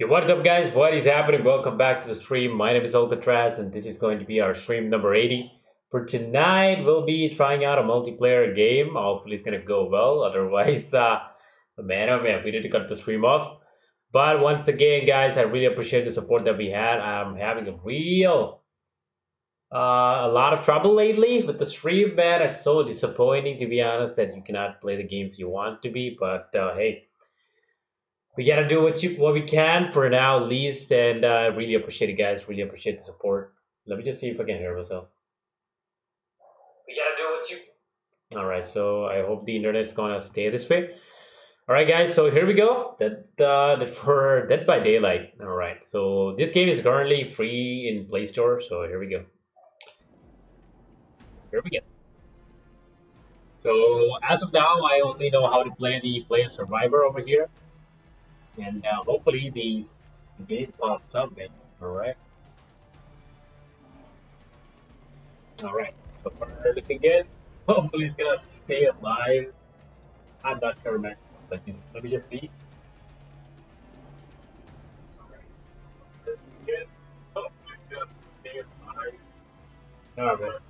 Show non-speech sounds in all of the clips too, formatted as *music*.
Yo, what's up guys? What is happening? Welcome back to the stream. My name is Alcatraz and this is going to be our stream number 80. For tonight, we'll be trying out a multiplayer game. Hopefully it's gonna go well. *laughs* Otherwise, uh, man oh man, we need to cut the stream off. But once again, guys, I really appreciate the support that we had. I'm having a real, uh, a lot of trouble lately with the stream, man. It's so disappointing, to be honest, that you cannot play the games you want to be. But uh, hey, we gotta do what you what we can for now at least and uh, I really appreciate it guys. Really appreciate the support. Let me just see if I can hear myself. We gotta do what you all right so I hope the internet's gonna stay this way. All right guys so here we go. That uh, that for Dead by Daylight. All right so this game is currently free in Play Store so here we go. Here we go. So as of now I only know how to play the play a survivor over here and uh, hopefully these gate pops up then alright so far looking *laughs* hopefully it's gonna stay alive I'm not sure man but just let me just see Alright.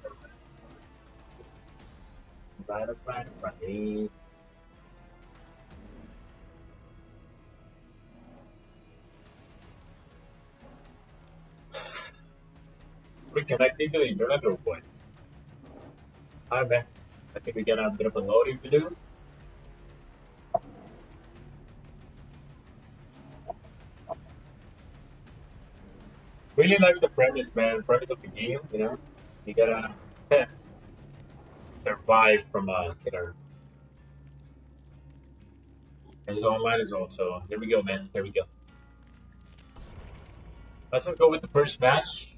Right, right, right. Reconnecting to the internet or? Hi man, I think we got a bit of a loading to do. Really like the premise, man. Premise of the game, you know? You gotta *laughs* survive from a killer. There's online as well, so here we go, man. Here we go. Let's just go with the first match.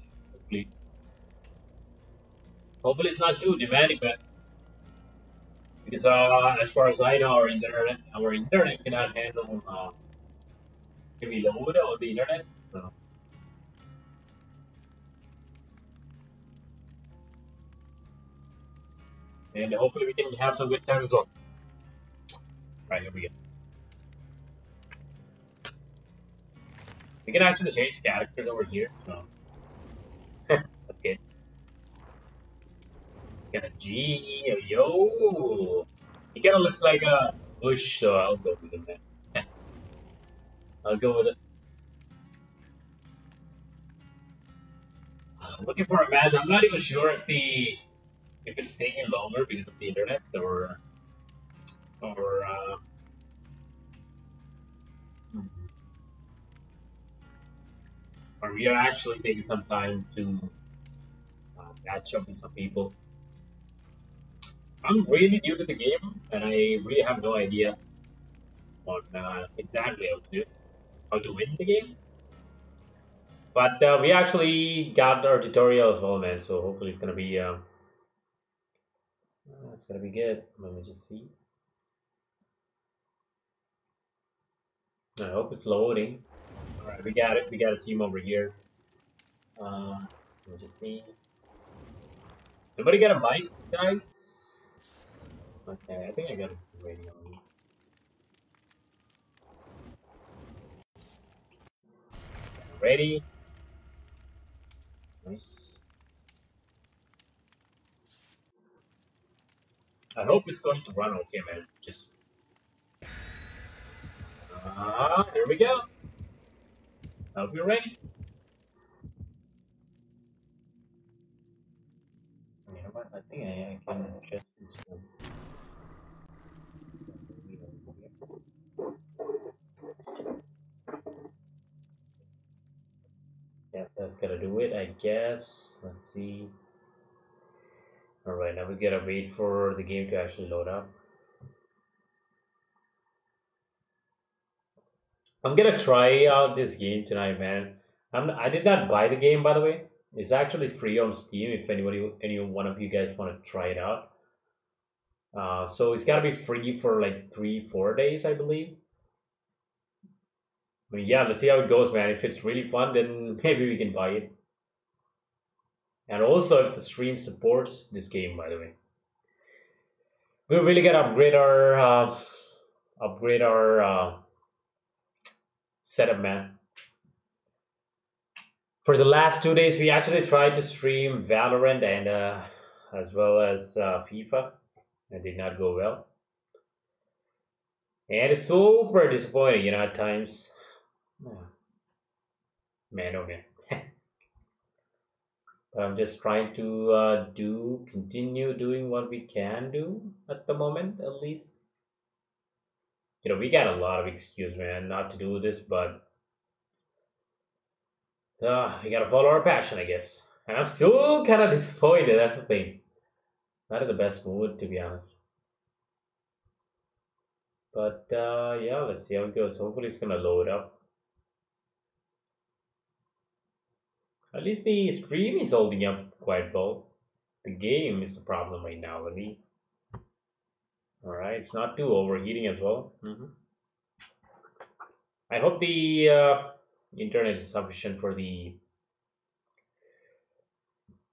Hopefully. It's not too demanding, but because uh, as far as I know, our internet our internet cannot handle uh, can be load on the internet. And hopefully we can have some good time as well. Right, here we go. We can actually change characters over here. So. Got a G, yo, yo. He kind of looks like a bush, so I'll go with him, man. *laughs* I'll go with it. I'm looking for a match. I'm not even sure if the if it's taking longer because of the internet or or uh, or we are actually taking some time to uh, catch up with some people. I'm really new to the game, and I really have no idea on uh, exactly how to do, how to win the game. But uh, we actually got our tutorial as well, man. So hopefully it's gonna be um, uh, it's gonna be good. Let me just see. I hope it's loading. All right, we got it. We got a team over here. Uh, let me just see. Nobody got a mic, guys? Okay, I think I got a radio. Ready? Nice. I hope it's going to run okay, man. Just. Ah, uh, here we go. I hope you're ready. You know what? I think I, I can just this one. Yeah, that's gonna do it, I guess. Let's see. Alright, now we gotta wait for the game to actually load up. I'm gonna try out this game tonight, man. I'm, I did not buy the game, by the way. It's actually free on Steam if anybody, any one of you guys want to try it out. Uh, so it's gotta be free for like three, four days, I believe. I mean, yeah, let's see how it goes, man. If it's really fun, then *laughs* maybe we can buy it. And also, if the stream supports this game, by the way, we really gotta upgrade our uh, upgrade our uh, setup, man. for the last two days, we actually tried to stream Valorant and uh, as well as uh, FIFA. It did not go well. And it's super disappointing, you know, at times. Man, oh man. *laughs* but I'm just trying to uh, do, continue doing what we can do at the moment, at least. You know, we got a lot of excuse, man, not to do this, but uh, we gotta follow our passion, I guess. And I'm still kind of disappointed, that's the thing. Not in the best mood, to be honest. But uh, yeah, let's see how it goes. Hopefully it's gonna load up. At least the stream is holding up quite well. The game is the problem right now, me. Alright, it's not too overheating as well. Mm -hmm. I hope the uh, internet is sufficient for the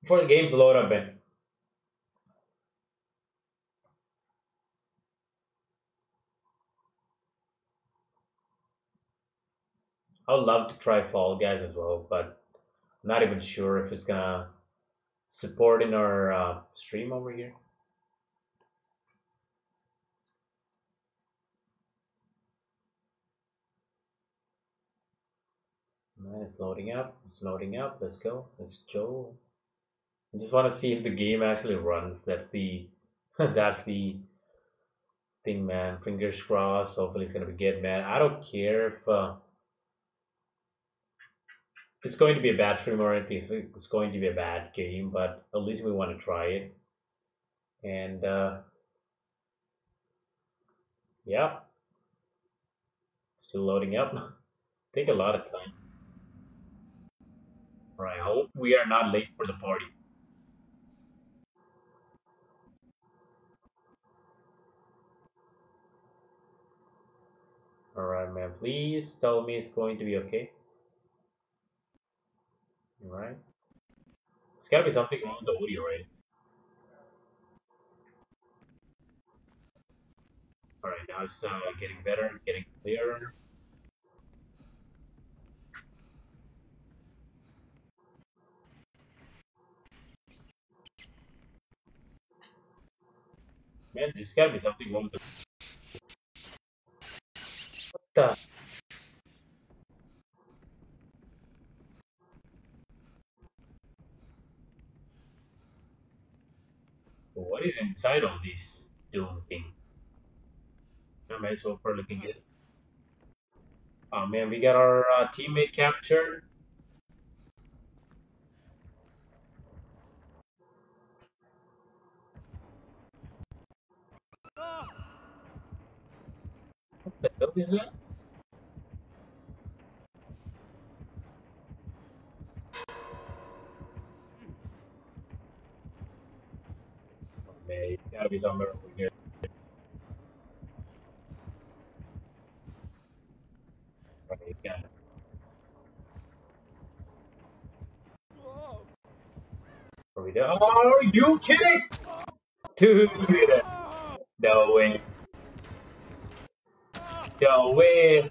for the game to load up, man. I would love to try Fall Guys as well, but not even sure if it's gonna support in our uh, stream over here. it's loading up. It's loading up. Let's go. Let's go. I just want to see if the game actually runs. That's the *laughs* that's the thing, man. Fingers crossed. Hopefully it's gonna be good, man. I don't care if uh, it's going to be a bad stream or anything. It's going to be a bad game, but at least we want to try it. And uh, yeah, still loading up. *laughs* Take a lot of time. Right. I hope we are not late for the party. Alright, man. Please tell me it's going to be okay. Alright. There's gotta be something wrong with the audio, right? Alright, now it's uh, getting better, getting clearer. Man, there's gotta be something wrong with the... What the... What is inside of this Doom thing? I might so far looking good. Oh man, we got our uh, teammate captured. What the hell is that? Okay, gotta be somewhere over here. Are are you kidding? Dude, no way. Go away.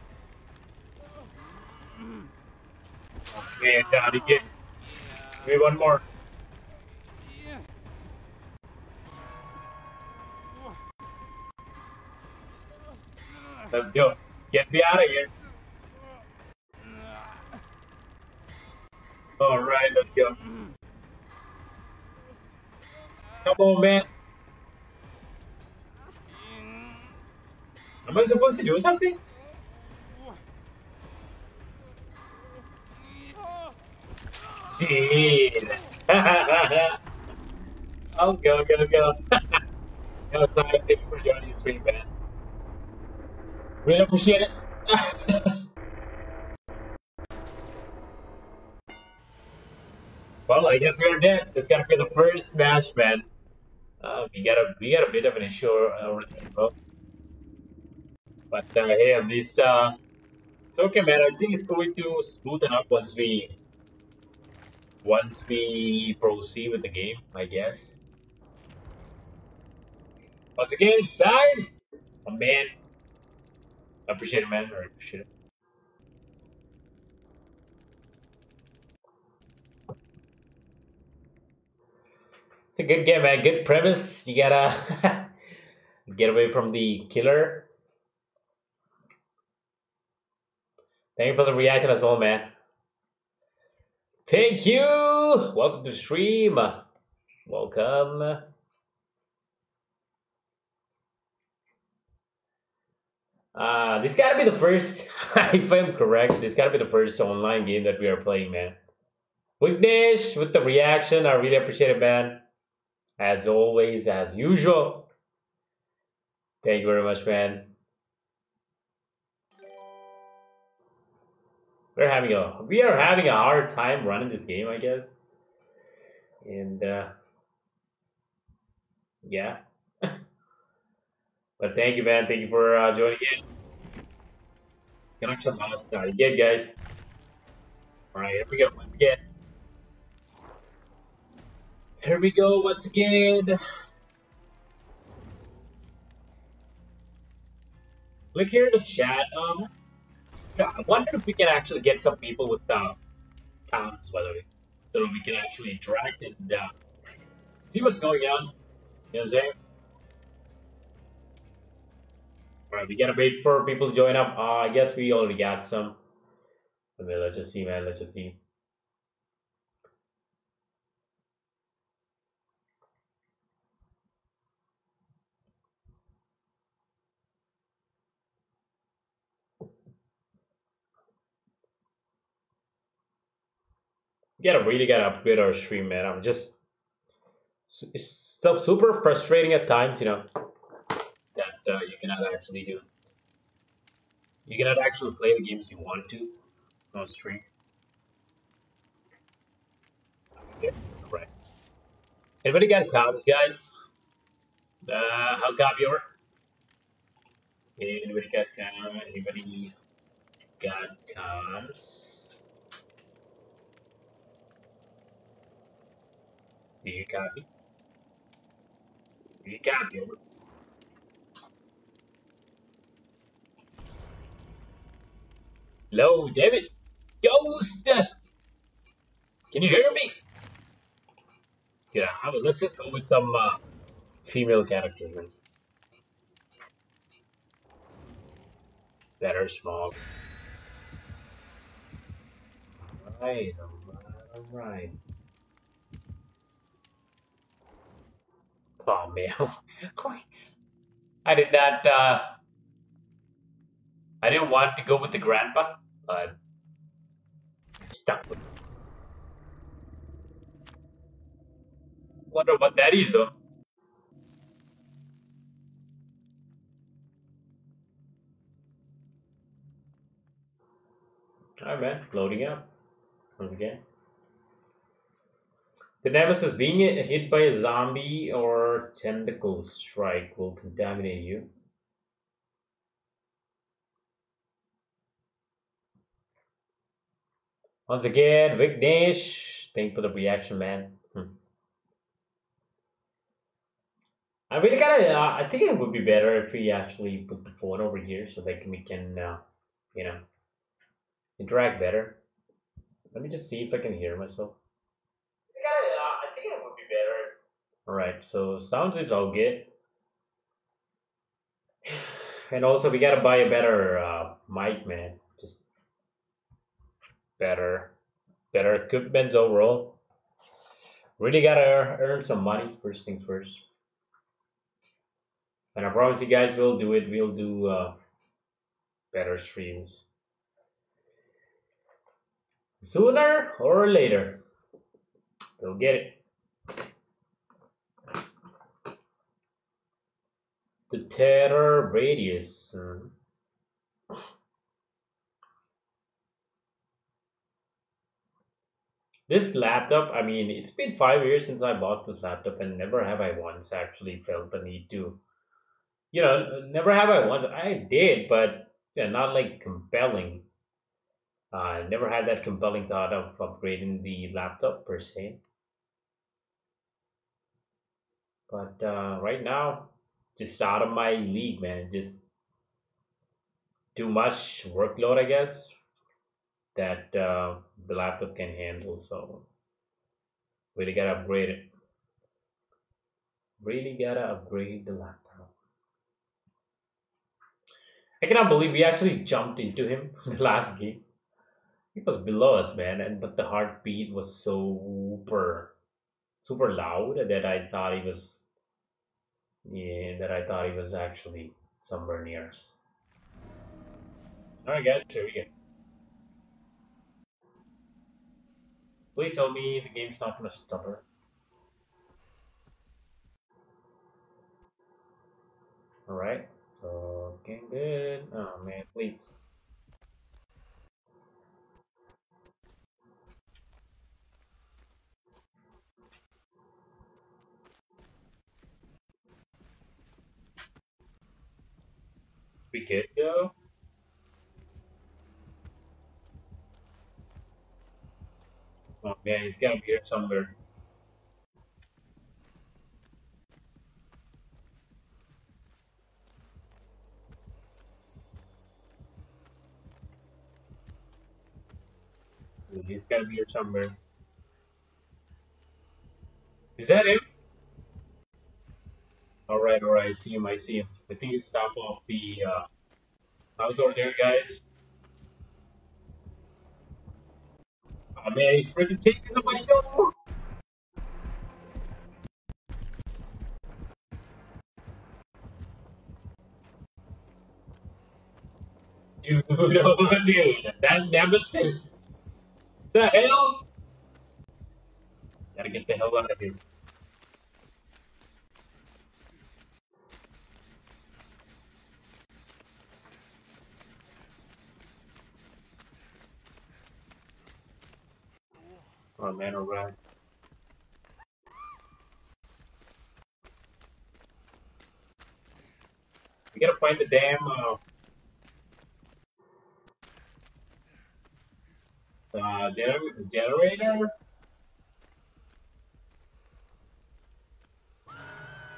Okay, down again. Give me one more. Let's go. Get me out of here. All right, let's go. Come on, man. Am I supposed to do something? Dude. *laughs* I'll go, go, go. no, sorry, thank you for joining the stream, man. Really appreciate it. *laughs* well, I guess we're dead. It's gonna be the first match, man. Uh, we got a we got a bit of an issue over there, But uh, hey, at least uh, it's okay, man. I think it's going to smoothen up once we once we proceed with the game, I guess. Once again, side, a man. I appreciate it, man. I appreciate it. It's a good game, man. Good premise. You gotta *laughs* get away from the killer. Thank you for the reaction as well, man. Thank you. Welcome to stream. Welcome. Uh, this gotta be the first, *laughs* if I'm correct, this gotta be the first online game that we are playing, man. Vignesh with the reaction, I really appreciate it, man. As always, as usual. Thank you very much, man. We're having a we are having a hard time running this game, I guess. And uh, yeah. *laughs* but thank you, man. Thank you for uh, joining in. Connection lost. Again, guys. All right, here we go once again. Here we go once again. Look here in the chat. Um, I wonder if we can actually get some people with uh, comments, whether so we can actually interact and uh, see what's going on. You know what I'm saying? Alright, we gotta wait for people to join up. Uh, I guess we already got some. I mean, let's just see, man. Let's just see. We gotta really gotta upgrade our stream, man. I'm just it's so super frustrating at times, you know, that uh, you cannot actually do. You cannot actually play the games you want to on stream. Okay, right. Anybody got comments, guys? Uh, how copy over? Anybody got comments? Anybody got comments? Do you copy? Do you copy over? Hello, David. Ghost! Can you hear me? Yeah, let's just go with some uh, female characters then. Better smog. Alright, alright, alright. Man, *laughs* I did not. Uh, I didn't want to go with the grandpa, but I'm stuck with. Wonder what that is though. Alright man, loading up. Once again. The nemesis being hit by a zombie or tentacle strike will contaminate you. Once again, Vignesh, thank for the reaction, man. Hmm. I really gotta, uh, I think it would be better if we actually put the phone over here so that we can, uh, you know, interact better. Let me just see if I can hear myself. Alright, so sounds is all good. And also we gotta buy a better uh, mic, man. Just better, better equipment overall. Really gotta earn some money, first things first. And I promise you guys we'll do it. We'll do uh, better streams. Sooner or later. We'll get it. The terror radius. This laptop, I mean, it's been five years since I bought this laptop, and never have I once actually felt the need to, you know, never have I once. I did, but yeah, not like compelling. Uh, I never had that compelling thought of upgrading the laptop per se. But uh, right now, just out of my league, man. Just too much workload, I guess, that uh, the laptop can handle. So really gotta upgrade it. Really gotta upgrade the laptop. I cannot believe we actually jumped into him *laughs* the last game. He was below us, man, and but the heartbeat was so super, super loud that I thought he was, yeah, that I thought he was actually somewhere near us. All right, guys, here we go. Please tell me the game's not gonna stutter. All right, so game good. Oh man, please. We good go. Oh man, he's gotta be here somewhere. He's gotta be here somewhere. Is that him? Alright, alright, I see him, I see him. I think he's top of the uh, house over there, guys. Oh man, he's freaking chasing somebody, no! Dude, oh *laughs* dude, that's Nemesis! The hell? Gotta get the hell out of here. Oh man, alright. We gotta find the damn uh, uh gener generator.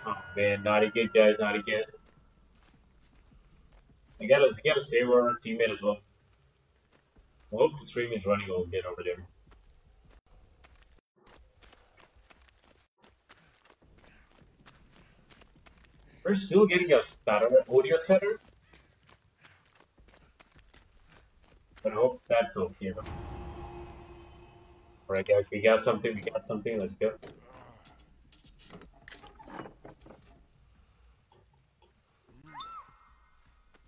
Oh man, not again, guys, not again. I gotta, I gotta save our teammate as well. I hope the stream is running a little bit over there. We're still getting a stutter, audio stutter. But I hope that's okay. Alright guys, we got something, we got something, let's go.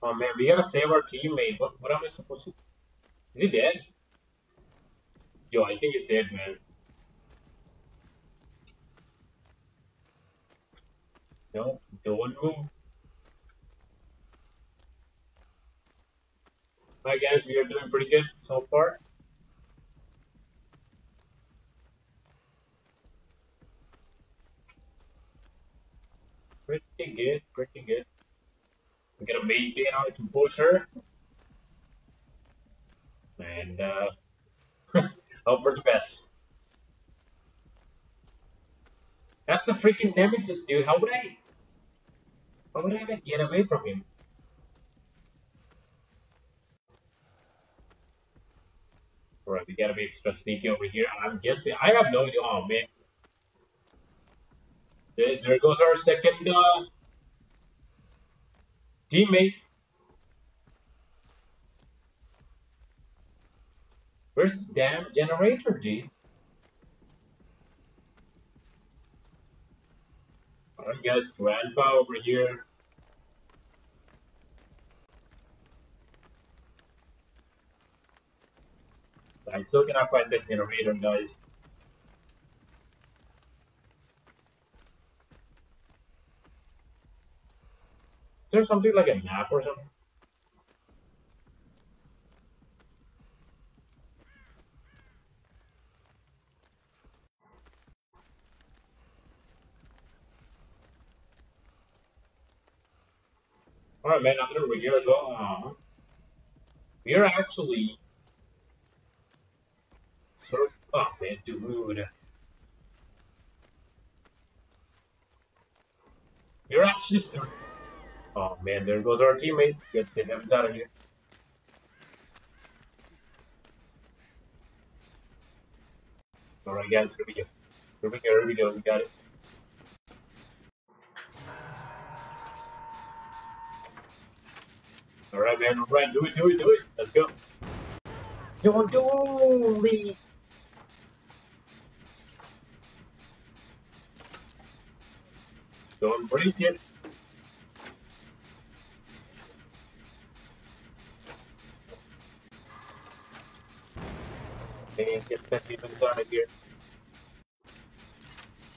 Oh man, we gotta save our teammate. What, what am I supposed to... Is he dead? Yo, I think he's dead, man. No, don't move. Hi guys, we are doing pretty good so far. Pretty good, pretty good. We gotta maintain our composure. And uh *laughs* hope for the best. That's a freaking nemesis, dude. How would I how would I even get away from him? Alright, we gotta be extra sneaky over here. I'm guessing. I have no idea. Oh, man. There, goes our second uh, teammate. Where's the damn generator, dude? Alright guys, grandpa over here. I still cannot find that generator, guys. Is there something like a map or something? Alright, man, I'm through here as well. Uh, we are actually. Sir. Oh, man, dude. You're actually sir. Oh, man, there goes our teammate. Get the heavens out of here. Alright, guys, here we go. Here we go, here we go. We got it. All right, man. All right, do it, do it, do it. Let's go. Don't do it. Don't break it. Man, get that even of here.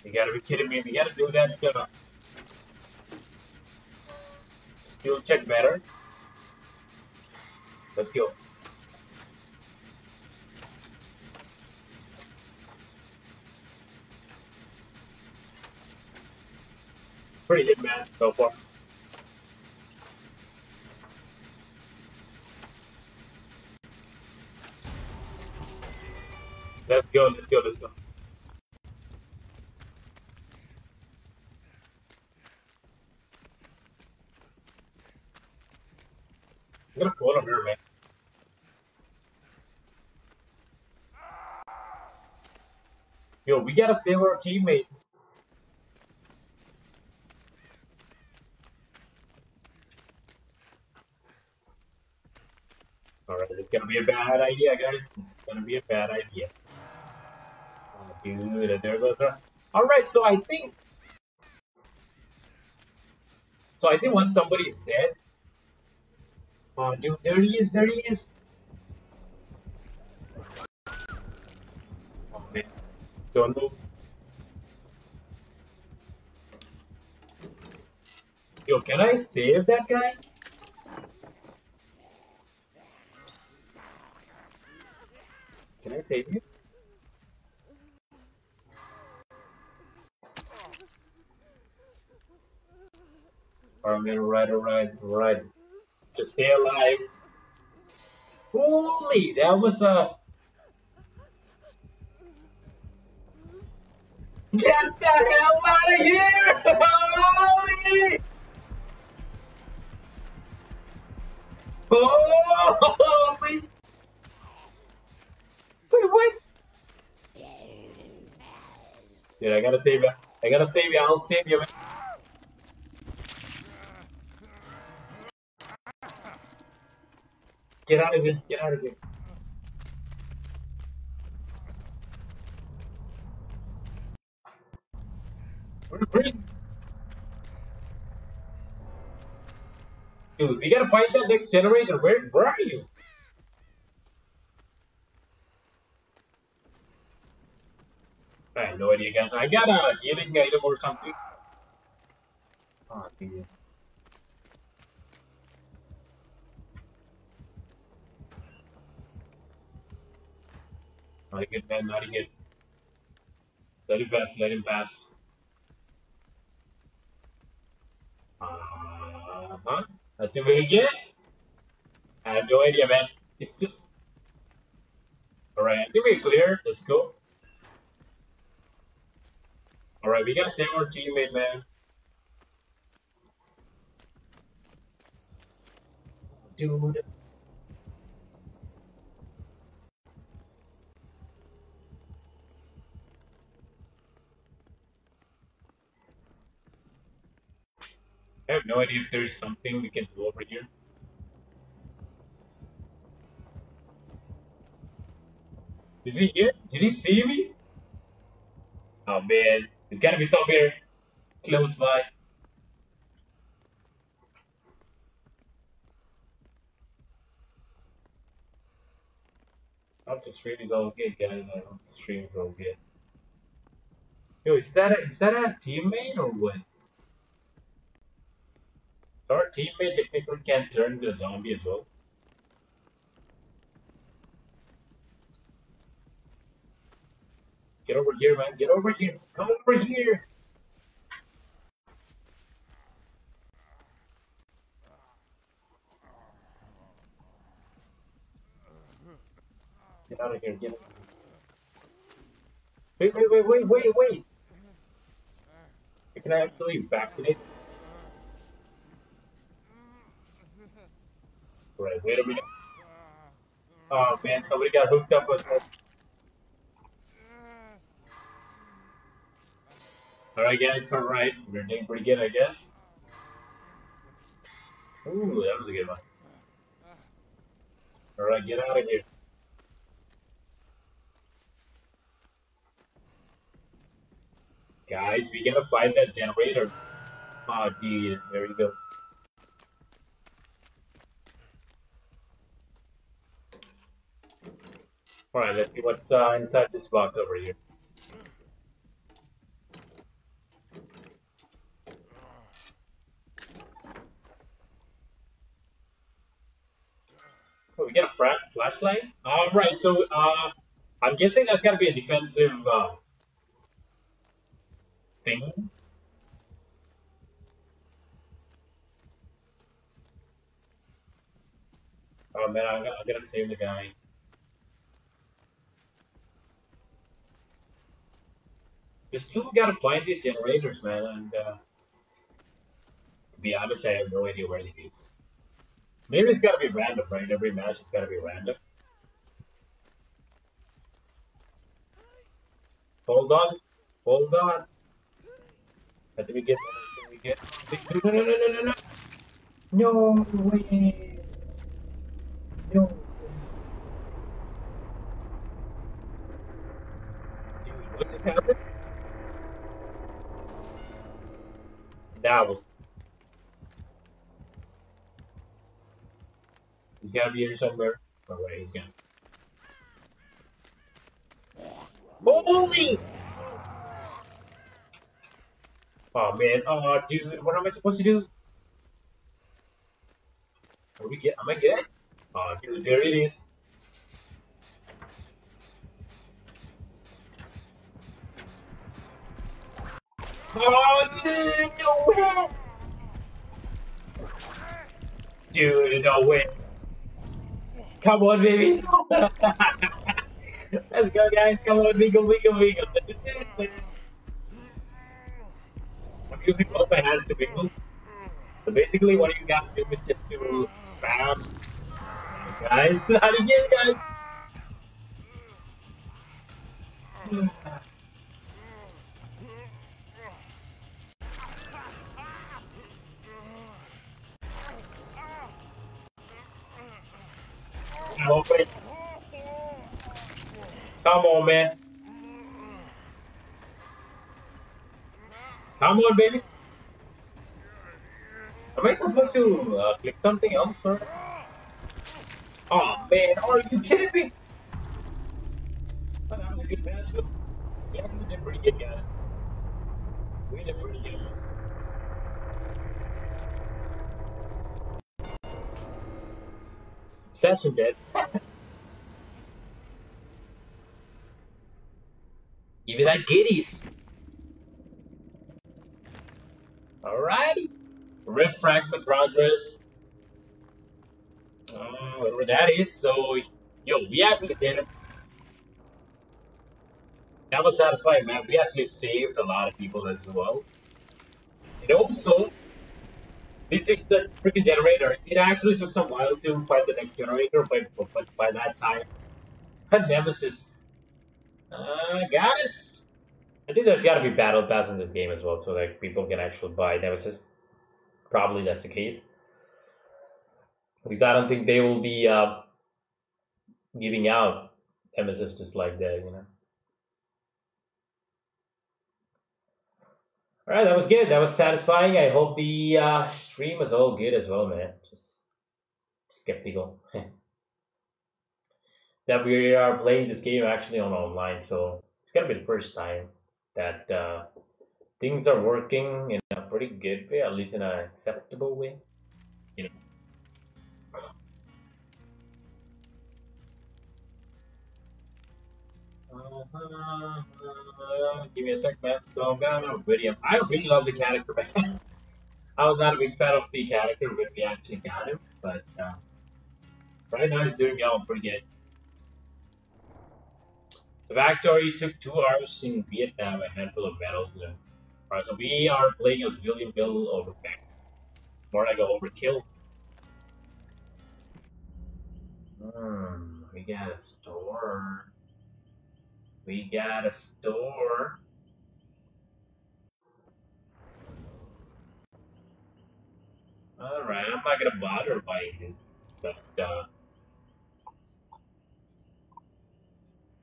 You gotta be kidding me. We gotta do that uh, skill check better. Let's go. Pretty good, man, so far. Let's go, let's go, let's go. I'm gonna pull it over here, man. Yo, we gotta save our teammate. Alright, this is gonna be a bad idea, guys. This is gonna be a bad idea. Oh, dude, there goes our... Alright, so I think... So I think once somebody's dead... Oh, dude, there he is, there he is! Don't. Yo, can I save that guy? Can I save you? Alright, man, alright, alright, alright. Just stay alive. Holy, that was a... Get the hell out of here! Holy! Holy! Wait, what? Dude, I gotta save you. I gotta save you. I'll save you. Get out of here. Get out of here. Dude, we gotta find that next generator. Where, where are you? I have no idea, guys. I got a healing item or something. Oh, dude. Not a good man, not a good. Let him pass, let him pass. Uh-huh. Nothing we get? I have no idea, man. It's just... Alright, I think we're clear. Let's go. Alright, we gotta save our teammate, man. Dude. I have no idea if there's something we can do over here. Is he here? Did he see me? Oh man, there's gotta be somewhere close by. I the stream is all good, guys. I the stream is all good. Yo, is that a, is that a teammate or what? So our teammate technically can turn into a zombie as well. Get over here, man. Get over here. Come over here. Get out of here. Get out of here. Wait, wait, wait, wait, wait, wait. Can I actually vaccinate? Right, wait a minute. Oh man, somebody got hooked up with. Alright guys, alright. We're doing pretty good, I guess. Ooh, that was a good one. Alright, get out of here. Guys, we gotta find that generator. Oh, dude, there we go. Alright, let's see what's uh, inside this box over here. Oh, we get a flashlight? Alright, so uh, I'm guessing that's gotta be a defensive uh, thing. Oh man, I gotta, I gotta save the guy. We still gotta find these generators, man, and uh, to be honest, I have no idea where it is. Maybe it's gotta be random, right? Every match has gotta be random. Hold on. Hold on. How did we get? Did we get? No, no, no, no, no, no! No way! No. Dude, what just happened? That was. He's gotta be here somewhere. Oh wait, he's gone. Holy! Oh man, oh dude, what am I supposed to do? Are we get? Am I good? Oh dude, there it is. Dude, no way! Dude, no way. Come on, baby. *laughs* Let's go, guys. Come on, wiggle, wiggle, wiggle I'm using both my hands to wiggle. So basically what you got to do is just to bam. Guys, *laughs* not again, guys. *sighs* *laughs* Come on, man. Come on, baby. Am I supposed to uh, click something else or? Oh man, are you kidding me? Oh, was a good actually did pretty good, guys. We did pretty Session dead. Give me that giddies. Alright. Rift fragment progress. Uh, whatever that is. So, yo, we actually did it. That was satisfying, man. We actually saved a lot of people as well. And also, we fixed the freaking generator. It actually took some while to find the next generator, but, but by that time, a Nemesis. Uh, guys. I think there's got to be battle pass in this game as well, so like people can actually buy Nemesis. Probably that's the case. Because I don't think they will be uh, giving out Nemesis just like that, you know. All right, that was good. That was satisfying. I hope the uh, stream was all good as well, man. Just skeptical *laughs* that we are playing this game actually on online, so it's gonna be the first time that uh, things are working in a pretty good way, at least in an acceptable way. Give me a sec, man. So I'm gonna have a video. I really love the character, man. *laughs* I was not a big fan of the character when we actually got him, but uh, right now he's doing well, pretty good. The backstory took two hours in Vietnam, a handful of battles. Alright, so we are playing as William Bill Overbeck. More like an overkill. Hmm, we got a store. We got a store. Alright, I'm not gonna bother buying this, but uh,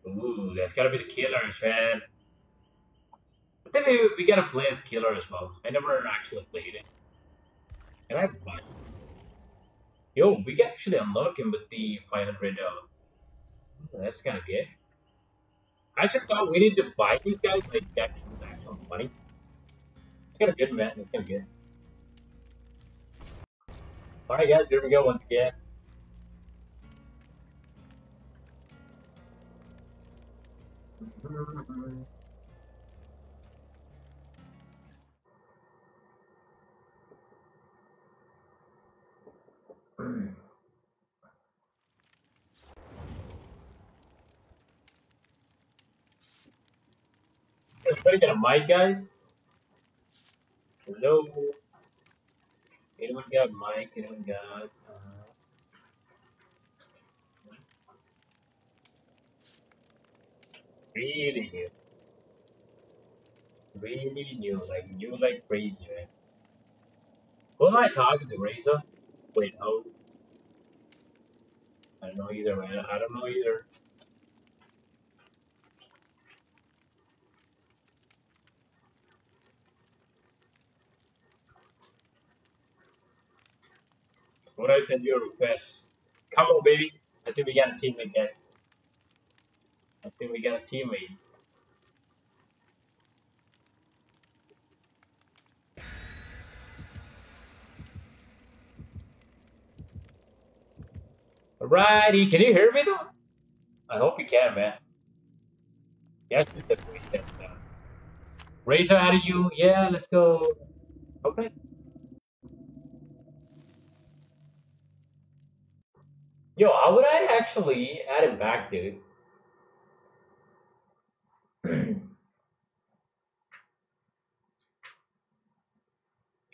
ooh, that's gotta be the killers, man. I think we, we gotta play as killer as well. I never actually played it. Can I buy? Yo, we can actually unlock him with the 500. Uh, that's kind of good. I actually thought we need to buy these guys like actual actual money. It's kind of good, man. It's kind of good. Alright guys, here we go once again. Mm-hmm. Everybody got a mic, guys? Hello? Anyone got mic? Anyone got... Uh... Really new. Really new, like new like crazy, man. Who am I talking to, Razor? Wait, how? I don't know either, man. I don't know either. What I send you a request? Come on, baby. I think we got a teammate, guys. I think we got a teammate. Alrighty, can you hear me though? I hope you can, man. Yes, Mr. Razor. Razor out of you. Yeah, let's go. Okay. Yo, how would I actually add him back, dude? *clears throat*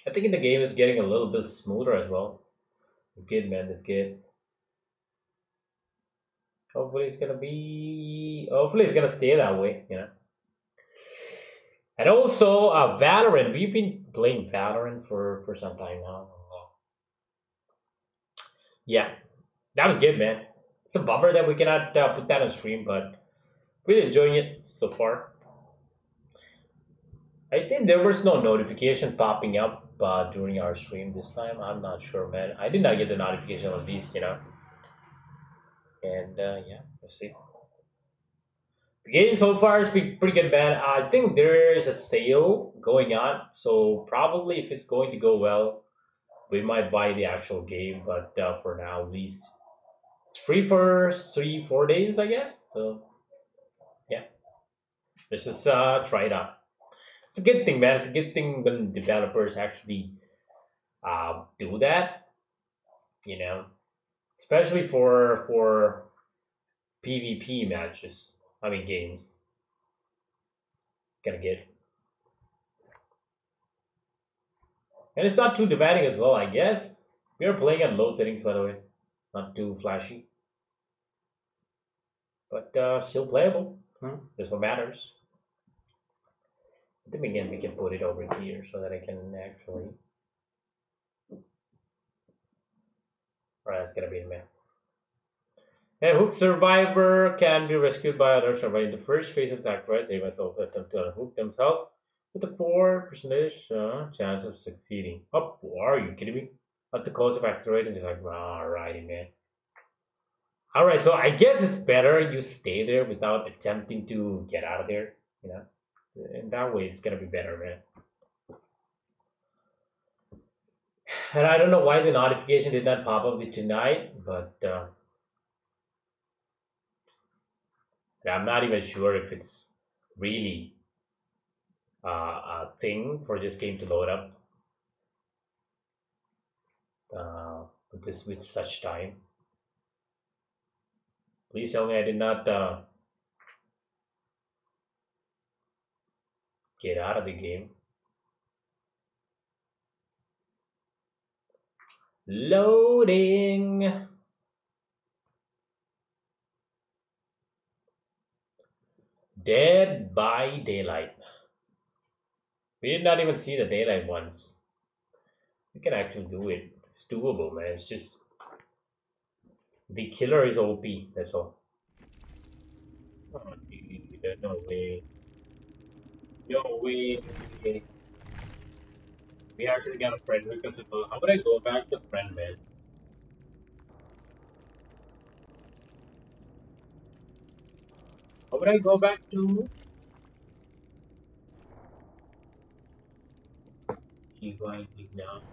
I think the game is getting a little bit smoother as well. It's good, man. It's good. Hopefully, it's gonna be. Hopefully, it's gonna stay that way. You know. And also, uh, Valorant. We've been playing Valorant for for some time now. Yeah, that was good, man. It's a bummer that we cannot uh, put that on stream, but really enjoying it so far. I think there was no notification popping up uh, during our stream this time. I'm not sure, man. I did not get the notification of these, you know. And uh, yeah, let's see. The game so far has been pretty good, man. I think there is a sale going on, so probably if it's going to go well, we might buy the actual game. But uh, for now, at least it's free for three, four days, I guess. So yeah, let's just uh, try it out. It's a good thing, man. It's a good thing when developers actually uh, do that. You know, especially for for PvP matches. I mean games. Gonna get. And it's not too demanding as well, I guess. We are playing at low settings, by the way. Not too flashy. But uh, still playable. Hmm? That's what matters. Then again, we can put it over here so that I can actually. Alright, that's gonna be it, man. A hook survivor can be rescued by other survivor in the first phase of attack price. They must also attempt to unhook themselves with a 4 percentage uh, chance of succeeding. Oh, are you kidding me? At the cost of accelerating, it's like, alrighty, man. Alright, so I guess it's better you stay there without attempting to get out of there, you know? In that way, it's gonna be better, man. And I don't know why the notification did not pop up tonight, but uh, I'm not even sure if it's really uh, a thing for this game to load up uh, with this with such time. Please tell me I did not uh, Get out of the game. Loading. Dead by Daylight. We did not even see the daylight once. We can actually do it. It's doable, man. It's just the killer is OP. That's all. Oh, no way. No way. We actually got a friend because of uh, how would I go back to friend, man? How would I go back to keep going now?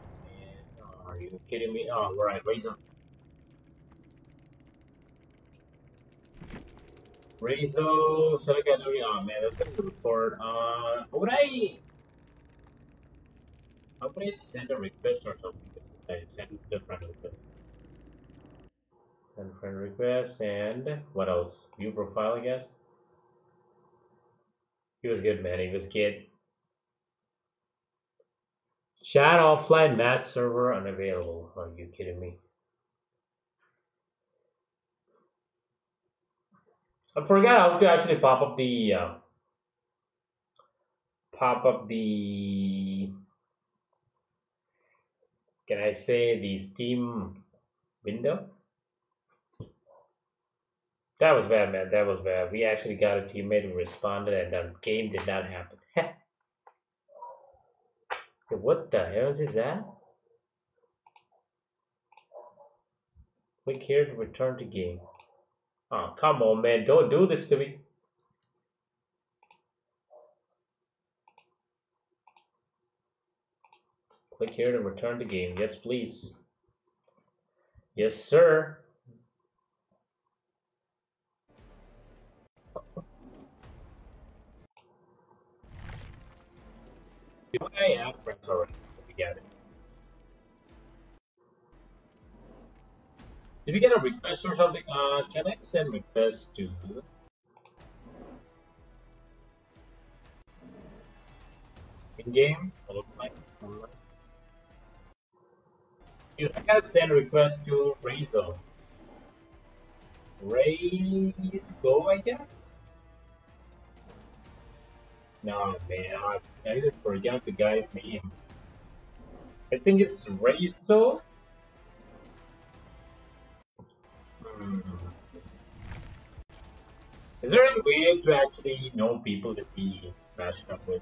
Are you kidding me? Oh, right, should I get Oh man, that's gonna record. Uh, would I? How would I send a request or something? I send the friend request. Send friend request and what else? View profile, I guess. He was good, man. He was good. Chat offline match server unavailable. Are you kidding me? I forgot how to actually pop up the uh, pop up the can I say the Steam window? That was bad, man. That was bad. We actually got a teammate who responded, and the game did not happen. What the hell is that? Click here to return to game. Oh, come on, man. Don't do this to me. Click here to return to game. Yes, please. Yes, sir. Do I have already? Get it. Did we get a request or something? Uh, can I send request to in-game? Dude, I gotta send request to Razor. Raise go, I guess? No, man, I, I even forgot the guy's name. I think it's Razor. Hmm. Is there any way to actually know people that we matched up with?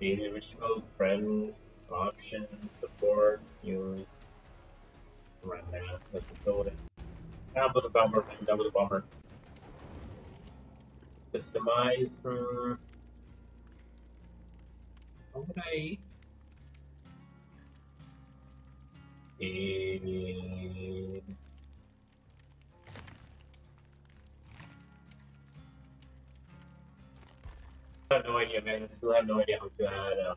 The individual, friends, options, support, news. Right now, let's it. That was a bummer. That was a bummer. Customize. Uh, how would I? And I have no idea, man. I still have no idea how to add uh,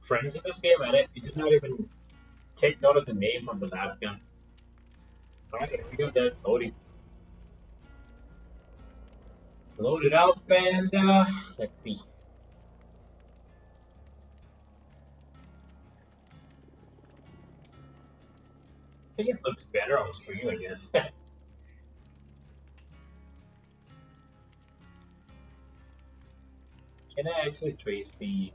friends in this game, and it, it did not even take note of the name of the last gun. Alright, we go, then. Loading. Load it up, and uh, let's see. I guess looks better on stream, I guess. *laughs* Can I actually trace the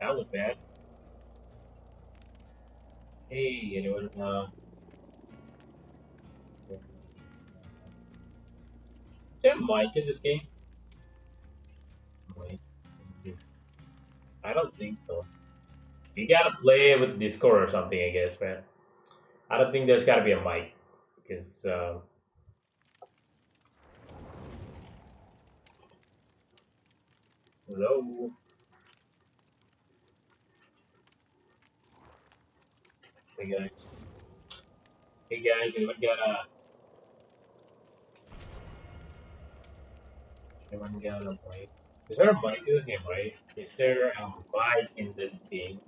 That was bad. Hey, anyone, uh... there mic in this game? I don't think so. You gotta play with Discord or something, I guess, man. I don't think there's gotta be a mic. Because, uh, Hello. Hey guys. Hey guys, anyone got a anyone got a mic? Is there a mic in this game, right? Is there a mic in this game?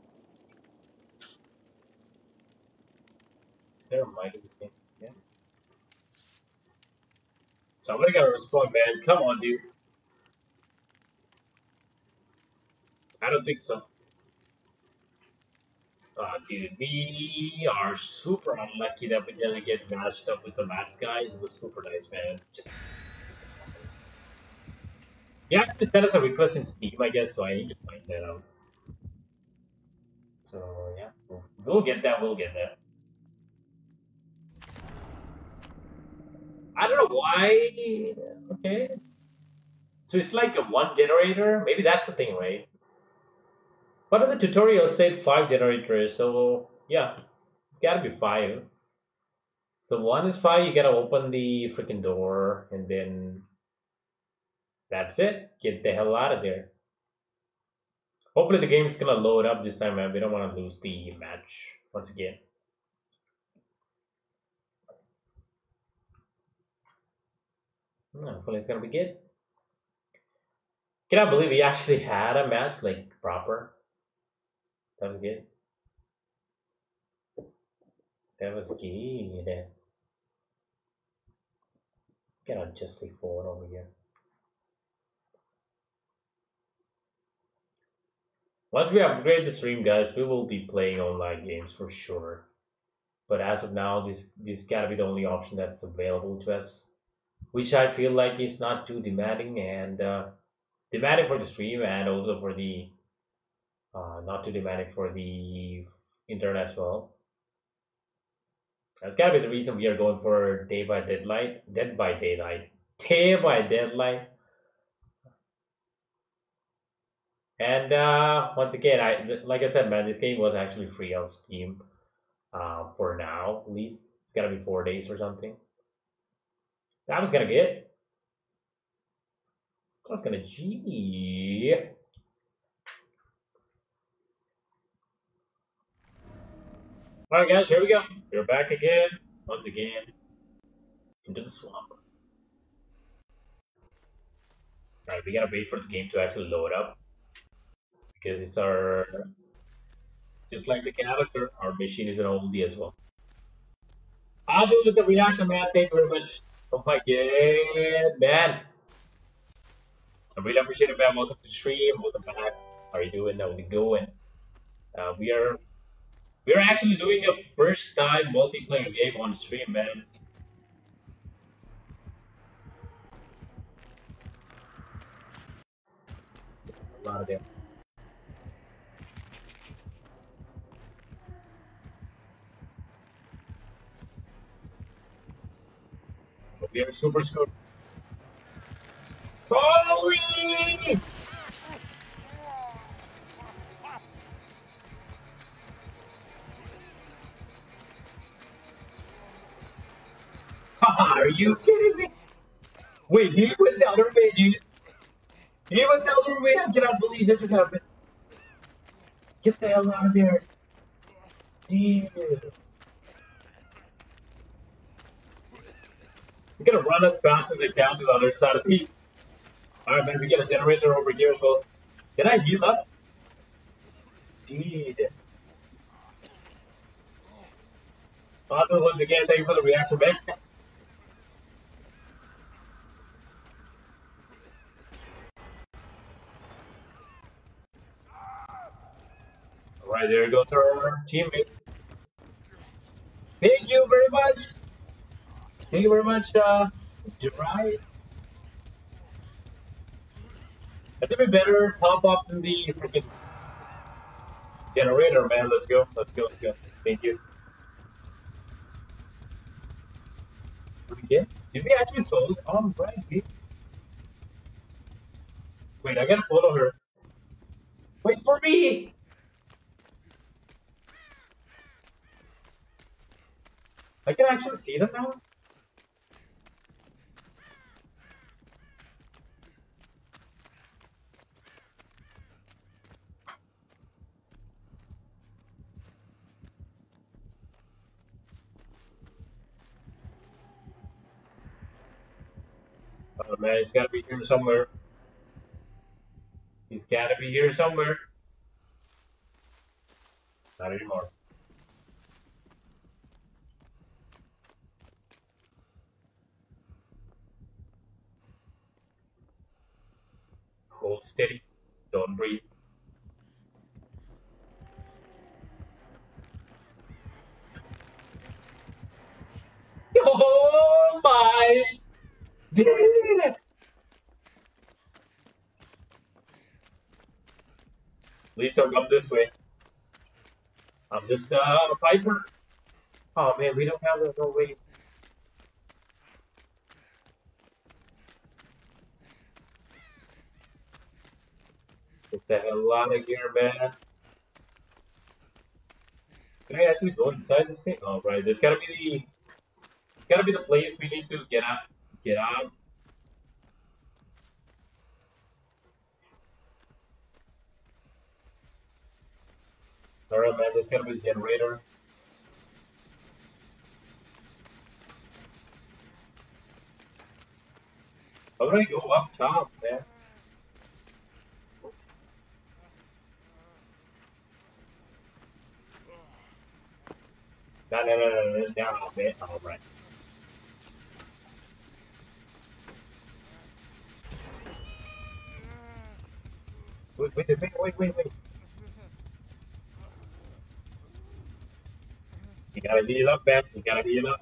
Is there a mic in this game? Yeah. Somebody gotta respond, man. Come on, dude. I don't think so. Uh, dude, we are super unlucky that we didn't get matched up with the last guy. He was super nice, man. Just he actually sent us a request in Steam, I guess, so I need to find that out. So yeah, we'll get that. We'll get that. I don't know why. Okay. So it's like a one generator. Maybe that's the thing, right? But in the tutorial said five generators, so yeah, it's gotta be five. So one is five, you gotta open the freaking door, and then that's it. Get the hell out of there. Hopefully the game is gonna load up this time, man. We don't want to lose the match once again. Hmm, hopefully it's gonna be good. Cannot believe we actually had a match like proper. That was good. That was good. Gotta just say forward over here. Once we upgrade the stream, guys, we will be playing online games for sure. But as of now, this this gotta be the only option that's available to us, which I feel like is not too demanding and uh, demanding for the stream and also for the uh, not too demanding for the internet as well. That's gotta be the reason we are going for day by deadlight, dead by daylight, *laughs* day by deadlight. And uh, once again, I like I said, man, this game was actually free on Steam uh, for now. At least it's gotta be four days or something. That was gonna get. That's gonna G. Alright guys, here we go. We're back again, once again, into the swamp. Alright, we gotta wait for the game to actually load up. Because it's our, just like the character, our machine is an oldie as well. I'll do with the reaction, man. Thank you very much. Oh my god, man. I really appreciate it, man. Welcome to the stream. Welcome back. How are you doing? How's it going? Uh, we are we're actually doing a first time multiplayer game on stream, man. A lot of them. We are super scoop. Holy! Are you kidding me? Wait, he went the other way, dude. He went the other way. I cannot believe that just happened. Get the hell out of there. Dude. I'm gonna run as fast as I can to the other side of the Alright, man, we get a generator over here as well. Can I heal up? Dude. Father, once again, thank you for the reaction, man. Alright, there goes our teammate. Thank you very much. Thank you very much, uh, Jirai. I think we better pop up in the freaking generator, man. Let's go. Let's go. Let's go. Thank you. Okay. Did we actually solve? Um, right. Wait, I gotta follow her. Wait for me! I can actually see them now? Oh man, he's gotta be here somewhere. He's gotta be here somewhere. Not anymore. Hold steady. Don't breathe. *laughs* Oh my did don't come this way. I'm just uh, a piper. Oh man, we don't have no way. Get the hell out of here, man. Can I actually go inside this thing? Oh, right. There's gotta be the... It's gotta be the place we need to get out. Get out. Alright, man. There's gotta be the generator. How do I go up top, man? No, no, no, no, no, down a bit. All Wait, wait, wait, wait, wait, wait. You gotta heal up, man. You gotta heal up.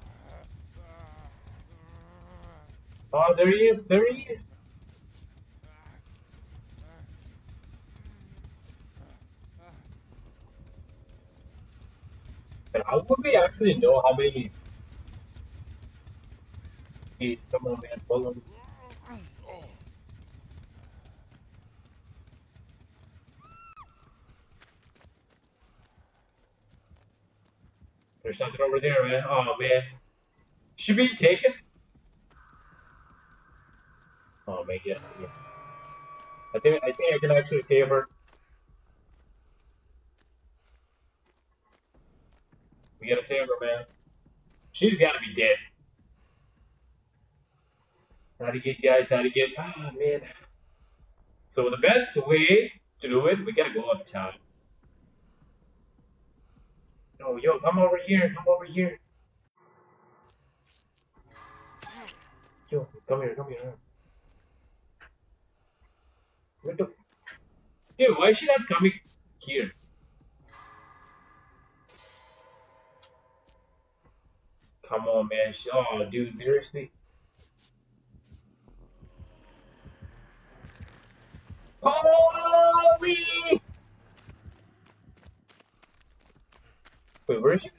Oh, there he is. There he is. And how would we actually know how many? Hey, come on, man. Follow me. There's something over there, man. Oh, man. Should be taken? Oh, man, yeah, yeah. I think I think I can actually save her. We gotta save her, man. She's gotta be dead. How to get guys? How to get? Ah, oh, man. So the best way to do it, we gotta go uptown. Yo, yo, come over here. Come over here. Yo, come here. Come here. What the? Dude, why is she not coming here? Come on, man. Oh, dude, seriously? Holy! Wait, where is she?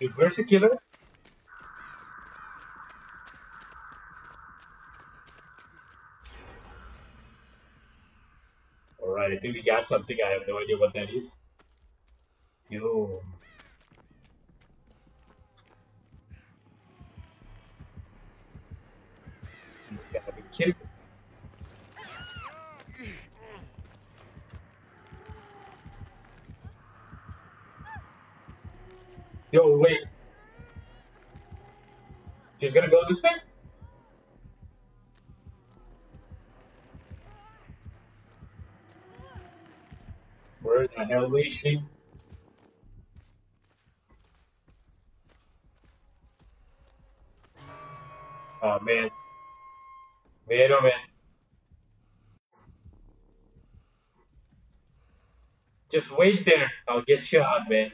Dude, where's the killer? Alright, I think we got something. I have no idea what that is. Yo. kidding Yo, wait. She's gonna go this way? Where the hell is she? Oh man. Pero, man. Just wait there. I'll get you out, man.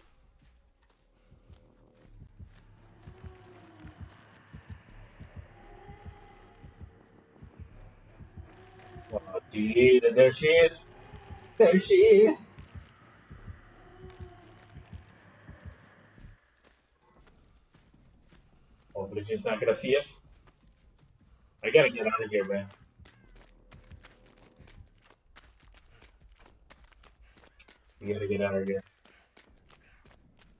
Oh, dude, there she is. There she is. Oh, but she's not gonna see us. I gotta get out of here, man. We gotta get out of here.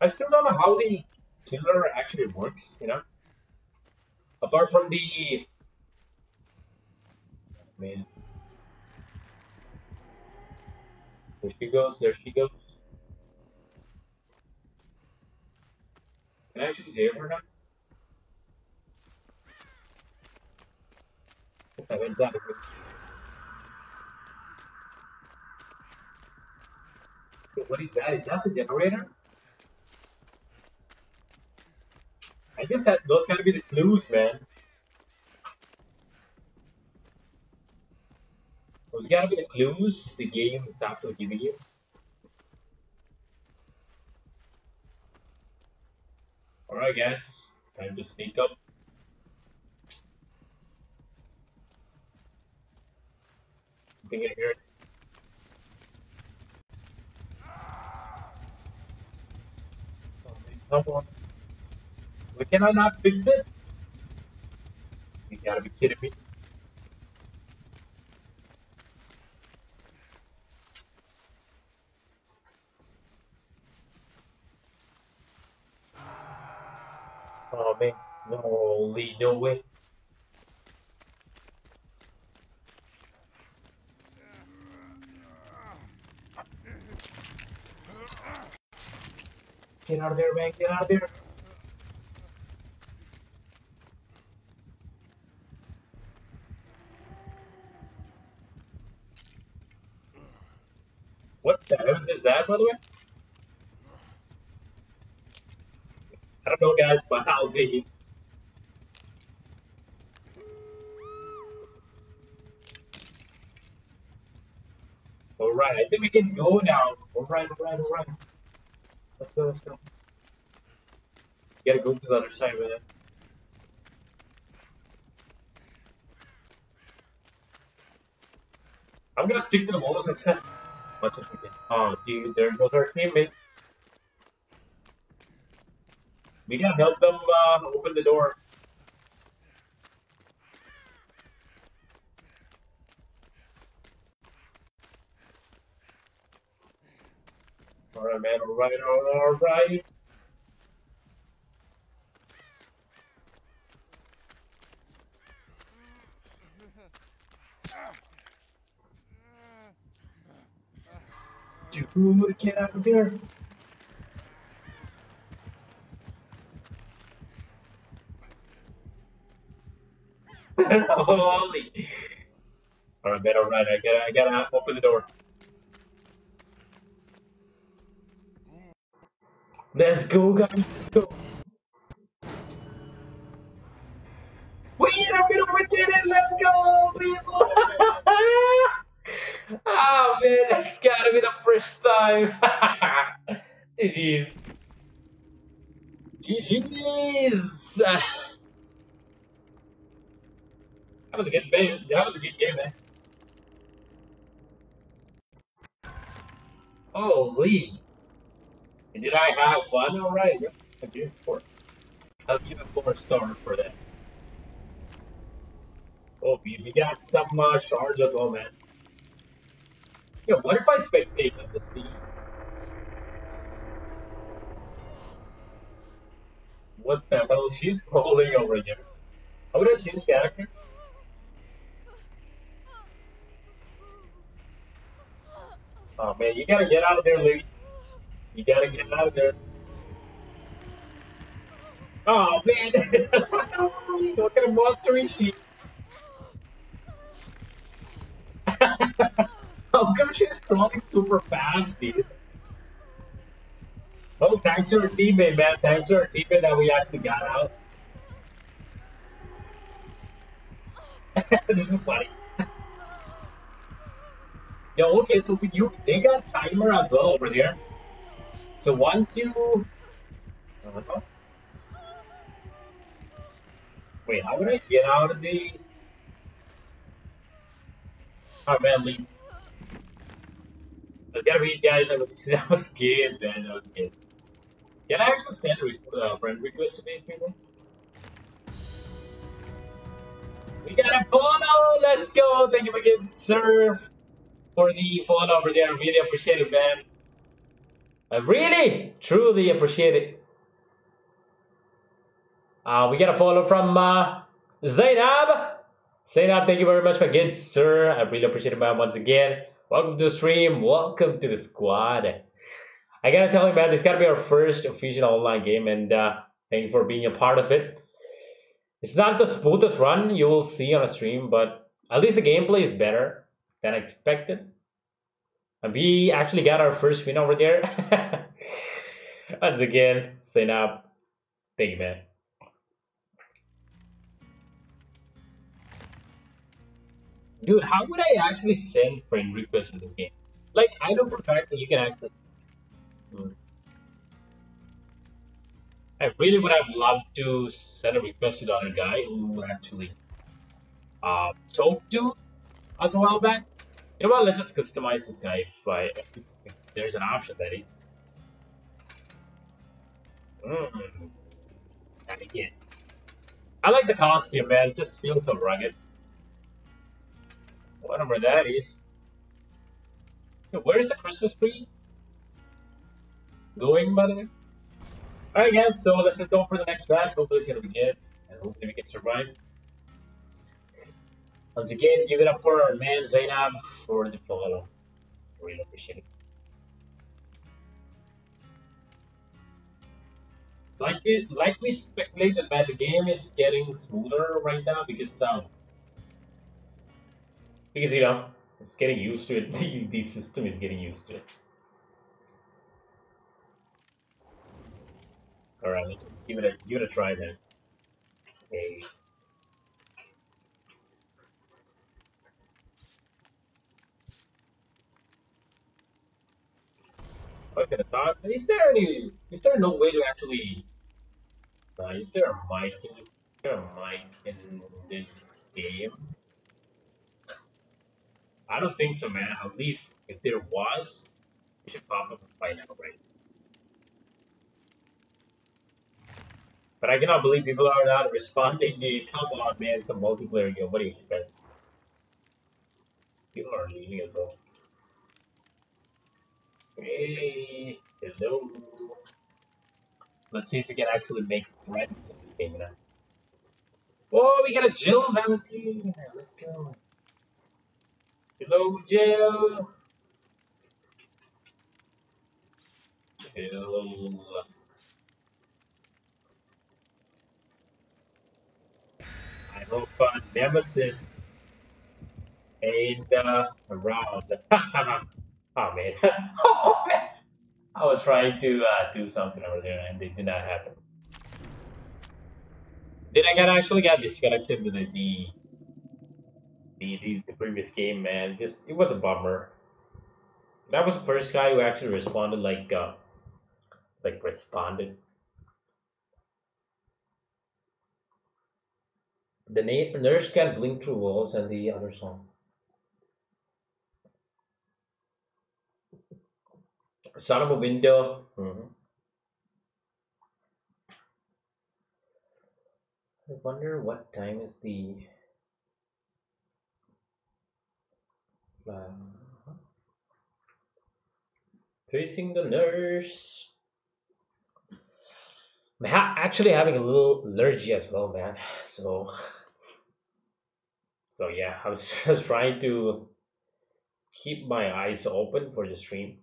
I still don't know how the killer actually works, you know? Apart from the... Man. There she goes, there she goes. Can I actually save her now? What is that? Is that the generator? I guess that those gotta be the clues, man. Gotta be the clues the game is after giving you. Alright guys, time to sneak up. I think I hear it. Come on. We cannot not fix it? You gotta be kidding me. Oh man, no, Lee, no way. Get out of there, man, get out of there. What the heavens is that, by the way? I don't know, guys, but I'll take it. Alright, I think we can go now. Alright, alright, alright. Let's go, let's go. You gotta go to the other side with it. I'm gonna stick to the walls as much as we can. Oh, dude, there goes our teammate. We gotta help them uh, open the door. Alright, man, alright, alright. Dude, get out of there. *laughs* Holy. Alright, man, alright, I gotta, I gotta open the door. Let's go, guys. Let's go. Wait a minute, we did it. Let's go, people. oh *laughs* ah, man, that's gotta be the first time. *laughs* GG's. GG's. That was a good game. That was a good game, man. Holy. Did I have fun? All right. Yeah, I did. Four. I'll give a four star for that. Oh, we, we got some uh, shards as well, man. Yeah, what if I spectate and just see? What the hell? She's crawling over here. How would I change character? Oh man, you gotta get out of there, lady. You gotta get out of there. Oh man! what kind of monster is she? How come she's crawling super fast, dude? Oh, thanks to our teammate, man. Thanks to our teammate that we actually got out. *laughs* this is funny. Yo, okay, so you they got timer as well over there. So once you wait, how would I get out of the Oh man, leave. There's gotta be guys that was *laughs* that was good, man. That was good. Can I actually send a uh, friend request to these people? We got a follow! Let's go! Thank you for again, Surf, for the follow over there. I really appreciate it, man. I really, truly appreciate it. Uh, we got a follow from uh, Zainab. Zainab, thank you very much for again, sir. I really appreciate it, man, once again. Welcome to the stream. Welcome to the squad. I gotta tell you, man, this gotta be our first official online game, and uh, thank you for being a part of it. It's not the smoothest run you will see on a stream, but at least the gameplay is better than expected. And we actually got our first win over there. *laughs* Once again, Zainab, thank you, man. Dude, how would I actually send friend requests in this game? Like, I know for a fact that you can actually... Hmm. I really would have loved to send a request to the other guy who actually uh, talked to us a while back. You know what, let's just customize this guy if, I, if there's an option that is. Mm. And again, I like the costume, man. It just feels so rugged. Whatever that is. where's the Christmas tree? Going, by the way? Alright guys, so let's just go for the next match. Hopefully it's gonna be good. And hopefully we can survive. Once again, give it up for our man Zainab for the follow. Really appreciate it. Like it, like we speculated, man, the game is getting smoother right now because um, because you know it's getting used to it. *laughs* The, the system is getting used to it. All right, let's give it a give it a try then. Okay. Is there any? Is there no way to actually? Uh, is there a mic? In, is there a mic in this game? I don't think so, man. At least if there was, it should pop up by now, right? But I cannot believe people are not responding. Dude, *laughs* come on, man. It's a multiplayer game. What do you expect? People are leaving as well. Hey, hello. Let's see if we can actually make friends in this game now. Oh, we got a Jill Valentine. Let's go. Hello, Jill. Jill. I hope uh, Nemesis ain't uh, around. Oh man. *laughs* oh man. I was trying to uh, do something over there and it did not happen. Then I got actually got disconnected with the, the the, the, previous game, man. Just it was a bummer. That was the first guy who actually responded like uh like responded. The nurse can blink through walls and the other song. Son of a window. Mm-hmm. I wonder what time is the uh, facing the nurse. I'm ha actually having a little allergy as well, man. So, so yeah, I was *laughs* just trying to keep my eyes open for the stream.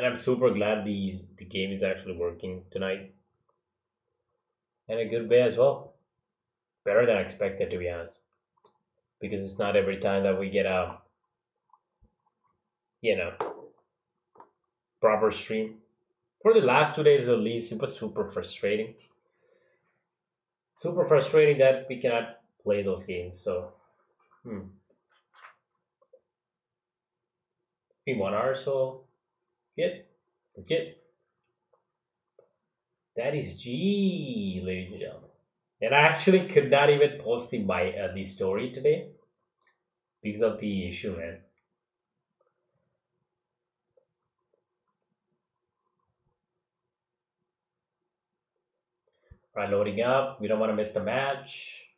And I'm super glad these the game is actually working tonight. In a good way as well. Better than expected to be honest. Because it's not every time that we get a you know proper stream. For the last two days at least, it was super frustrating. Super frustrating that we cannot play those games, so hmm. Be one hour so Let's get. That is G, ladies and gentlemen. And I actually could not even post the, my, uh, the story today because of the issue, man. Right, loading up. We don't want to miss the match.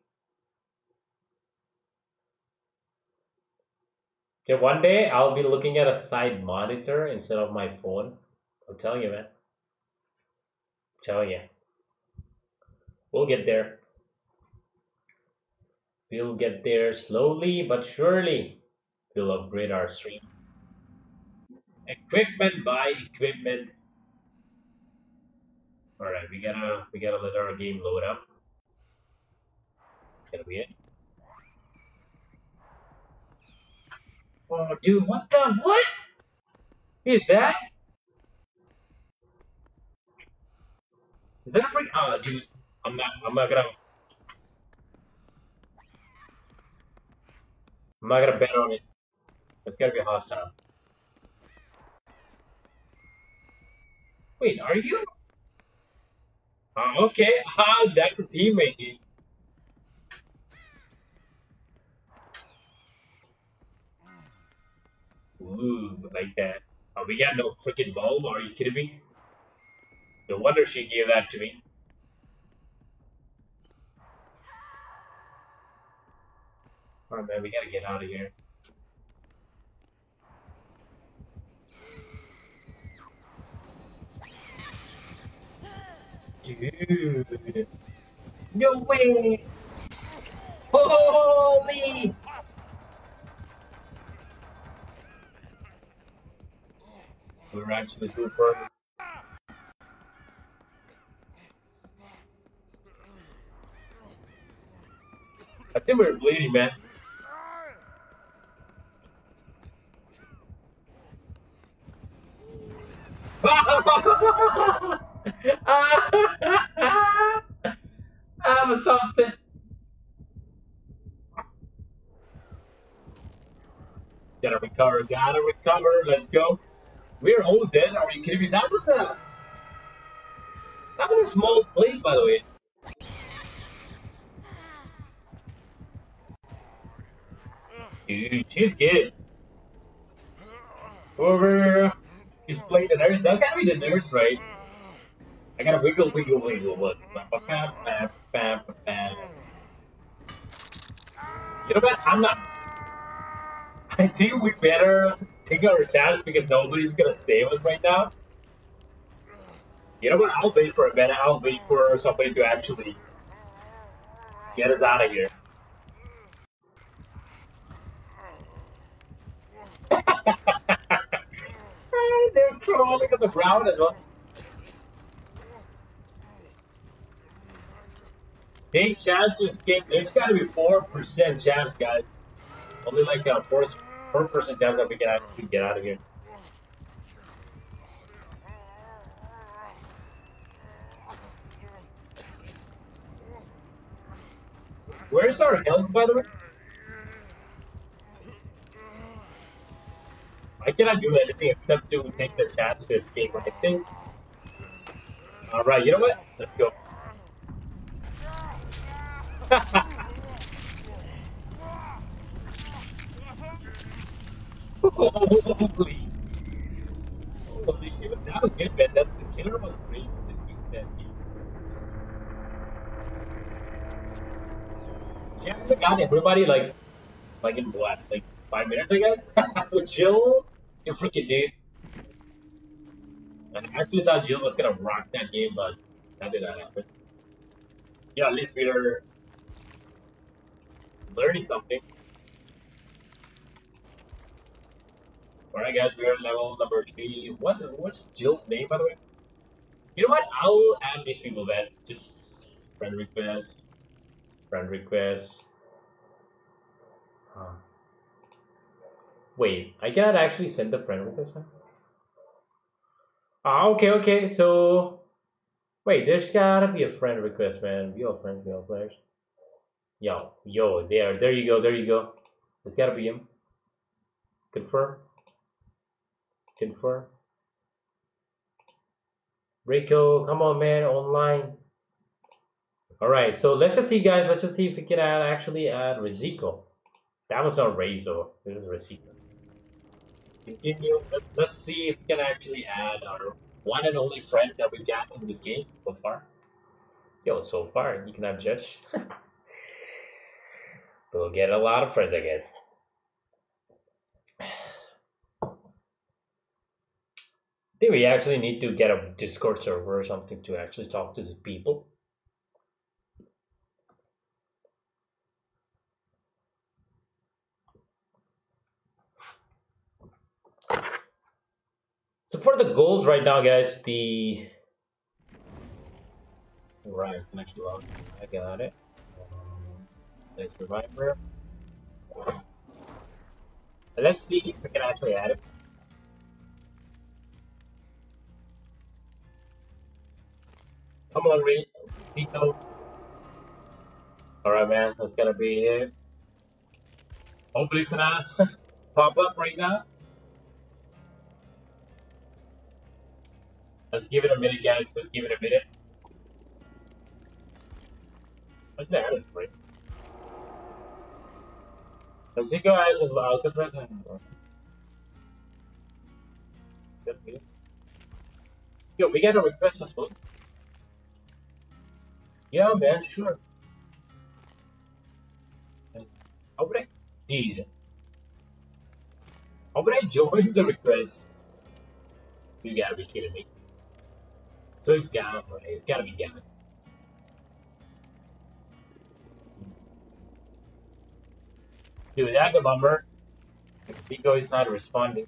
Okay, one day I'll be looking at a side monitor instead of my phone. I'm telling you, man. I'm telling you. We'll get there. We'll get there slowly but surely. We'll upgrade our stream. Equipment by equipment. Alright, we gotta we gotta let our game load up. Be it. Oh, dude, what the what? Is that? Is that a freak? Oh, dude, I'm not. I'm not gonna. I'm not gonna bet on it. It's gotta be a hostile. Wait, are you? Uh, okay, *laughs* ah, that's a teammate. Ooh, like that. We got no freaking bulb? Are you kidding me? No wonder she gave that to me. Alright, man, we gotta get out of here. Dude. No way! Holy! We're actually super. I think we're bleeding, man. *laughs* I'm something. Gotta recover, gotta recover, let's go. We're all dead, are you kidding me? That was a... That was a small place, by the way. Dude, she's good. Over. He's playing the nurse. That gotta be the nurse, right? I gotta wiggle, wiggle, wiggle. Look. You know what? I'm not. I think we better take our chance because nobody's gonna save us right now. You know what? I'll wait for a minute. I'll wait for somebody to actually get us out of here. *laughs* They're crawling on the ground as well. Take chance to escape. There's got to be 4% chance, guys. Only like a 4, 4% chance that we can actually get out of here. Where's our health, by the way? I cannot do anything except to take the chance to escape, I think. Alright, you know what? Let's go. *laughs* Holy. Holy shit, that was good, man. That, the killer was great. This game, that game. Yeah, got everybody like, like in what, like five minutes, I guess. *laughs* With Jill, you freaking dude. I actually thought Jill was gonna rock that game, but that did not happen. Yeah, at least we're learning something. Alright guys, we are level number 3. What what's Jill's name by the way? You know what? I'll add these people then. Just friend request. Friend request. Huh. Wait, I cannot actually send the friend request now? Ah, okay, okay, so... Wait, there's gotta be a friend request, man. We all friends, we all players. Yo, yo, there, there you go, there you go. There's gotta be him. Confirm. Confirm. Rico, come on, man, online. Alright, so let's just see, guys. Let's just see if we can add, actually add Riziko. That was not Razo. It was Riziko continue. Let's, let's see if we can actually add our one and only friend that we got in this game so far. Yo, so far, you cannot judge. *laughs* we'll get a lot of friends, I guess. Think we actually need to get a Discord server or something to actually talk to the people. So for the gold right now, guys, the right connection log. I got it. Um, there's Survivor. Let's see if we can actually add it. Come on, Reed. Tito. Alright, man. That's gonna be it. Hopefully it's gonna pop up right now. Let's give it a minute, guys. Let's give it a minute. What's that? Right? Let's see, guys. Alcatraz and. Yo, we got a request as well. Yeah, man, sure. How would I did? How would I join the request? You gotta be kidding me. So it's gone, right? It's gotta be gone. Dude, that's a bummer. Pico is not responding.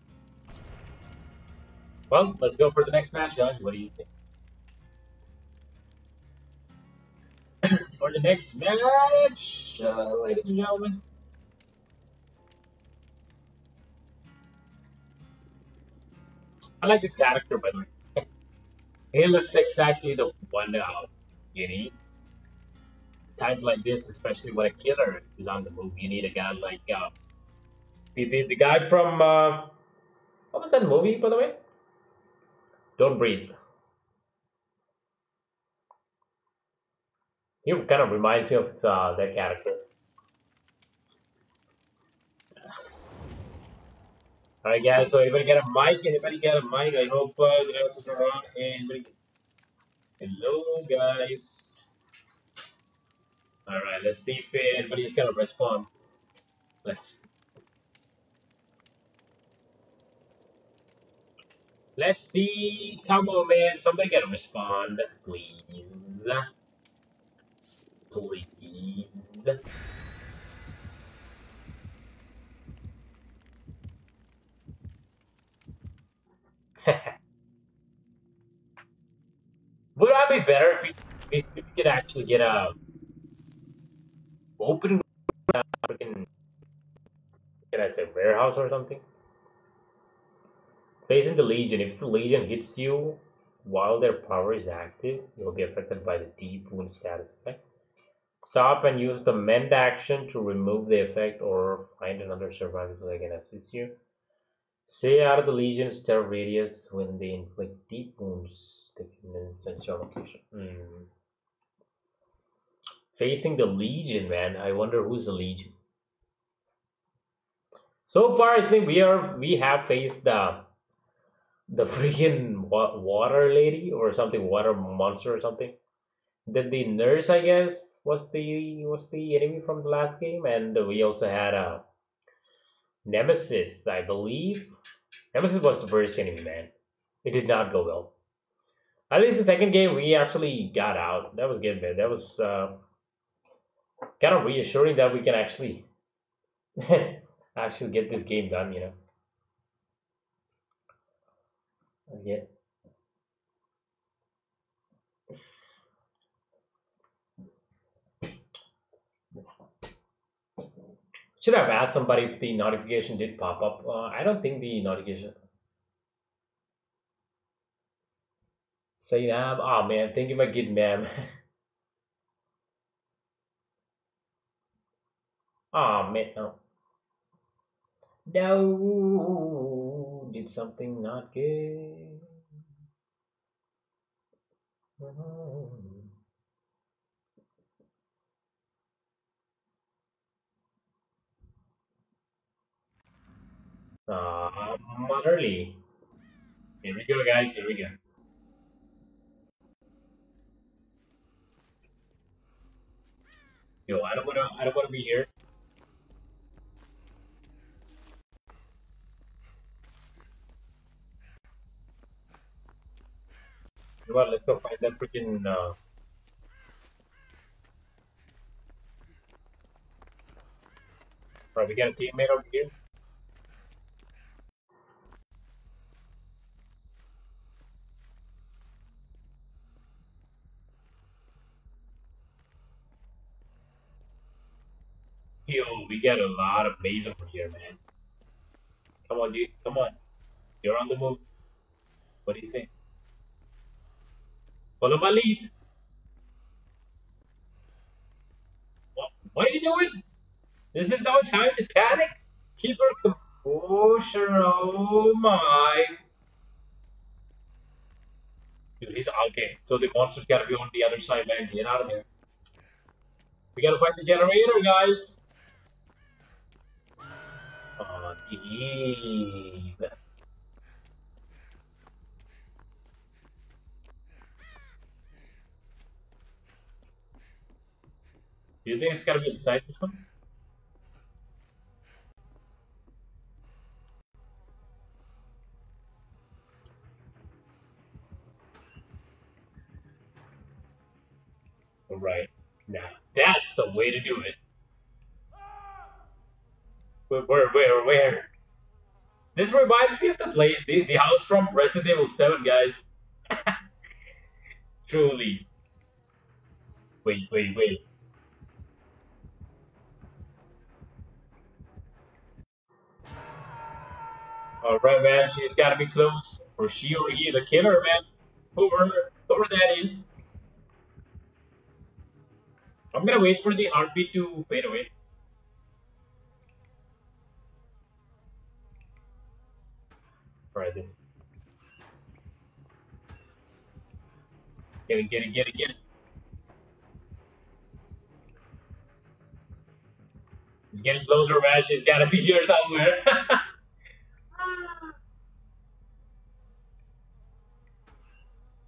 Well, let's go for the next match, guys. What do you think? For the next match, uh, ladies and gentlemen. I like this character, by the way. *laughs* he looks exactly the one uh, you need. Times like this, especially when a killer is on the move, you need a guy like uh, the, the, the guy from, uh, what was that movie, by the way? Don't Breathe. He kind of reminds me of uh, that character. Alright guys, so anybody got a mic? Anybody got a mic? I hope uh, the on. Anybody? Hello guys. Alright, let's see if anybody's gonna respond. Let's Let's see. Come on, man. Somebody gotta respond, please. Please. *laughs* Would that be better if we, if we could actually get a open can I say warehouse or something? Facing the Legion, if the Legion hits you while their power is active, you'll be affected by the deep wound status effect. Stop and use the mend action to remove the effect or find another survivor so they can assist you. Stay out of the Legion's terror radius when they inflict deep wounds. Can sense your location. Hmm. Facing the Legion, man. I wonder who's the Legion. So far, I think we are we have faced the the freaking water lady or something, water monster or something. Then the nurse, I guess, was the was the enemy from the last game, and we also had a Nemesis, I believe. Nemesis was the first enemy, man. It did not go well. At least the second game, we actually got out. That was good, man. That was uh, kind of reassuring that we can actually *laughs* actually get this game done, you know. Let's get Should have asked somebody if the notification did pop up. Uh, I don't think the notification. Say now. Oh man, thank you, my good ma'am. *laughs* oh man, no. No, did something not good. Uh, Motherly. Here we go, guys. Here we go. Yo, I don't wanna. I don't wanna be here. Know what? Let's go find that freaking. Uh... Right, we got a teammate over here. Yo, we got a lot of base over here, man. Come on, dude. Come on. You're on the move. What do you say? Follow my lead. What, what are you doing? This is no time to panic. Keep her composure. Oh my. Dude, he's okay. So the monster's gotta be on the other side, man. Get out of there. We gotta find the generator, guys. Oh, deep. Do you think it's gotta be inside this one? Right. Now, that's the way to do it. Where, where, where? This reminds me of the play, the, the house from Resident Evil 7, guys. *laughs* Truly. Wait, wait, wait. Alright, man, she's gotta be close. Or she or he, the killer, man. Whoever, whoever that is. I'm gonna wait for the heartbeat to fade away. Try this. Get it, get it, get it, get it. He's getting closer, man. She's gotta be here somewhere. *laughs*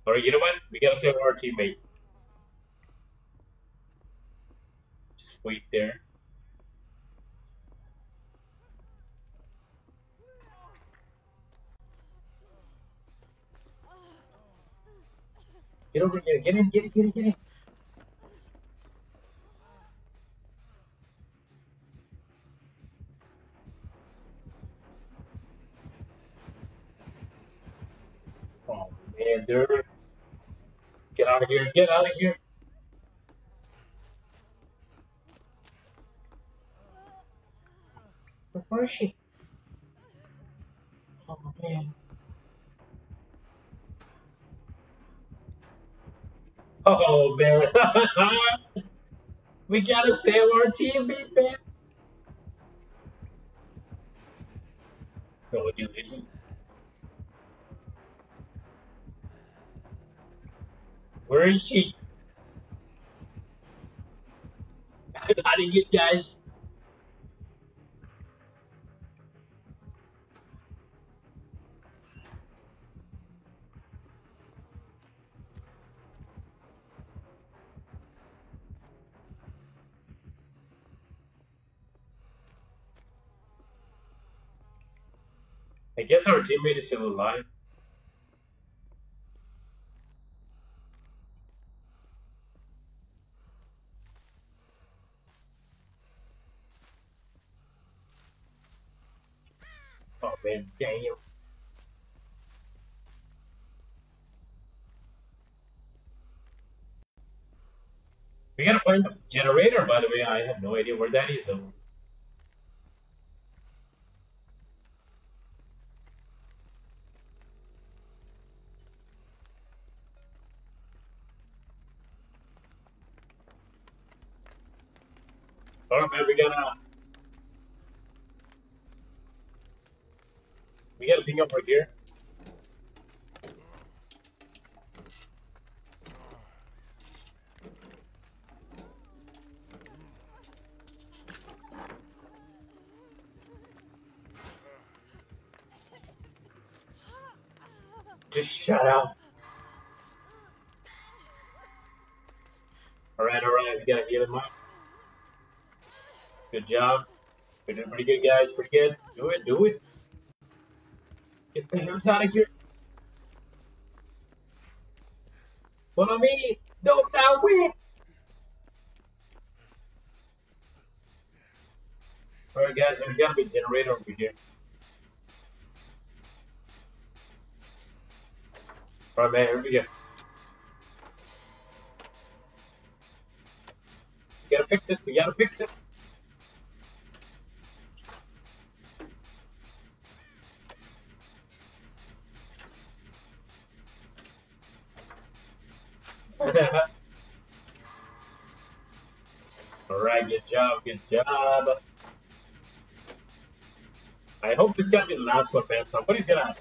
Alright, you know what? We gotta save our teammate. Just wait there. Get over here. Get in, get in, get in, get in. Oh man, dude. Get out of here. Get out of here. Where is she? Oh man. Oh man. *laughs* we gotta save our teammate, man. Oh, no, dude, is he? Where is she? *laughs* How to get guys? I guess our teammate is still alive. Oh man, damn. We gotta find the generator, by the way. I have no idea where that is though. Man, we gotta we got a thing up right here. Just shut up. Alright, alright, we gotta heal him up. Good job. We're doing pretty good, guys. Pretty good. Do it, do it. Get the hell out of here. Follow me. Don't thou win. Alright, guys, there's gotta a generator over here. Alright, man, here we go. We gotta fix it. We gotta fix it. *laughs* Alright, good job, good job. I hope this is gonna be the last one, man. Somebody's gonna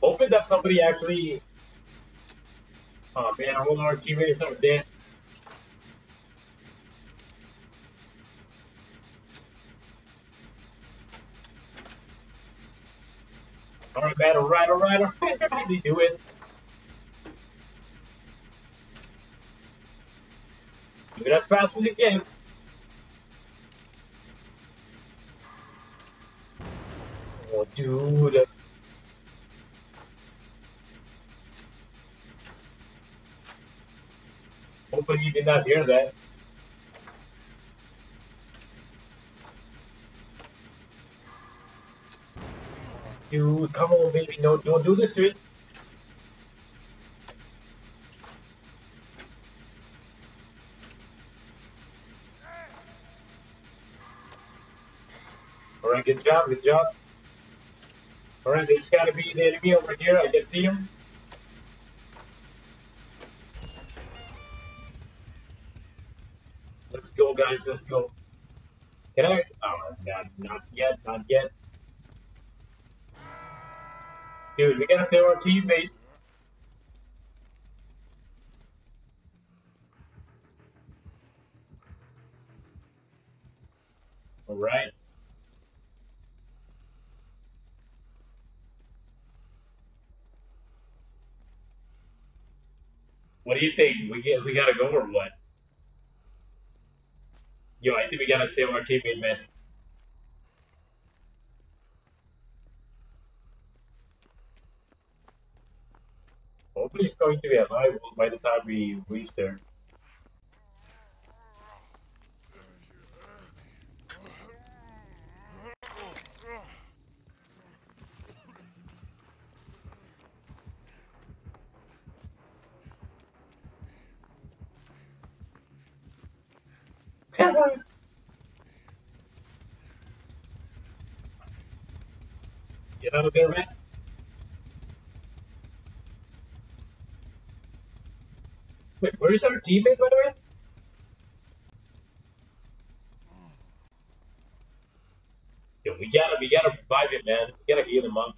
hoping that somebody actually. Oh man, all our teammates are dead. Alright, man, alright, alright, alright. They *laughs* do it. Do it as fast as you can. Oh, dude. Hopefully you did not hear that. Dude, come on, baby. No, don't do this to it. Alright, good job, good job. Alright, there's gotta be the enemy over here. I can see him. Let's go, guys. Let's go. Can I? Oh, not, not yet. Not yet. Dude, we gotta save our teammate. All right. What do you think? We get we gotta go or what? Yo, I think we gotta save our teammate, man. Hopefully it's going to be alive by the time we reach there. Get out of there, man. Wait, where is our teammate, by the way? Yo, we gotta, we gotta revive it, man. We gotta heal him up.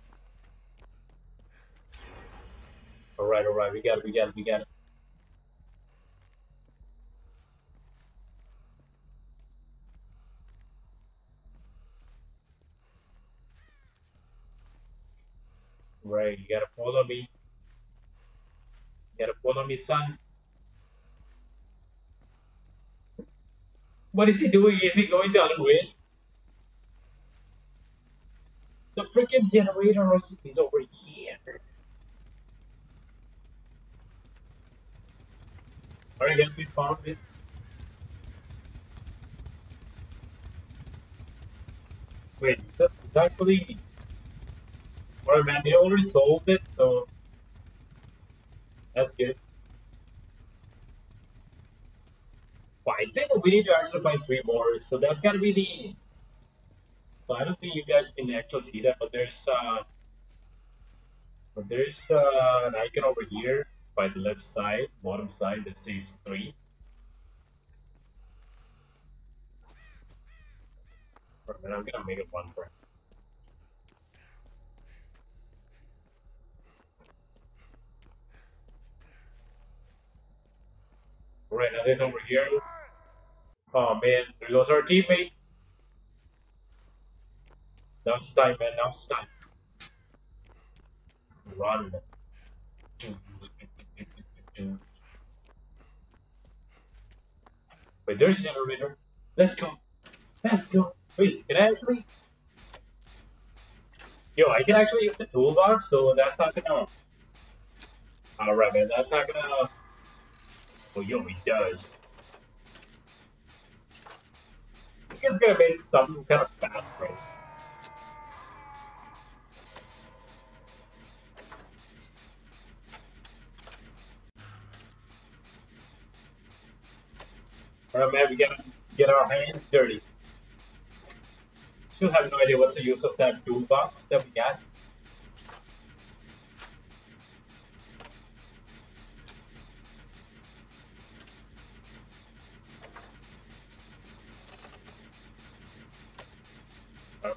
Alright, alright, we got it, we got it, we got it. Right, you gotta follow me. You gotta follow me, son. What is he doing? Is he going the other way? The freaking generator is, is over here. Alright guys, we found it. Wait, it's, it's actually... Alright man, they already solved it, so... That's good. Well, I think we need to actually find three more, so that's gotta be the. So I don't think you guys can actually see that, but there's uh, but there's uh, an icon over here by the left side, bottom side that says three. For a minute, I'm gonna make it one for. Right, now it's over here. Oh man, there goes our teammate. Now it's time, man. Now it's time. Run. Wait, there's a generator. Let's go. Let's go. Wait, can I actually? Yo, I can actually use the toolbox, so that's not gonna. Alright, man. That's not gonna. Oh, yo, he does. He's gonna make some kind of fast break. Alright man, we gotta get our hands dirty. Still have no idea what's the use of that toolbox that we got.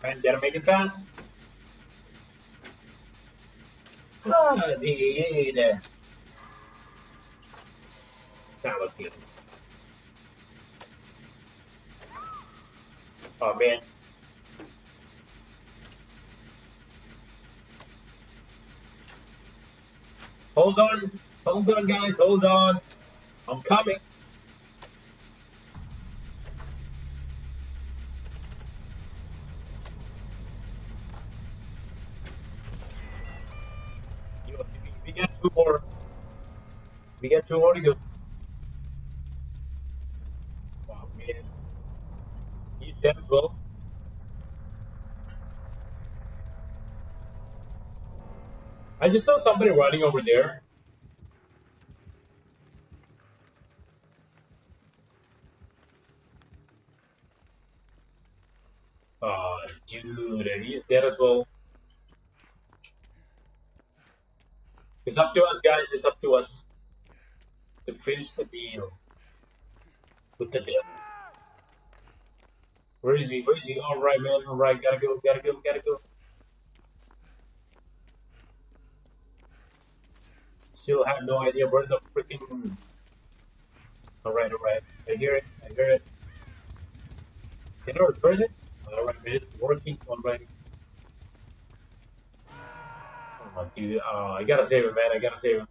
Man, gotta make it fast. Dude. That was good. Oh man. Hold on. Hold on, guys. Hold on. I'm coming. We got two more to go. Oh man. He's dead as well. I just saw somebody running over there. Oh, dude, he's dead as well. It's up to us, guys. It's up to us to finish the deal with the devil. Where is he? Where is he? All right, man. All right, gotta go. Gotta go. Gotta go. Still have no idea where the freaking. All right, all right. I hear it. I hear it. Can I repair this? All right, man. It's working. All right. Oh, my dude. Uh, I gotta save him, man. I gotta save him.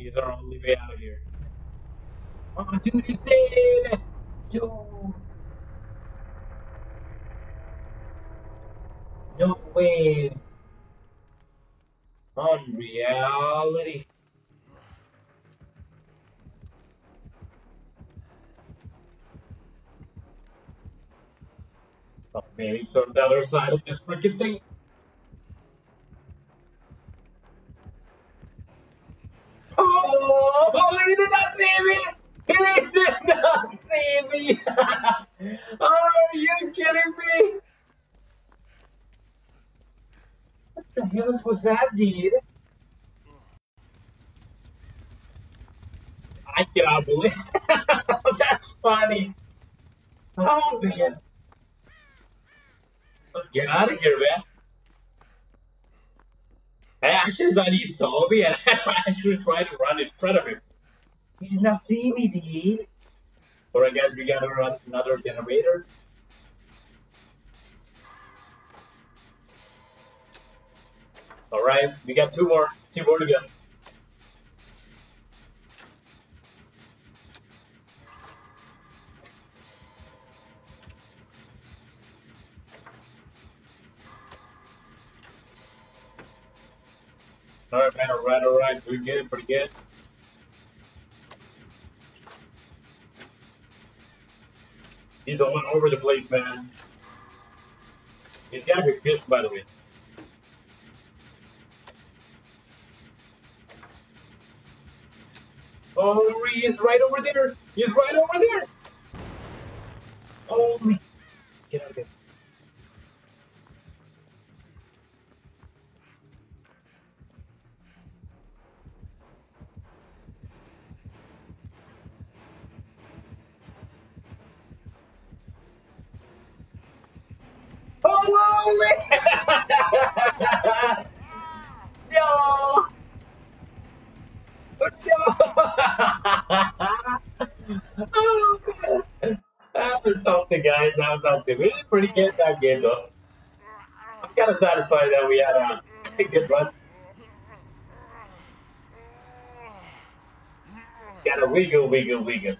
He's our only way out of here. Oh, dude, he's dead! Yo! No way! On reality. Oh man, he's on the other side of this freaking thing. Oh, oh, he did not see me! He did not see me! *laughs* Oh, are you kidding me? What the hell was that, dude? I cannot believe *laughs* That's funny. Oh, man. Let's get out of here, man. I actually thought he saw me and *laughs* I actually tried to run in front of him. He did not see me, dude. Alright guys, we gotta run another generator. Alright, we got two more. Two more to go. Alright, man, alright, alright. Pretty good, pretty good. He's all over the place, man. He's gotta be pissed, by the way. Oh, he is right over there. He's right over there. Holy. Get out of there. Oh. That was something, guys. That was something. We did pretty good that game, though. I'm kind of satisfied that we had a good run. Gotta wiggle, wiggle, wiggle.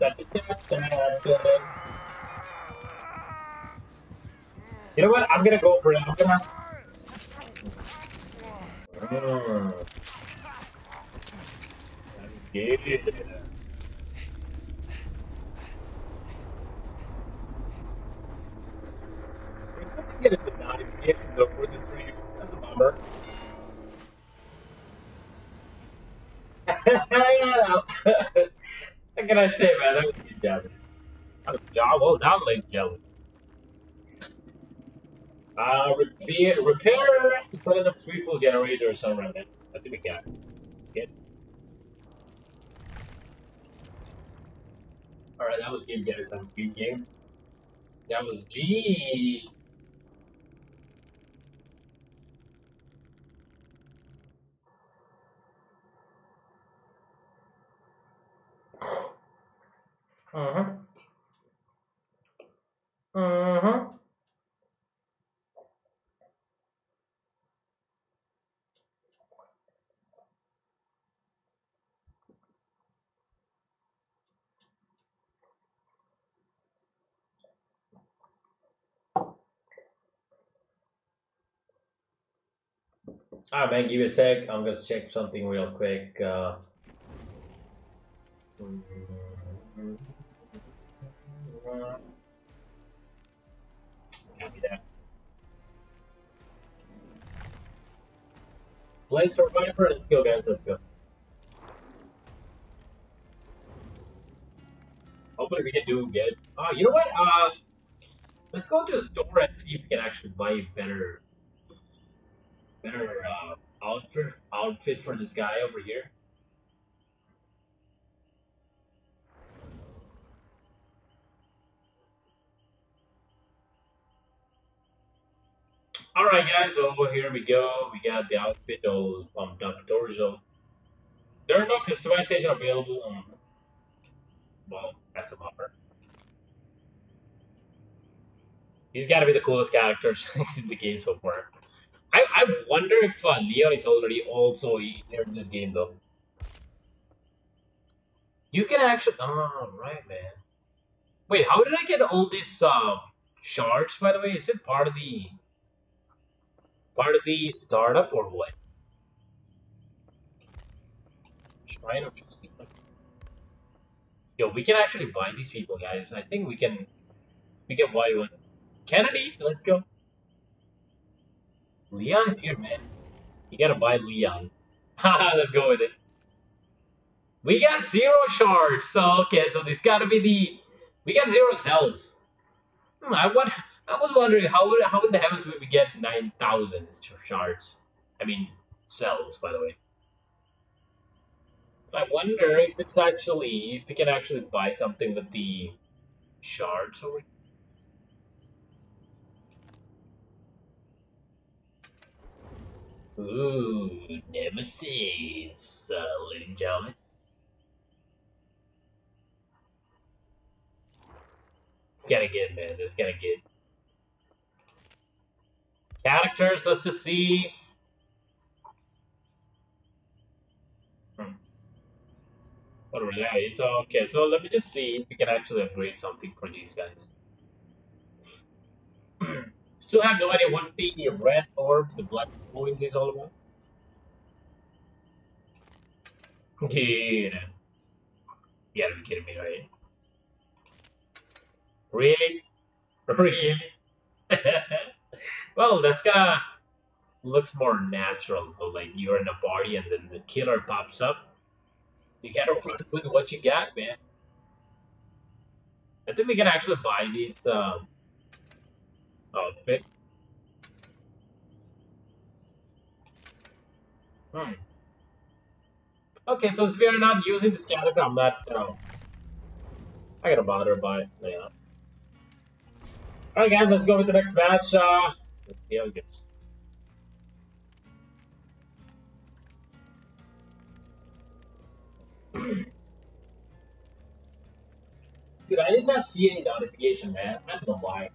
You know what? I'm gonna go for it. I'm gonna. Oh. We still get a notification though for the stream. That's a bummer. *laughs* what can I say, man? That was a good job. That was a job well. Uh, repair, repair, put in a free flow generator or something like that. I think we got it. Alright, that was game, guys. That was game, game. That was G. Uh-huh. Uh-huh. Alright man, give me a sec. I'm gonna check something real quick. Uh... Copy that. Play Survivor. Let's go, guys. Let's go. Hopefully we can do good. Uh, you know what? Uh, let's go to the store and see if we can actually buy better, better uh, outfit outfit for this guy over here. Alright guys, so here we go. We got the outfit all pumped up torso. There are no customization available. Um, well, that's a bummer. He's got to be the coolest character *laughs* in the game so far. I, I wonder if uh, Leon is already also in this game though. You can actually. Oh, right, man. Wait, how did I get all these uh, shards, by the way? Is it part of the part of the startup or what? Shrine of Justice. Yo, we can actually buy these people, guys. I think we can we can buy one. Kennedy, let's go. Leon is here, man. You gotta buy Leon. *laughs* Haha, let's go with it. We got zero shards, so okay, so this gotta be the we got zero cells. Hmm, I what I was wondering how would how in the heavens would we get nine thousand shards? I mean cells, by the way. So I wonder if it's actually if we can actually buy something with the shards over. Ooh, Nemesis, uh, ladies and gentlemen. It's gonna get, man. It's gonna get. Characters, let's just see. Hmm. What were they? So, okay, so let me just see if we can actually upgrade something for these guys. *clears throat* Still have no idea what the red orb, the black points is all about. Yeah. You gotta be kidding me, right? Really? Really? *laughs* well, that's gonna looks more natural. So, like you're in a party and then the killer pops up. You gotta work with what you got, man. I think we can actually buy these um, outfit. Hmm. Okay, so we are not using this character, I'm not. Uh, I gotta bother by. Yeah. Alright, guys, let's go with the next match. Uh, let's see how it goes. *clears throat* Dude, I did not see any notification, man. I don't know why.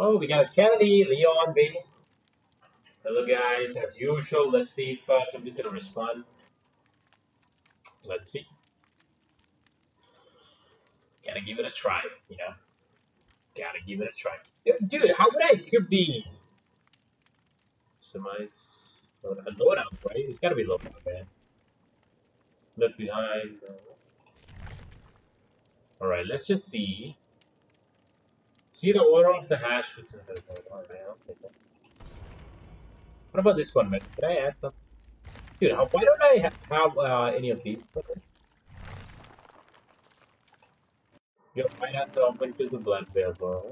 Oh, we got a Kennedy, Leon, baby. Hello, guys. As usual, let's see if uh, somebody's gonna respond. Let's see. Gotta give it a try, you know. Gotta give it a try. Dude, how would I equip the semis? A loadout, right? It's gotta be loadout, man. Left behind. Alright, let's just see. See the order of the hash. What about this one, man? Can I add some? Dude, how, why don't I have uh, any of these? You might have to open to the bloodweb, bro.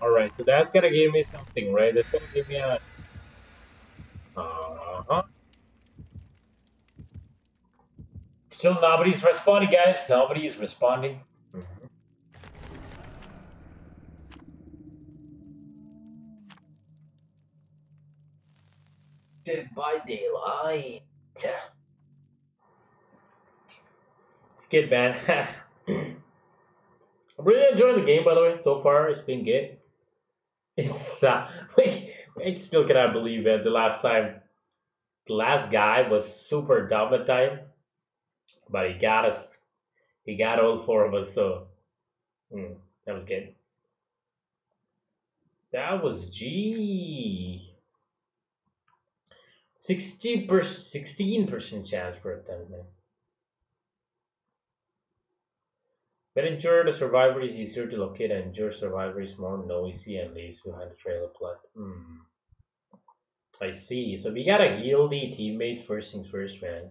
Alright, so that's gonna give me something, right? That's gonna give me a... Uh-huh. Still nobody's responding, guys. Nobody is responding. Dead by daylight. It's good, man. *laughs* I'm really enjoying the game, by the way. So far, it's been good. *laughs* It's uh, like I still cannot believe that the last time, the last guy was super dumb at time but he got us. He got all four of us. So mm, that was good. That was G. 60 per 16% chance for attempt, man. When injure the survivor is easier to locate and injure survivor is more noisy and leaves behind the trail of blood. Hmm. I see. So we gotta heal the teammate first things first, man.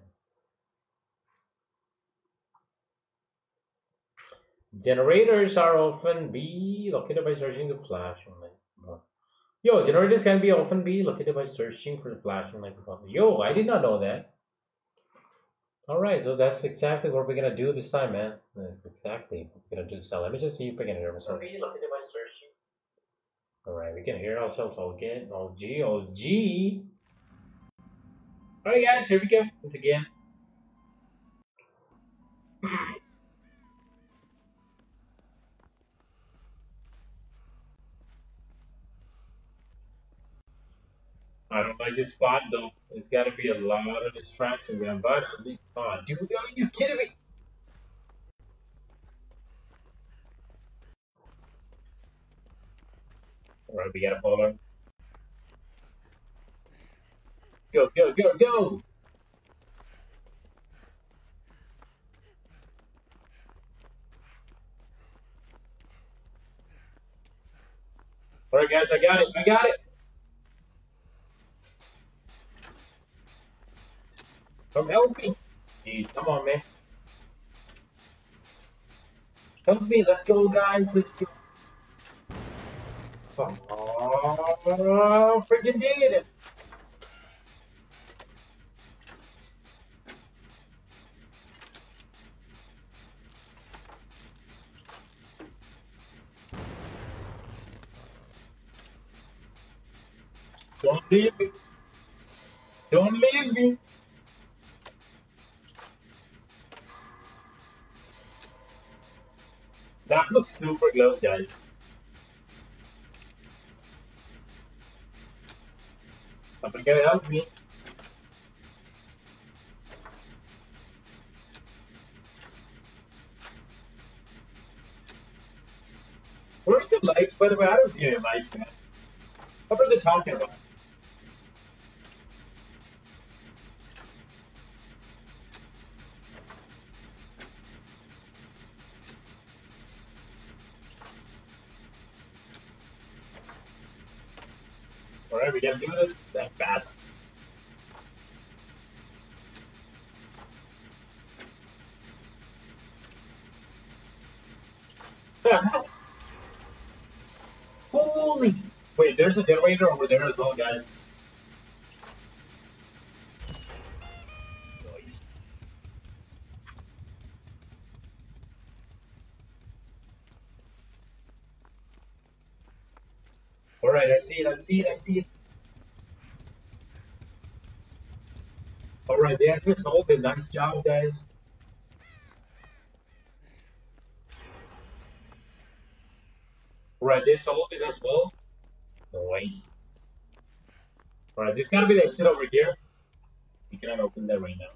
Generators are often be located by searching the flashing light. Yo, generators can be often be located by searching for the flashing light. Yo, I did not know that. Alright, so that's exactly what we're gonna do this time, man. That's exactly what we're gonna do this time. Let me just see if I can hear myself. Maybe look at my searching. Alright, we can hear ourselves all again. All G, all G. Alright guys, here we go. Once again. *clears throat* I don't like this spot though. There's got to be a lot of distraction, man. But oh, uh, dude, are you kidding me? All right, we got a baller. Go, go, go, go! All right, guys, I got it. I got it. Come help me. Dude, come on, man. Help me. Let's go, guys. Let's go. Oh, freaking did it. Don't leave me. Don't leave me. That was super close, guys. Somebody can help me. Where's the lights? By the way, I don't see any lights, man. What are they talking about? We gotta do this that fast. *laughs* Holy! Wait, there's a generator over there as well, guys. Nice. Alright, I see it, I see it, I see it. They actually solved it. Nice job, guys. Alright, they solved this as well. Nice. Alright, this gotta be the exit over here. We cannot open that right now.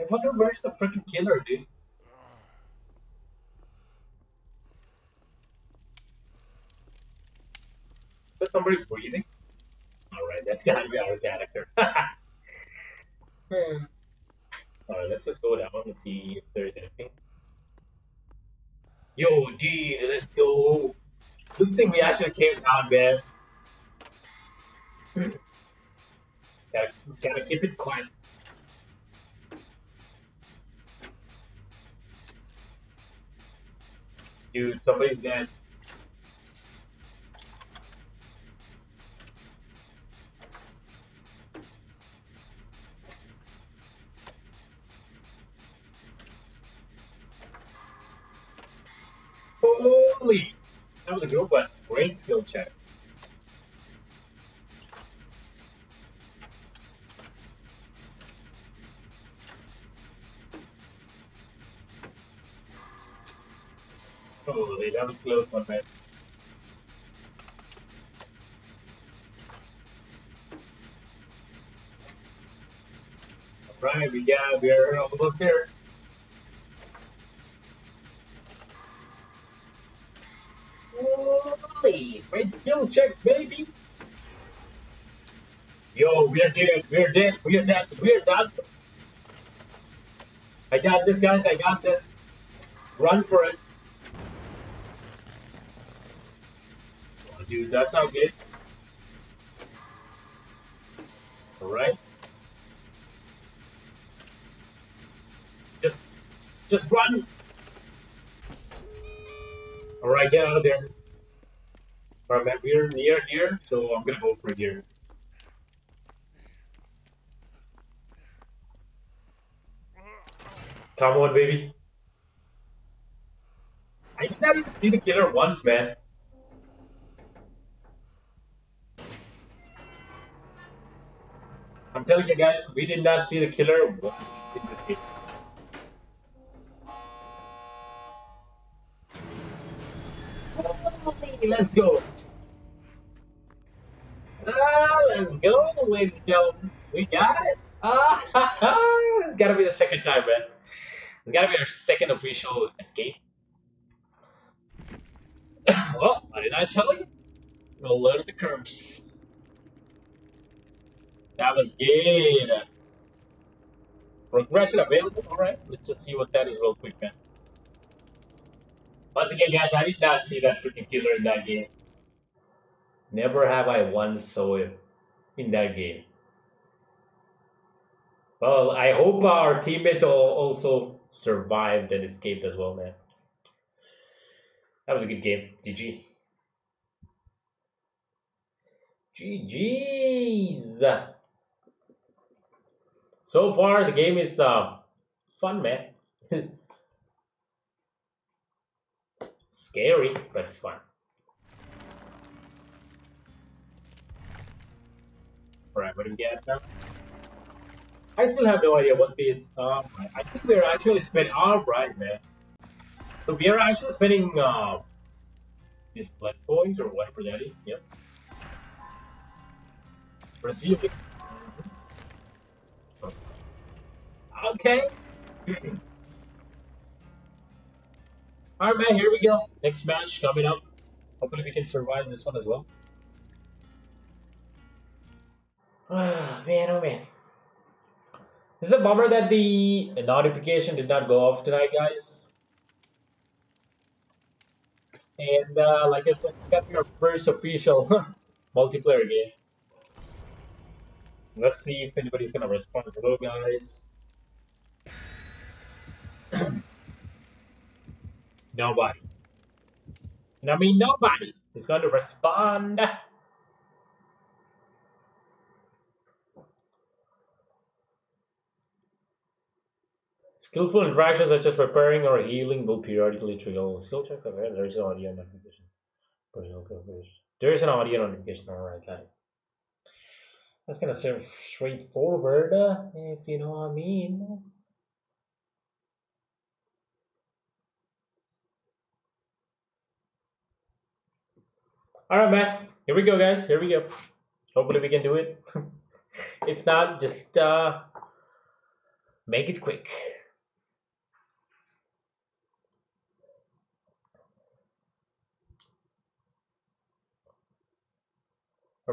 I wonder where's the freaking killer, dude. Is that somebody breathing? Alright, that's gotta be our character. *laughs* hmm. Alright, let's just go down and see if there's anything. Yo, dude, let's go. Good thing we actually came down, man. *laughs* gotta, gotta keep it quiet. Dude, somebody's dead. Holy! That was a good one. Great skill check. Holy, that was close, my man. Right, we got, we're almost here. Holy, great skill check, baby. Yo, we're dead, we're dead, we're dead, we're dead. I got this, guys, I got this. Run for it. Oh, dude, that's not good. Alright. Just, just run. Alright, get out of there. Alright, man, we're near here, so I'm gonna go for here. Come on, baby. I did not even see the killer once, man. I'm telling you guys, we did not see the killer once in this game. let's go. Ah, let's go, ladies and gentlemen. We got it. Ah, *laughs* it's gotta be the second time, man. It's gotta be our second official escape. *laughs* well, what did I tell you? We'll learn the curves. That was good. Progression available. Alright, let's just see what that is real quick, man. Once again, guys, I did not see that freaking killer in that game. Never have I once saw it in that game. Well, I hope our teammates also survived and escaped as well, man. That was a good game. GG. GG's. So far, the game is uh, fun, man. *laughs* Scary, but it's fun. Alright, what get now? I still have no idea what this. Um, I think we're actually spending. Alright, man. So we are actually spending uh, these blood points or whatever that is. Yep. Brazil. Okay. *clears throat* Alright, man, here we go. Next match coming up. Hopefully we can survive this one as well. Ah, *sighs* man, oh man. It's a bummer that the notification did not go off tonight, guys. And uh, like I said, it's got to be our first official *laughs* multiplayer game. Let's see if anybody's gonna respond. to Hello, guys. *clears throat* Nobody. I mean, nobody is going to respond. Skillful interactions such as repairing or healing will periodically trigger skill checks. Okay, there is an audio notification. There is an audio notification. Alright, got it. That's kind of straightforward, if you know what I mean. All right, man. Here we go, guys. Here we go. Hopefully we can do it. *laughs* if not, just uh, make it quick.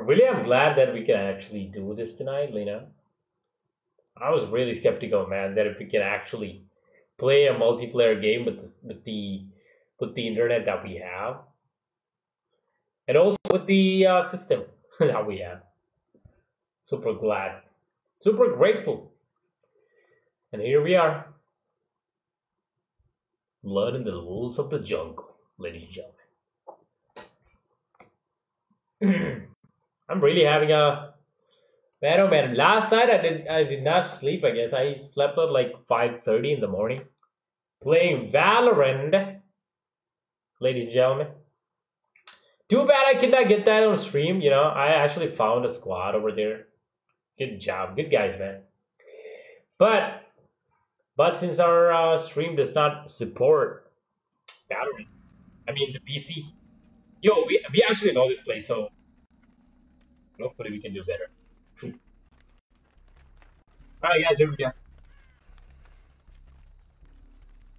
Really, I'm glad that we can actually do this tonight, Lena. I was really skeptical, man, that if we can actually play a multiplayer game with the, with the with the internet that we have and also with the uh, system *laughs* that we have. Super glad, super grateful. And here we are, learning the rules of the jungle, ladies and gentlemen. *clears throat* I'm really having a man oh man. Last night I did I did not sleep. I guess I slept at like 5:30 in the morning, playing Valorant, ladies and gentlemen. Too bad I could not get that on stream. You know, I actually found a squad over there. Good job, good guys, man. But, but since our uh, stream does not support battery, I mean the PC. Yo, we, we actually know this place, so hopefully we can do better. Alright guys, here we go.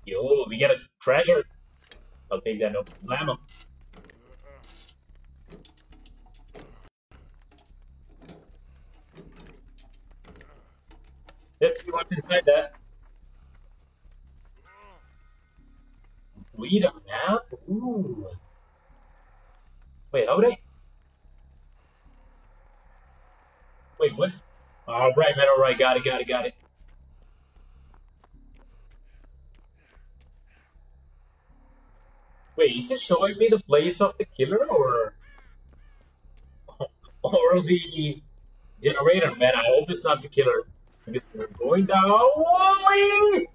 Yo, we got a treasure. I'll take that no problem. Let's see what's inside that. Read a map? Ooh. Wait, how would I? Wait, what? All right, man. All right, got it, got it, got it. Wait, is it showing me the place of the killer or *laughs* or the generator? Man, I hope it's not the killer. We're going down. Wally!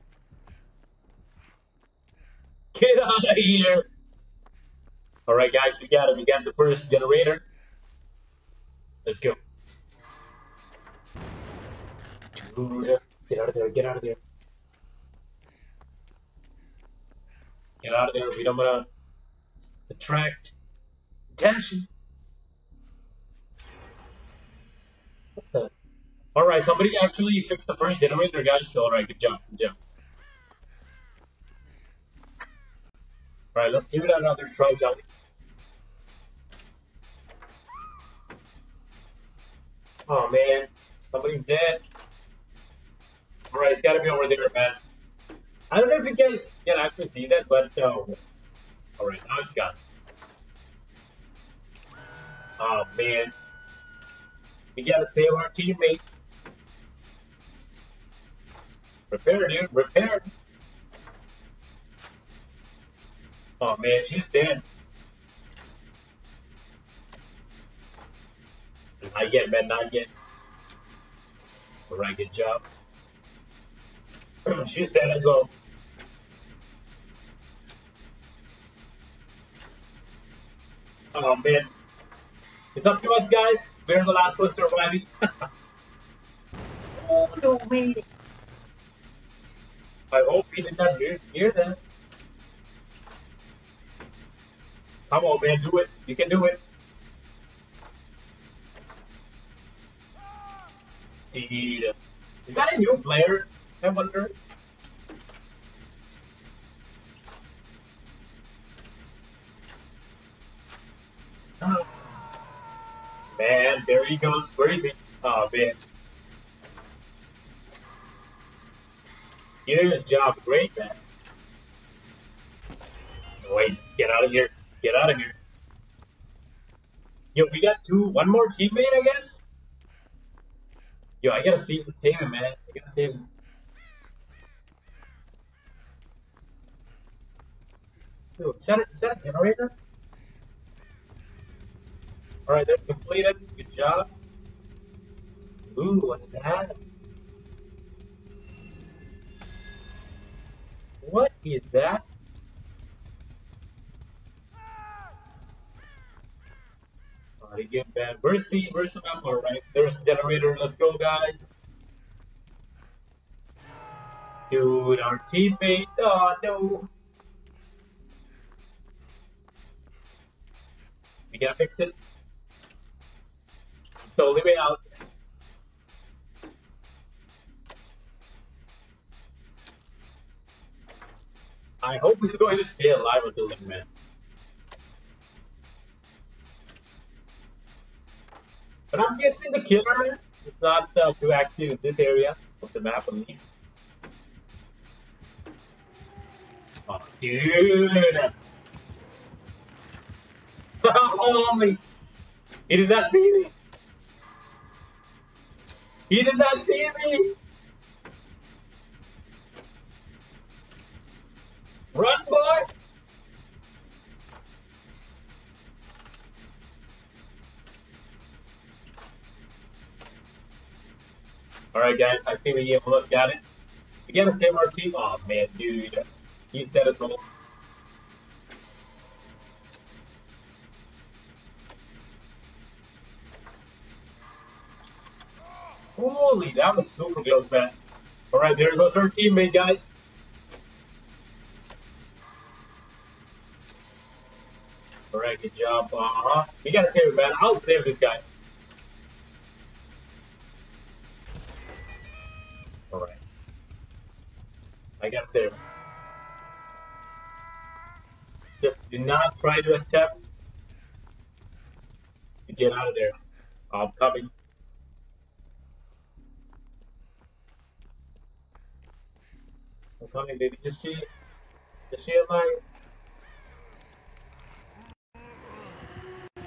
Get out of here! Alright guys, we got it. We got the first generator. Let's go. Get out of there, get out of there. Get out of there, we don't wanna attract attention. Uh, Alright, somebody actually fixed the first generator, guys. Alright, good job, good job. Alright, let's give it another try, shall we? Oh man, somebody's dead. Alright, it's gotta be over there, man. I don't know if you guys can actually see that, but uh, alright, now it's gone. Oh man. We gotta save our teammate. Repair, dude, repair. Oh man, she's dead. Not yet, man, not yet. Alright, good job. *clears throat* she's dead as well. Oh man. It's up to us, guys. We're the last one surviving. *laughs* oh, no way. I hope he did not hear, hear that. Come on, man, do it. You can do it. Dude. Is that a new player? I wonder. Man, there he goes. Where is he? Oh, man. Good job. Great, man. Noise. Get out of here. Get out of here. Yo, we got two, one more teammate, I guess? Yo, I gotta save, save him, man. I gotta save him. Yo, is that a, is that a generator? Alright, that's completed. Good job. Ooh, what's that? What is that? Alright, get bad. Where's the where's the map? Alright, there's the generator. Let's go, guys. Dude, our teammate. Oh no. We gotta fix it. It's the only way out. I hope he's going to stay alive until then, man. But I'm guessing the killer is not uh, too active in this area of the map, at least. Oh, dude! *laughs* Oh, Holy! He did not see me! He did not see me! Run, boy! Alright guys, I think we almost got it. We gotta save our. Oh man, dude. He's dead as well. Holy, that was super close, man. Alright, there goes our teammate, guys. All right, good job. Uh huh. We gotta save him, man. I'll save this guy. Alright. I gotta save him. Just do not try to attempt to get out of there. I'm coming. Coming, baby. Just chill. Just chill, my.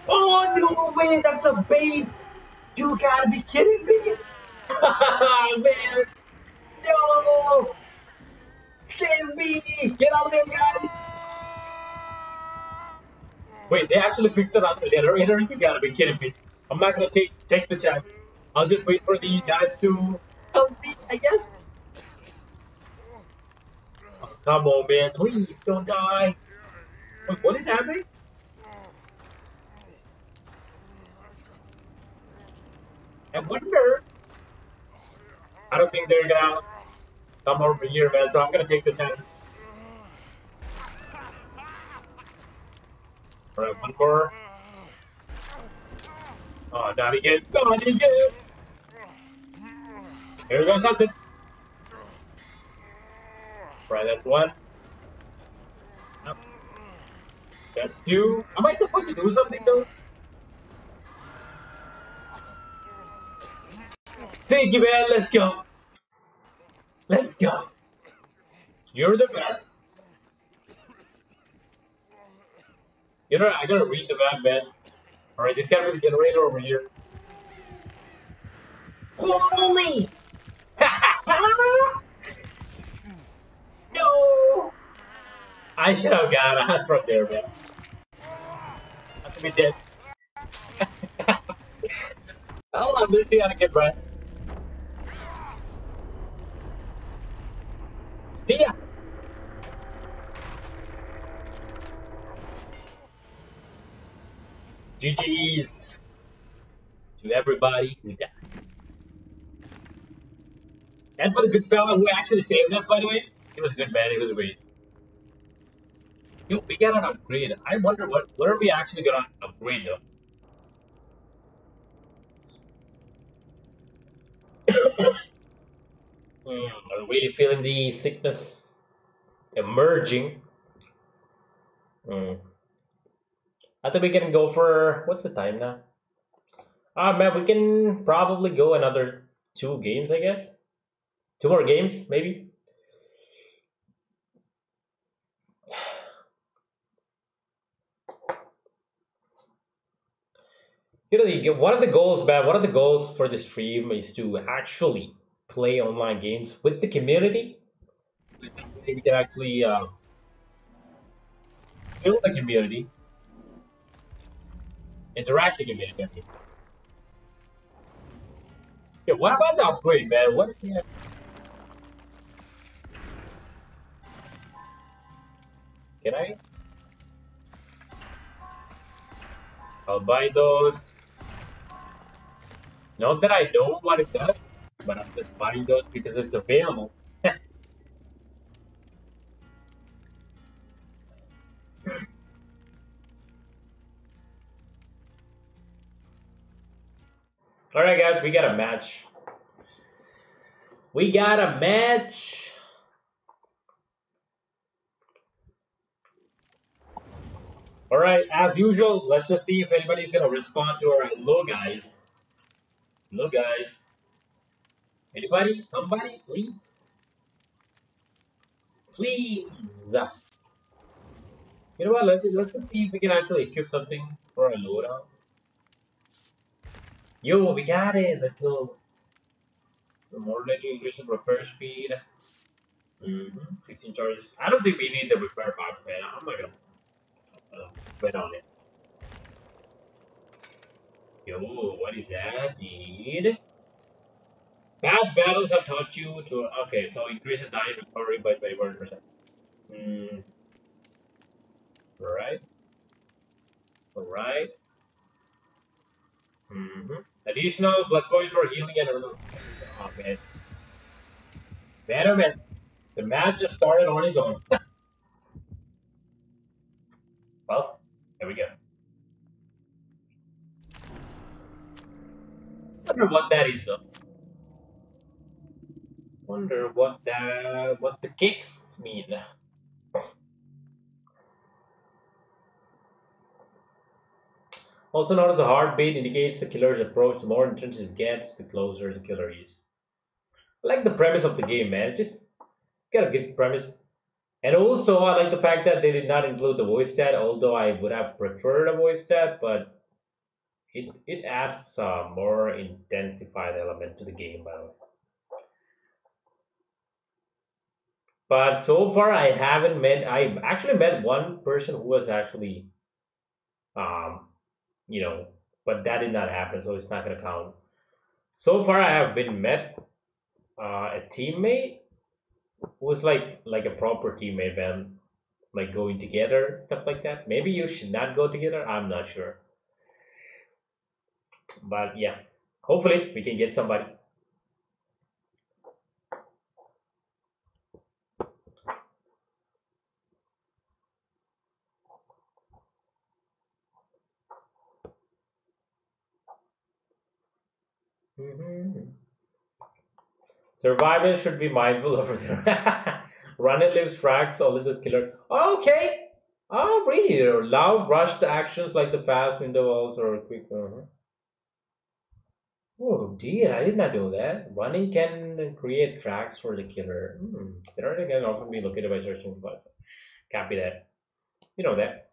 Oh no way, that's a bait! You gotta be kidding me! *laughs* man! No! Save me! Get out of there, guys! Wait, they actually fixed it on the generator? You gotta be kidding me. I'm not gonna take take the chance. I'll just wait for the guys to Help me, I guess. Come on man, please don't die. Wait, what is happening? I wonder. I don't think they're gonna come over here, man, so I'm gonna take the chance. Alright, one more. Oh, not again. Not again. Here goes something. Right, that's one. That's two. Am I supposed to do something though? Thank you, man. Let's go. Let's go. You're the best. You know, I gotta read the map, man. Alright, this guy was generator over here. Holy! *laughs* No! I should have got hat from there, man. I to be dead. *laughs* Hold on, how to get right. See ya! GG's to everybody who died. And for the good fella who actually saved us, by the way. He was a good man, he was great. Yo, we got an upgrade. I wonder what what *coughs* are we actually gonna upgrade though? Hmm, I'm really feeling the sickness emerging. Hmm. I think we can go for what's the time now? Ah man, we can probably go another two games, I guess. Two more games, maybe. You know, you get, one of the goals, man, one of the goals for the stream is to actually play online games with the community. So we can actually uh, build the community, interact the community. Yeah, what about the upgrade, man? What? Can I? I'll buy those. Not that I know what it does, but I'm just buying those because it's available. *laughs* Alright guys, we got a match. We got a match. Alright, as usual, let's just see if anybody's gonna respond to our hello guys. Hello guys. Anybody? Somebody? Please? Please! You know what, let's, let's just see if we can actually equip something for our loadout. Yo, we got it! Let's go. The more likely increase in repair speed. Mm-hmm. 16 charges. I don't think we need the repair box, man. I'm not gonna bet on it. Yo, what is that, dude? Past battles have taught you to. Okay, so increases die recovery by 21%. Hmm. Alright. Alright. Mm-hmm. Additional blood points for healing and. Oh, man. Oh man. The match just started on his own. *laughs* well, there we go. Wonder what that is though. Wonder what the what the kicks mean. Also known as the heartbeat indicates the killer's approach. The more intense it gets, the closer the killer is. I like the premise of the game, man. Just got a good premise. And also, I like the fact that they did not include the voice chat, although I would have preferred a voice chat, but it, it adds a more intensified element to the game, by the way. But so far, I haven't met. I actually met one person who was actually, um, you know, but that did not happen, so it's not gonna count. So far, I have been met uh, a teammate who was like like a proper teammate, man, like going together, stuff like that. Maybe you should not go together. I'm not sure, but yeah, hopefully we can get somebody. Mhm. Survivors should be mindful over there. *laughs* Run and lives frags little killer. Okay. Oh, really? Loud, rushed actions like the fast window walls or quick. Uh-huh. Oh dear, I did not know that. Running can create tracks for the killer. Hmm. Killer can often be located by searching for. Copy that. You know that.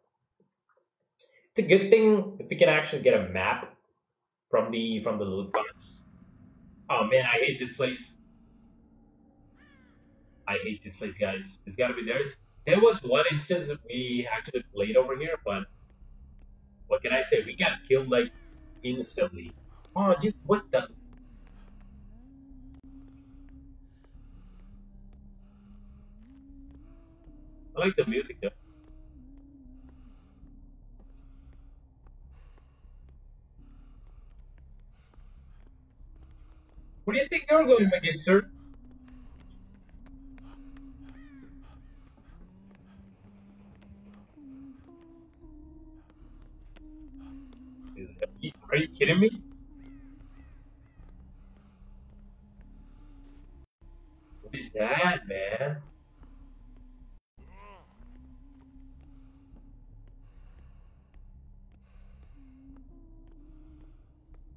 It's a good thing if we can actually get a map from the from the loot box. Oh man, I hate this place. I hate this place, guys. It's gotta be there's there was one instance that we actually played over here, but what can I say? We got killed like instantly. Oh dude, what the I like the music though. What do you think you're going against, sir? Are you kidding me? Is that, man?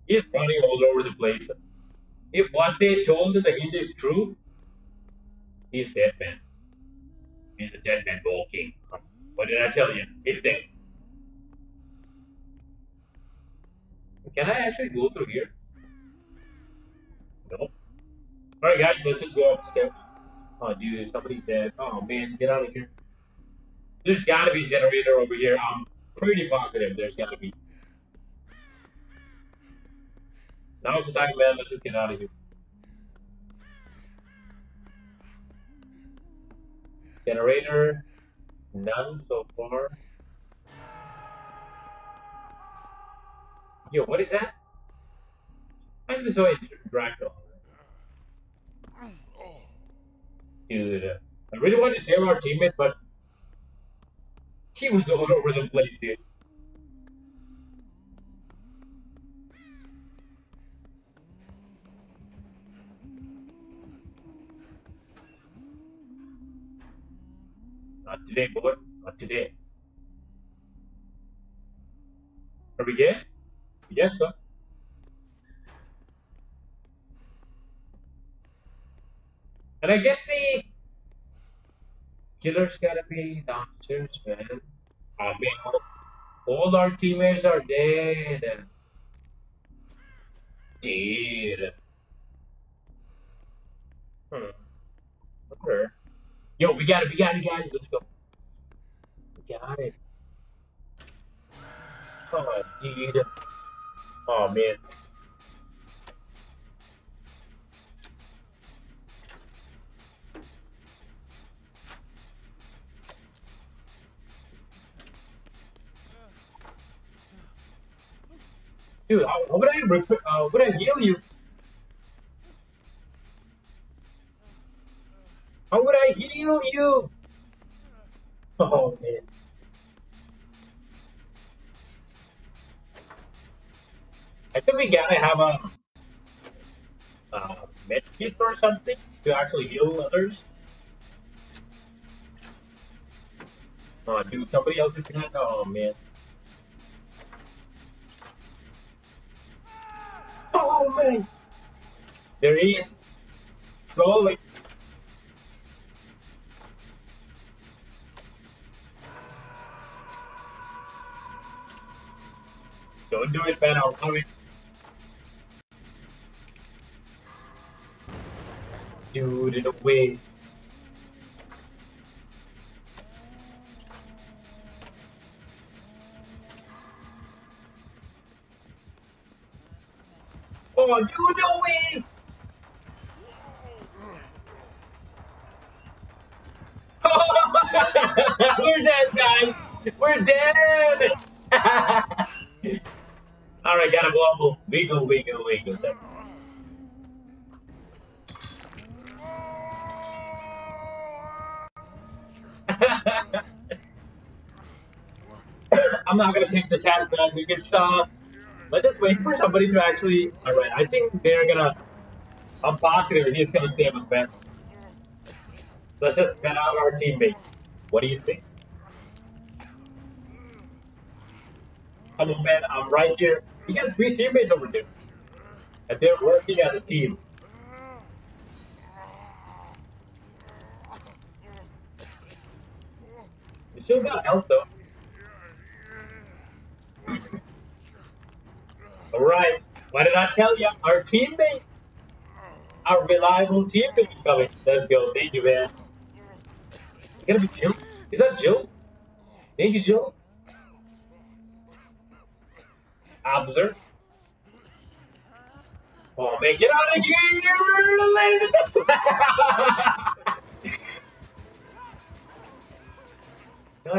He's running all over the place. If what they told in the hint is true, he's dead, man. He's a dead man walking. What did I tell you? He's dead. Can I actually go through here? No. Alright guys, let's just go up the steps. Oh dude, somebody's dead. Oh man, get out of here. There's gotta be a generator over here. I'm pretty positive there's gotta be. Now's the time, man. Let's just get out of here. Generator, none so far. Yo, what is that? I actually saw it Dracula. Dude, I really wanted to save our teammate, but he was all over the place, dude. Not today, boy. Not today. Are we good? Yes, sir. And I guess the killer's gotta be downstairs, man. I mean, all, all our teammates are dead. Dead. Hmm. Okay. Yo, we got it, we got it, guys. Let's go. We got it. Oh, dude. Oh, man. Dude, how, would I uh, would I heal you? How would I heal you? *laughs* Oh man. I think we gotta have a uh, med kit or something to actually heal others. Oh, dude, somebody else is behind. Oh, man. Man. There he is. Slowly. Don't do it, man. I'm coming. Dude, in a way. Oh, dude, no way! We're dead, guys! We're dead! *laughs* Alright, gotta wobble. Wiggle, wiggle, wiggle. I'm not gonna take the task back because uh, let's just wait for somebody to actually. All right, I think they're gonna. I'm positive he's gonna save us, man. Let's just bet out our teammate. What do you think? Come on, man, I'm right here. We got three teammates over there, and they're working as a team. You still got health though. Alright, what did I tell you? Our teammate, our reliable teammate is coming. Let's go. Thank you, man. It's gonna be Jill. Is that Jill? Thank you, Jill. Officer. Oh man, get out of here, ladies and gentlemen! *laughs*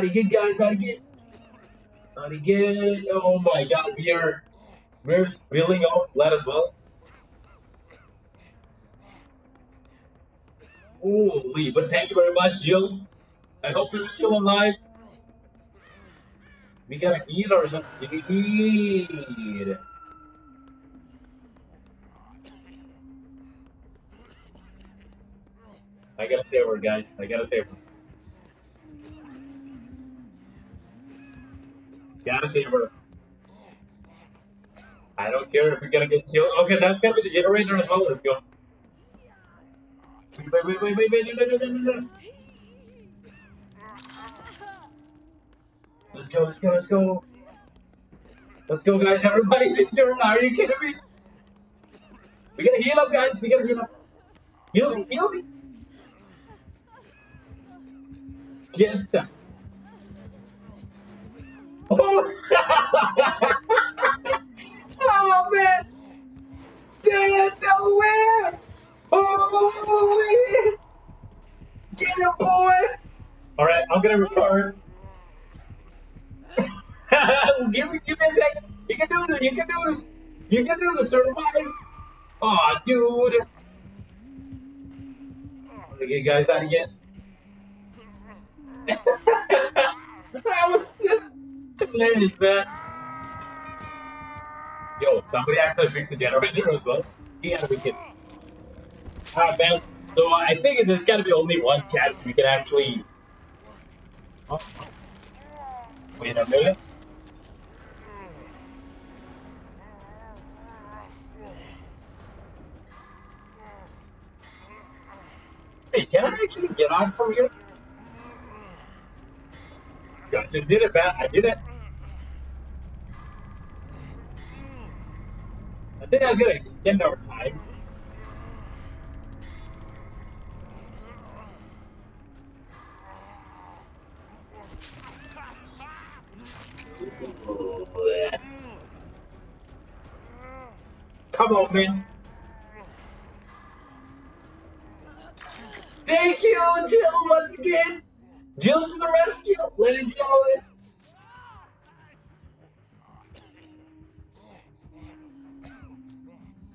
To get, guys? Get? How to get? Oh my God, we are we're spilling off blood as well. Holy, but thank you very much, Jill. I hope you're still alive. We gotta eat or something. Eat. I gotta save her, guys. I gotta save her. Gotta save her. I don't care if you're gonna get killed. Okay, that's gonna be the generator as well. Let's go. Wait, wait, wait, wait, wait, no, no, no, no, no. Let's go, let's go, let's go. Let's go, guys. Everybody's in turn. Are you kidding me? We gotta heal up, guys. We gotta heal up. Heal me, heal me. Get them. *laughs* Oh! *laughs* man! Damn it, nowhere! Holy! Get him, boy! Alright, I'm gonna record. *laughs* give me, give me a second. You can do this. You can do this. You can do this. Survive. Aw, oh, dude. I'm gonna get guys out again. *laughs* that was just hilarious, man. Yo, somebody actually fixed the generator as well. He had a wicked. Alright, man. So I think there's gotta be only one chance we can actually. Oh. Wait a minute. Hey, can I actually get out from here? I just did it, man. I did it. I think was gonna extend our time. Come on, man. Thank you, Jill, once again. Jill to the rescue, ladies and gentlemen.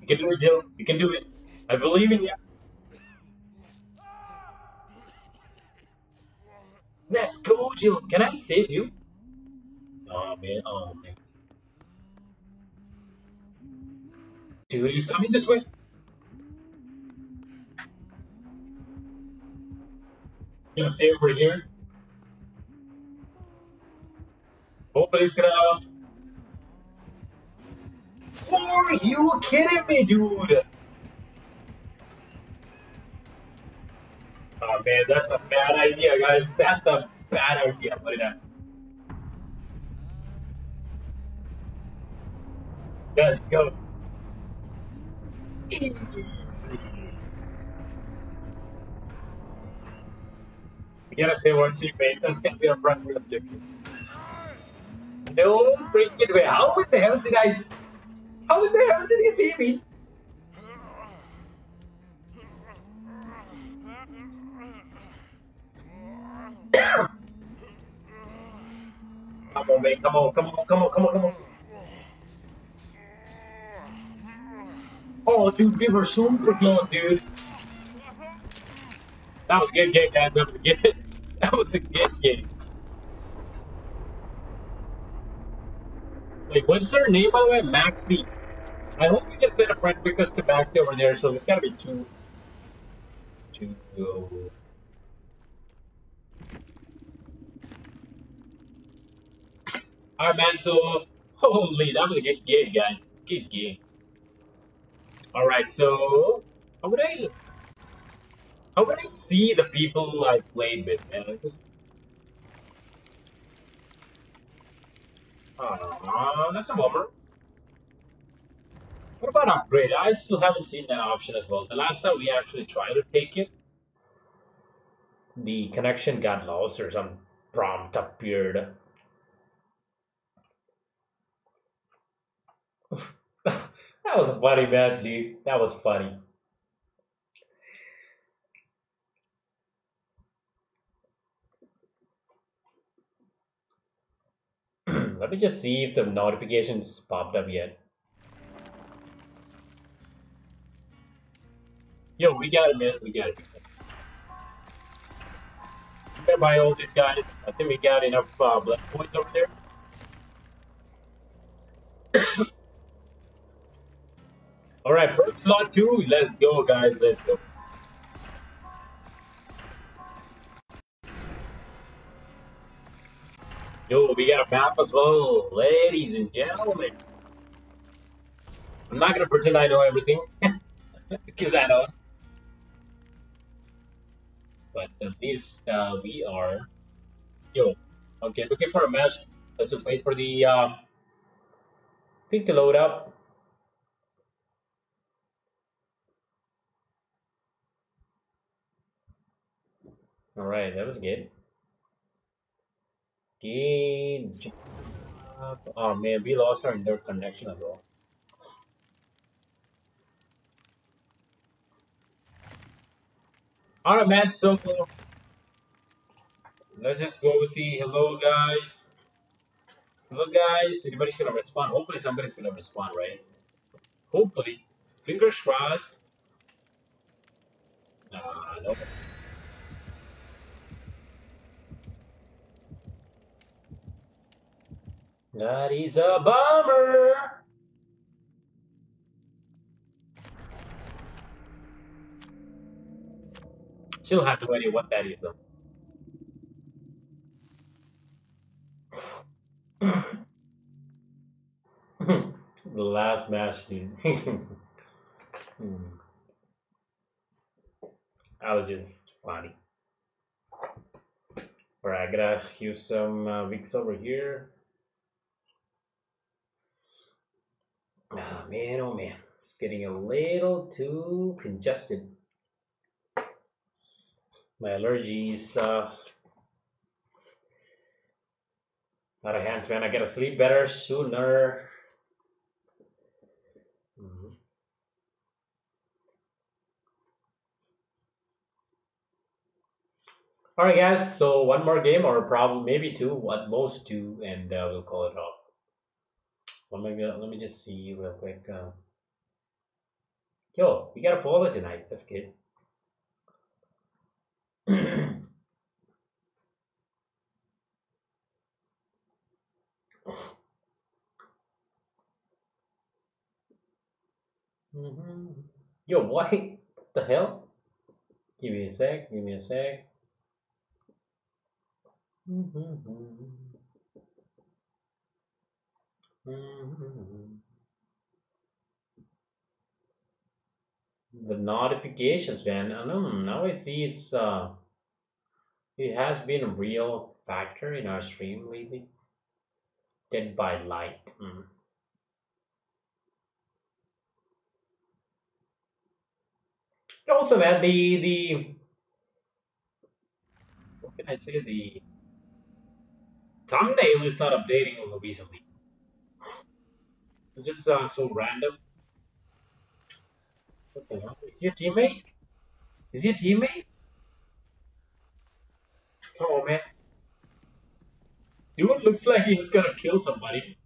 You can do it, Jill. You can do it. I believe in you. Let's go, Jill. Can I save you? Oh man, oh man. Dude, he's coming this way. Gonna stay over here. Oh, please. Are you kidding me, dude? Oh man, that's a bad idea, guys. That's a bad idea. Put it down. Let's go. We gotta save our teammate. That's gonna be our primary objective. No freaking way. How the hell did I? How the hell did he see me? *coughs* Come on, man. Come on, come on, come on, come on, come on. Oh, dude, we were super close, dude. *laughs* That was a good game, guys. That was a good. That was a good game. Wait, what's her name, by the way? Maxi. I hope we can send a friend request to back over there, so it's gotta be two. Two. Alright, man, so. *laughs* Holy, that was a good game, guys. Good game. Alright, so. How would I. How would I see the people I played with, man? I just. Aw, that's a bummer. What about upgrade? I still haven't seen that option as well. The last time we actually tried to take it, the connection got lost or some prompt appeared. *laughs* that was a funny match, dude. That was funny. Let me just see if the notifications popped up yet. Yo, we got it, man. We got it. We gotta buy all these guys. I think we got enough uh, blood points over there. *coughs* All right, first slot two. Let's go, guys. Let's go. Yo, we got a map as well, ladies and gentlemen. I'm not gonna pretend I know everything, *laughs* because I don't. But at least uh, we are. Yo, okay, looking for a match. Let's just wait for the um, thing to load up. All right, that was good. Job. Oh man, we lost our internet connection as well. All right, man. So let's just go with the hello, guys. Hello, guys. Anybody's gonna respond? Hopefully, somebody's gonna respond, right? Hopefully. Fingers crossed. Uh, nope. That is a bummer. Still have no idea what that is, though. the last match, dude. *laughs* I was just funny. Alright, I gotta use some uh, Vicks over here. Ah, man, oh man. It's getting a little too congested. My allergies, uh, out of hands, man. I gotta sleep better sooner. Mhm. All right, guys. So one more game, or probably maybe two, at most two, and uh, we'll call it off. Let me let me just see real quick. Uh, yo, we got a polo tonight. That's good. Mhm. *coughs* Yo, why? What the hell? Give me a sec. Give me a sec. The notifications, man. I know now I see it's uh it has been a real factor in our stream lately. Dead by light. Mm. Also, man, the the what can I say? The thumbnail is not updating recently. It's just uh, so random. What the hell? Is he a teammate? Is he a teammate? Come on, man. Dude looks like he's gonna kill somebody.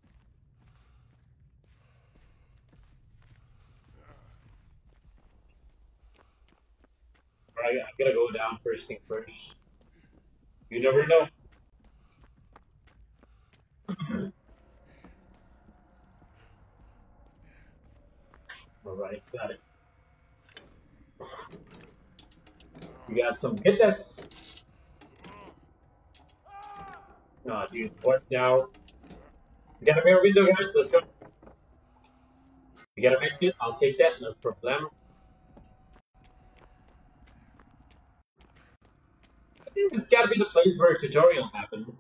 Alright, I'm gonna go down first thing first. You never know. Alright, got it. We got some goodness. Oh, dude, what now? You got a mirror window, guys? Let's go. You got a med kit? I'll take that, no problem. I think this gotta be the place where a tutorial happened.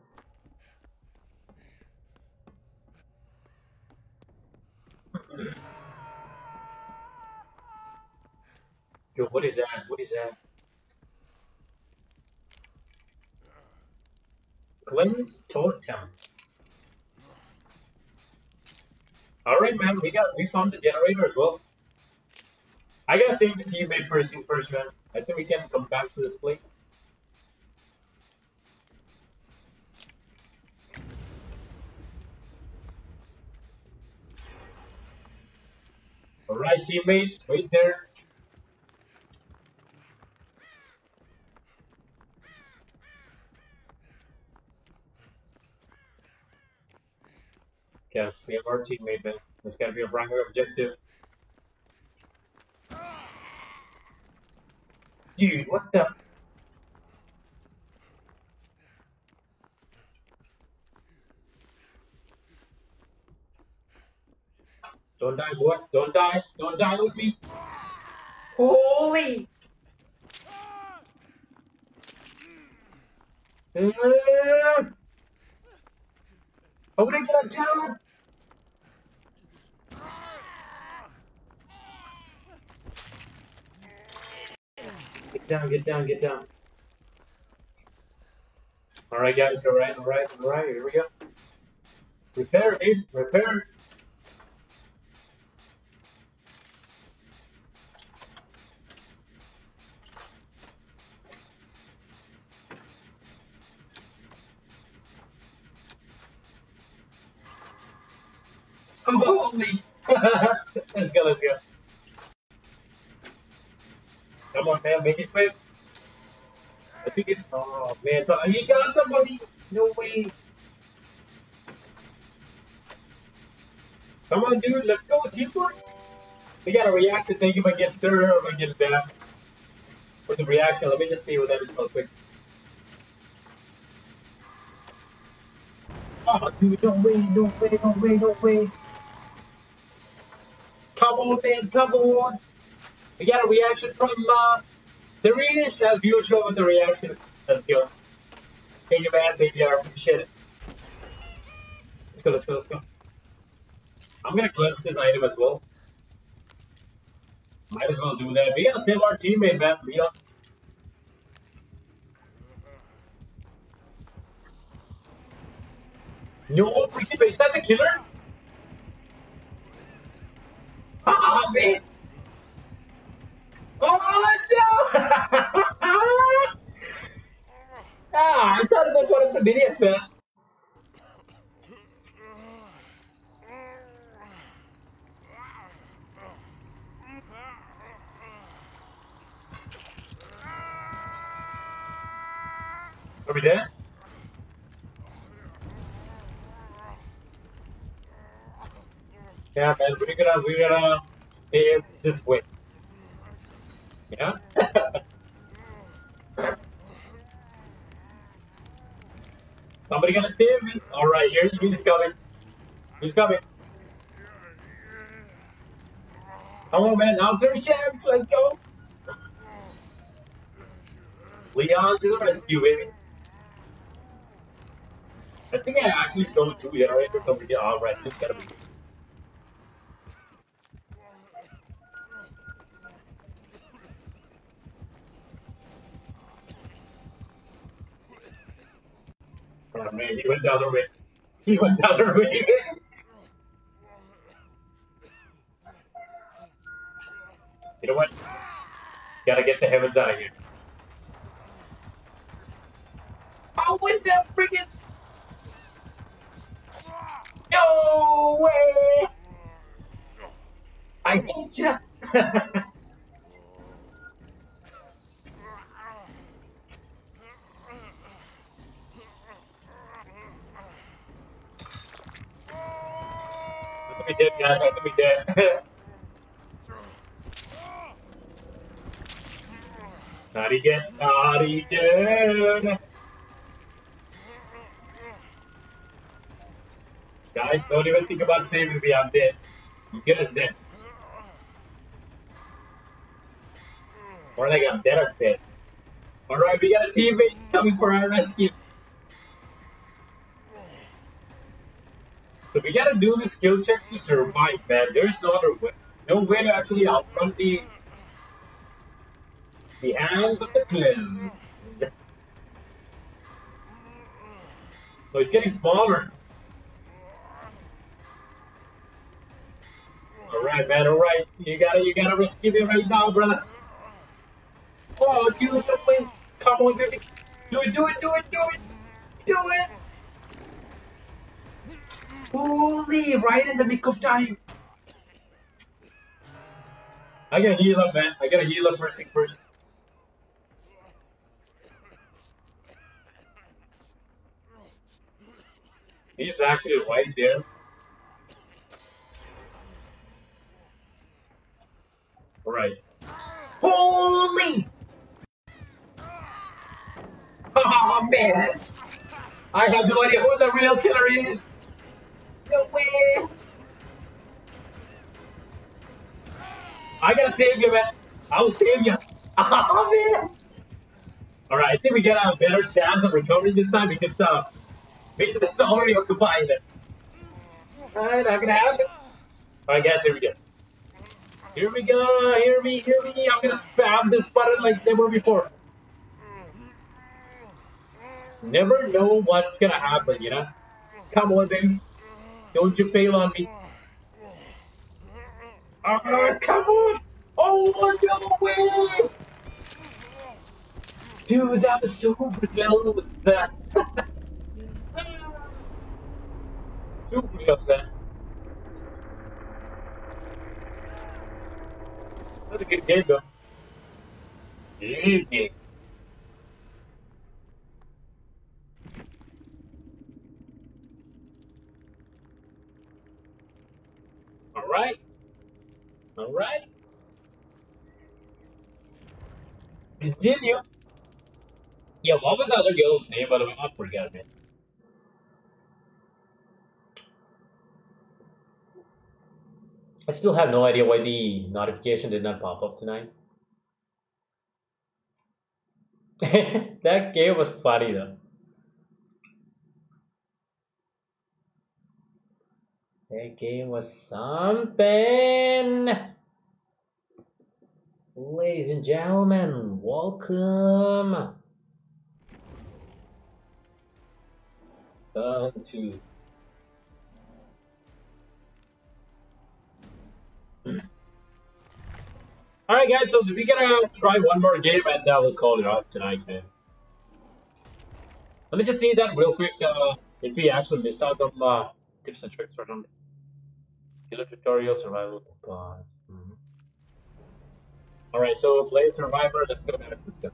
*laughs* Yo, what is that? What is that? Glenn's Totem. Alright, man, we got we found the generator as well. I gotta save the teammate first thing first, man. I think we can come back to this place. Alright, teammate, wait there. Gotta save our teammate, man. There's gotta be a primary objective. Dude, what the? Don't die, boy. Don't die. Don't die with me. Holy! Ah. How would I get up down? Get down, get down, get down. Alright, guys, alright, alright, alright, here we go. Repair, dude, repair. Holy! *laughs* let's go, let's go. Come on, man, make it quick. I think it's. Oh, man, so you got somebody? No way. Come on, dude, let's go, teamwork. We gotta react to think if I get stirred or if I get down. For the reaction, let me just see what that is real quick. Oh, dude, no way, no way, no way, no way. Come on, man, come on. We got a reaction from uh, the Reese, as usual with the reaction. Let's go. Thank you, man. You. I appreciate it. Let's go, let's go, let's go. I'm gonna cleanse this item as well. Might as well do that. We gotta save our teammate, man. Leon. No, freaking is that the killer? Ah, man! Oh no! ah, I thought was one of the minions, man. Are we dead? Yeah, man, we're gonna we're gonna stay this way. Yeah. *laughs* Somebody gonna save me? Alright, here he's coming. He's coming. Come on, man. Now's our chance. Let's go. Leon to the rescue, baby. I think I actually sold two generator company. Alright, this gotta be. Oh man, he went the other *laughs* way. He went the other *laughs* way. you know what? Gotta get the heavens out of here. How was that freaking? No way! I hate ya. *laughs* Me dead, guys. Let me dead. Naughty get naughty dude. Guys, don't even think about saving me. I'm dead. You get us dead. More like I'm dead as dead. Alright, we got a teammate coming for our rescue. So we gotta do the skill checks to survive, man. There's no other way. No way to actually outrun the the hands of the closed. So it's getting smaller. Alright, man, alright. You gotta you gotta rescue me right now, brother. Oh dude. Come on, baby. Do it, do it, do it, do it. Do it. Holy, right in the nick of time. I gotta heal up, man. I gotta heal up first thing first. He's actually right there. Right. Holy! Oh man! I have no idea who the real killer is. No way! I gotta save you, man. I'll save you. Oh *laughs* man! Alright, I think we got a better chance of recovering this time because uh, because it's already occupying it. Alright, not gonna happen. Alright, guys, here we go. Here we go. Hear me, hear me. I'm gonna spam this button like never before. Never know what's gonna happen, you know? Come on, baby. Don't you fail on me. Ah, come on. Oh no way! Dude, that was super close. super close, man. That's a good game, though. Good game. Right. All right. Continue. Yeah, what was the other girl's name, by the way? I forgot, man. I still have no idea why the notification did not pop up tonight. *laughs* that game was funny though. That game was something. Ladies and gentlemen, welcome. Down to *clears throat* Alright guys, so we're gonna try one more game and uh, we'll call it off tonight, man. Let me just see that real quick, uh, if we actually missed out on uh, tips and tricks or something. Killer tutorial, survival pods. Mm -hmm. Alright, so play Survivor, let's go guys, let's go.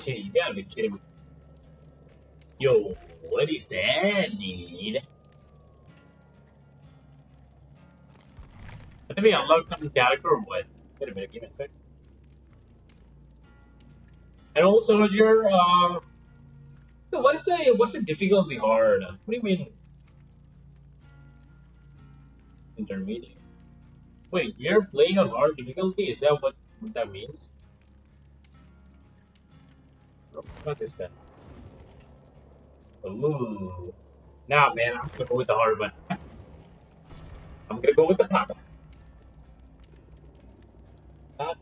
Gee, you gotta be kidding me. Yo, what is that, dude? Let me unlock some character or what? Wait a minute, give me a sec. And also, your uh, what is the what's the difficulty hard? What do you mean? Intermediate. Wait, you're playing on hard difficulty? Is that what, what that means? Not this guy. Ooh. Nah, man, I'm gonna go with the hard one. *laughs* I'm gonna go with the papa. Gentlemen.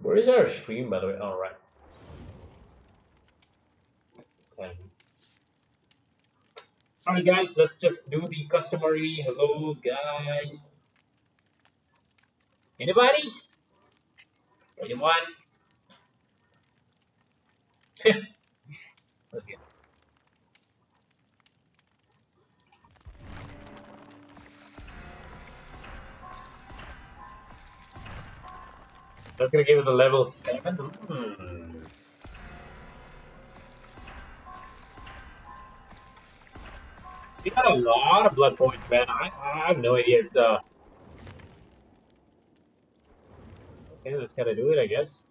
Where is our stream, by the way? All right. Okay. All right, guys. Let's just do the customary hello, guys. Anybody? Anyone? That's gonna give us a level 7? Hmm. We got a lot of blood points, man. I, I have no idea it's, uh... Okay, let's gotta do it, I guess.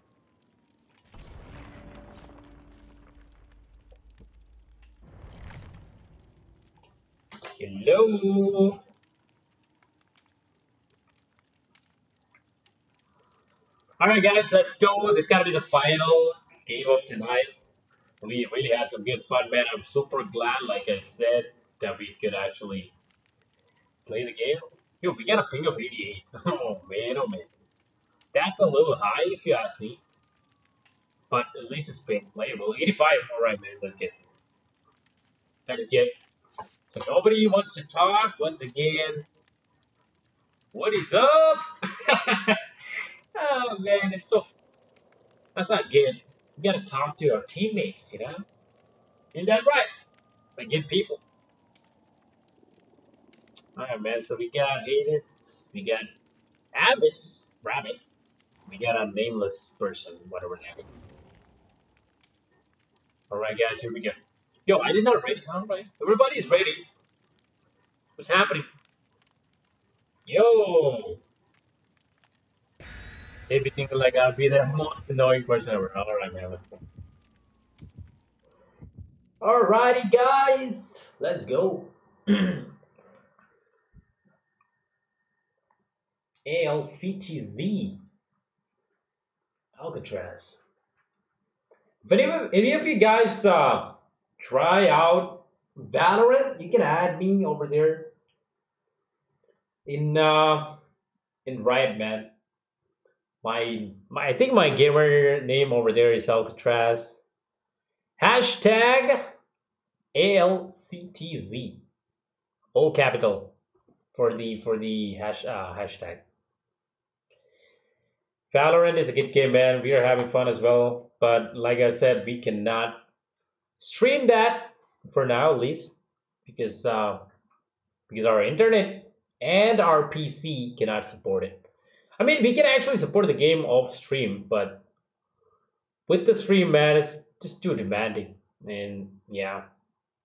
Alright guys, let's go. This gotta be the final game of tonight. We really had some good fun, man. I'm super glad, like I said, that we could actually play the game. Yo, we got a ping of 88. *laughs* Oh man, oh man. That's a little high if you ask me. But at least it's been playable. 85, alright man, let's get Let's get so nobody wants to talk once again. What is up? *laughs* oh man, it's so that's not good. We gotta talk to our teammates, you know? Isn't that right? Like good people. Alright man, so we got Hades, we got Abyss, Rabbit, we got a nameless person, whatever name. Alright guys, here we go. Yo, I did not ready. All right. Everybody's ready. What's happening? Yo! Maybe think like I'll be the most annoying person ever. Alright, man, let's go. Alrighty, guys. Let's go. *clears throat* ALCTZ. Alcatraz. If any, of, any of you guys uh, try out Valorant, you can add me over there in uh in Riot Man. My my I think my gamer name over there is Alcatraz. Hashtag ALCTZ. All capital for the for the hash uh, hashtag. Valorant is a good game, man. We are having fun as well. But like I said, we cannot stream that for now, at least, because uh, because our internet and our PC cannot support it. I mean, we can actually support the game off stream, but with the stream, man, it's just too demanding, and yeah,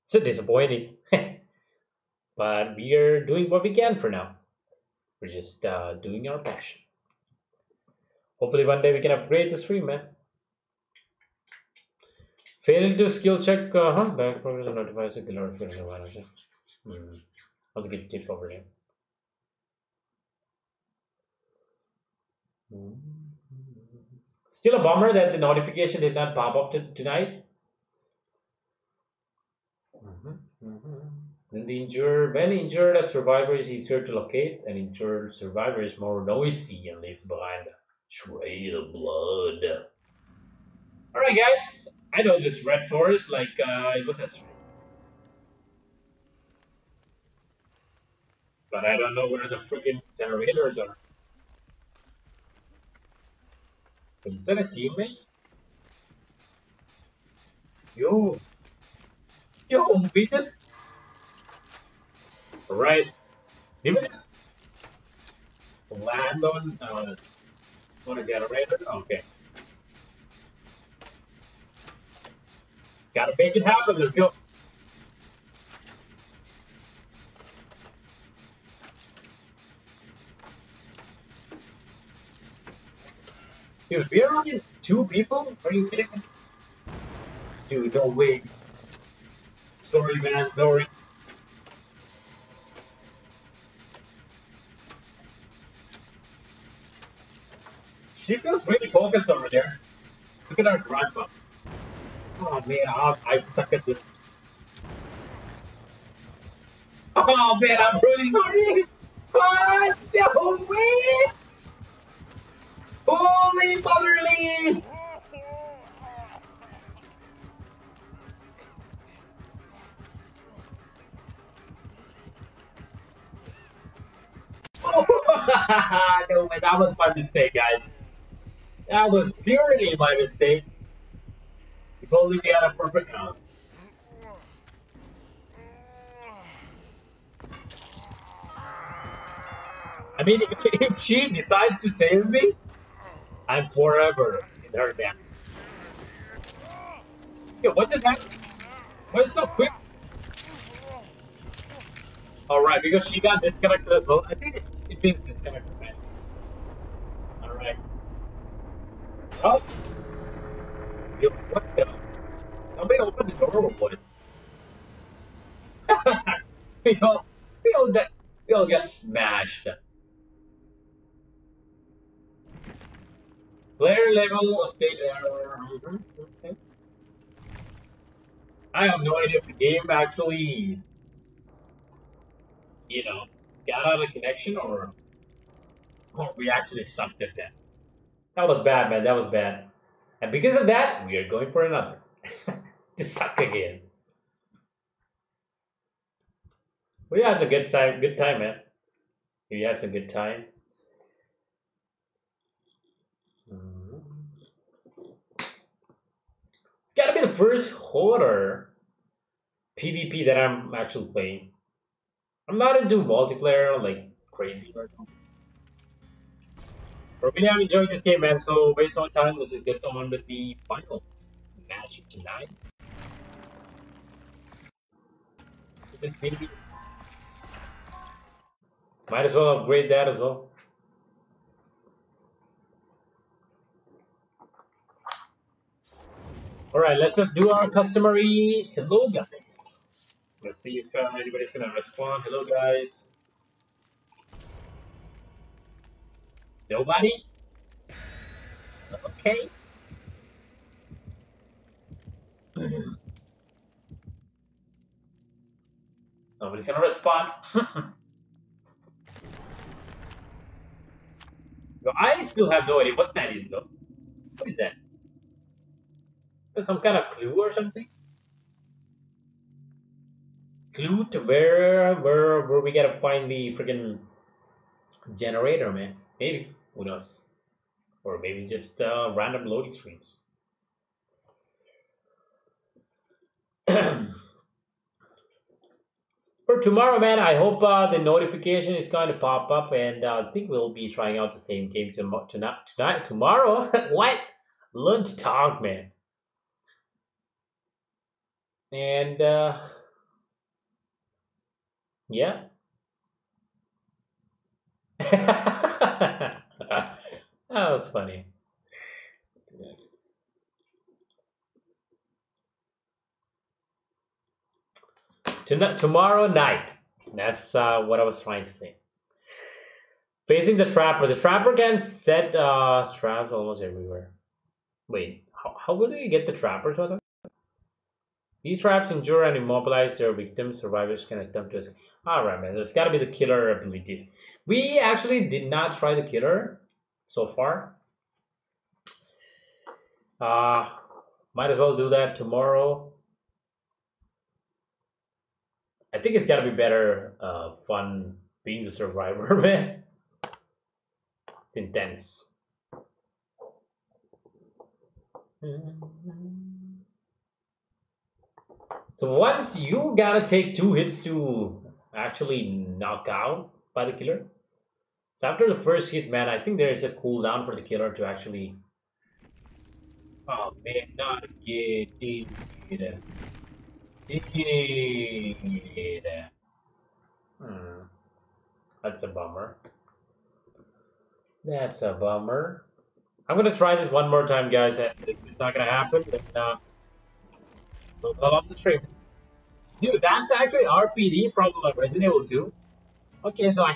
it's so disappointing. *laughs* but we are doing what we can for now. We're just uh, doing our passion. Hopefully, one day we can upgrade the stream, man. Failed to skill check, uh huh, back progress notifies the killer failure violation. Hmm. That's a good tip over there. Still a bummer that the notification did not pop up to, tonight. And the injured, when injured, a survivor is easier to locate. An injured survivor is more noisy and leaves behind a trail of blood. Alright, guys. I know this red forest, like, uh, it was stream. But I don't know where the freaking generators are. Is that a teammate? Yo. Yo, we just... Right. Did we just land on, uh, on a generator? Okay. Gotta make it happen. Let's go. Dude, we're only two people? Are you kidding me? Dude, no way. Sorry, man, sorry. She feels really focused over there. Look at our grandpa. Oh man, I, I suck at this. Oh man, I'm really sorry. Oh, no way! Holy motherly! Oh, *laughs* no, man, that was my mistake, guys. That was purely my mistake. If only we had a perfect count. I mean, if, if she decides to save me, I'm forever in her debt. Yo, what just happened? Why is so quick? Alright, because she got disconnected as well. I think it, it means disconnected. Alright. Oh! Yo, what the? Somebody opened the door or what? *laughs* we all, we all, get, we all get smashed. Player level update error. Mhm, okay. I have no idea if the game actually, you know, got out of connection or, or we actually sucked at that. That was bad, man. That was bad. And because of that, we are going for another. *laughs* to suck again. We had a good time, good time, man. We had some good time. Mhm. It's gotta be the first horror PvP that I'm actually playing. I'm not into multiplayer like crazy. But really have enjoyed this game, man. So based on time, let's just get on with the final match of tonight. This maybe might as well upgrade that as well. All right, let's just do our customary hello, guys. Let's see if uh, anybody's gonna respond. Hello, guys. Nobody? Okay. *laughs* Nobody's gonna respond. *laughs* I still have no idea what that is, though. What is that? Is that some kind of clue or something? Clue to where where where we gotta find the freaking generator, man. Maybe. Who knows? Or maybe just uh, random loading screens. *clears throat* For tomorrow, man, I hope uh, the notification is going to pop up, and uh, I think we'll be trying out the same game tom- tonight. Tonight, tomorrow. *laughs* what? Learn to talk, man. And uh, yeah. *laughs* that was funny. Tonight, tomorrow night. That's uh, what I was trying to say. Facing the trapper. The trapper can set uh, traps almost everywhere. Wait, how, how will you get the trapper to them? These traps injure and immobilize their victims. Survivors can attempt to escape. Alright, man. There's gotta be the killer abilities. We actually did not try the killer so far. Uh, might as well do that tomorrow. I think it's gotta be better uh, fun being the survivor, man. It's intense. So once you gotta take two hits to actually knock out by the killer. So after the first hit, man, I think there is a cooldown for the killer to actually Oh man, not again, did Did Hmm. That's a bummer. That's a bummer. I'm gonna try this one more time, guys. It's not gonna happen, then uh, cut off the stream. Dude, that's actually RPD from uh, Resident Evil 2. Okay, so I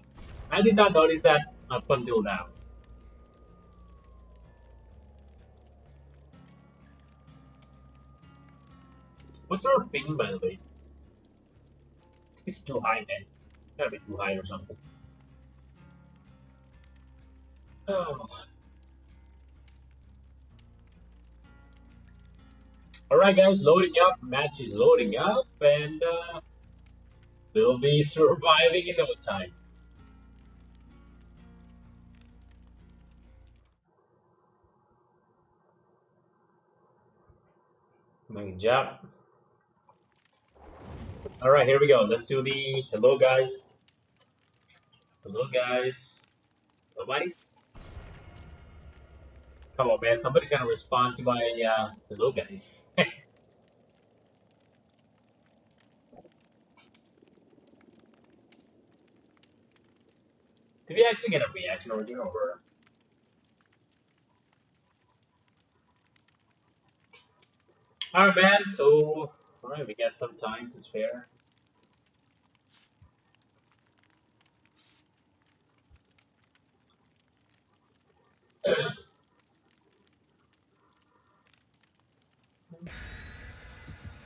*laughs* I did not notice that up until now. What's our ping, by the way? It's too high, man. Gotta be too high or something. Oh. Alright guys, loading up. Match is loading up and uh, we'll be surviving in no time. Good job. Alright, here we go. Let's do the hello guys. Hello guys. Nobody? Come on man, somebody's gonna respond to my uh, hello guys. *laughs* Did we actually get a reaction over here or Alright man, so alright we got some time to spare.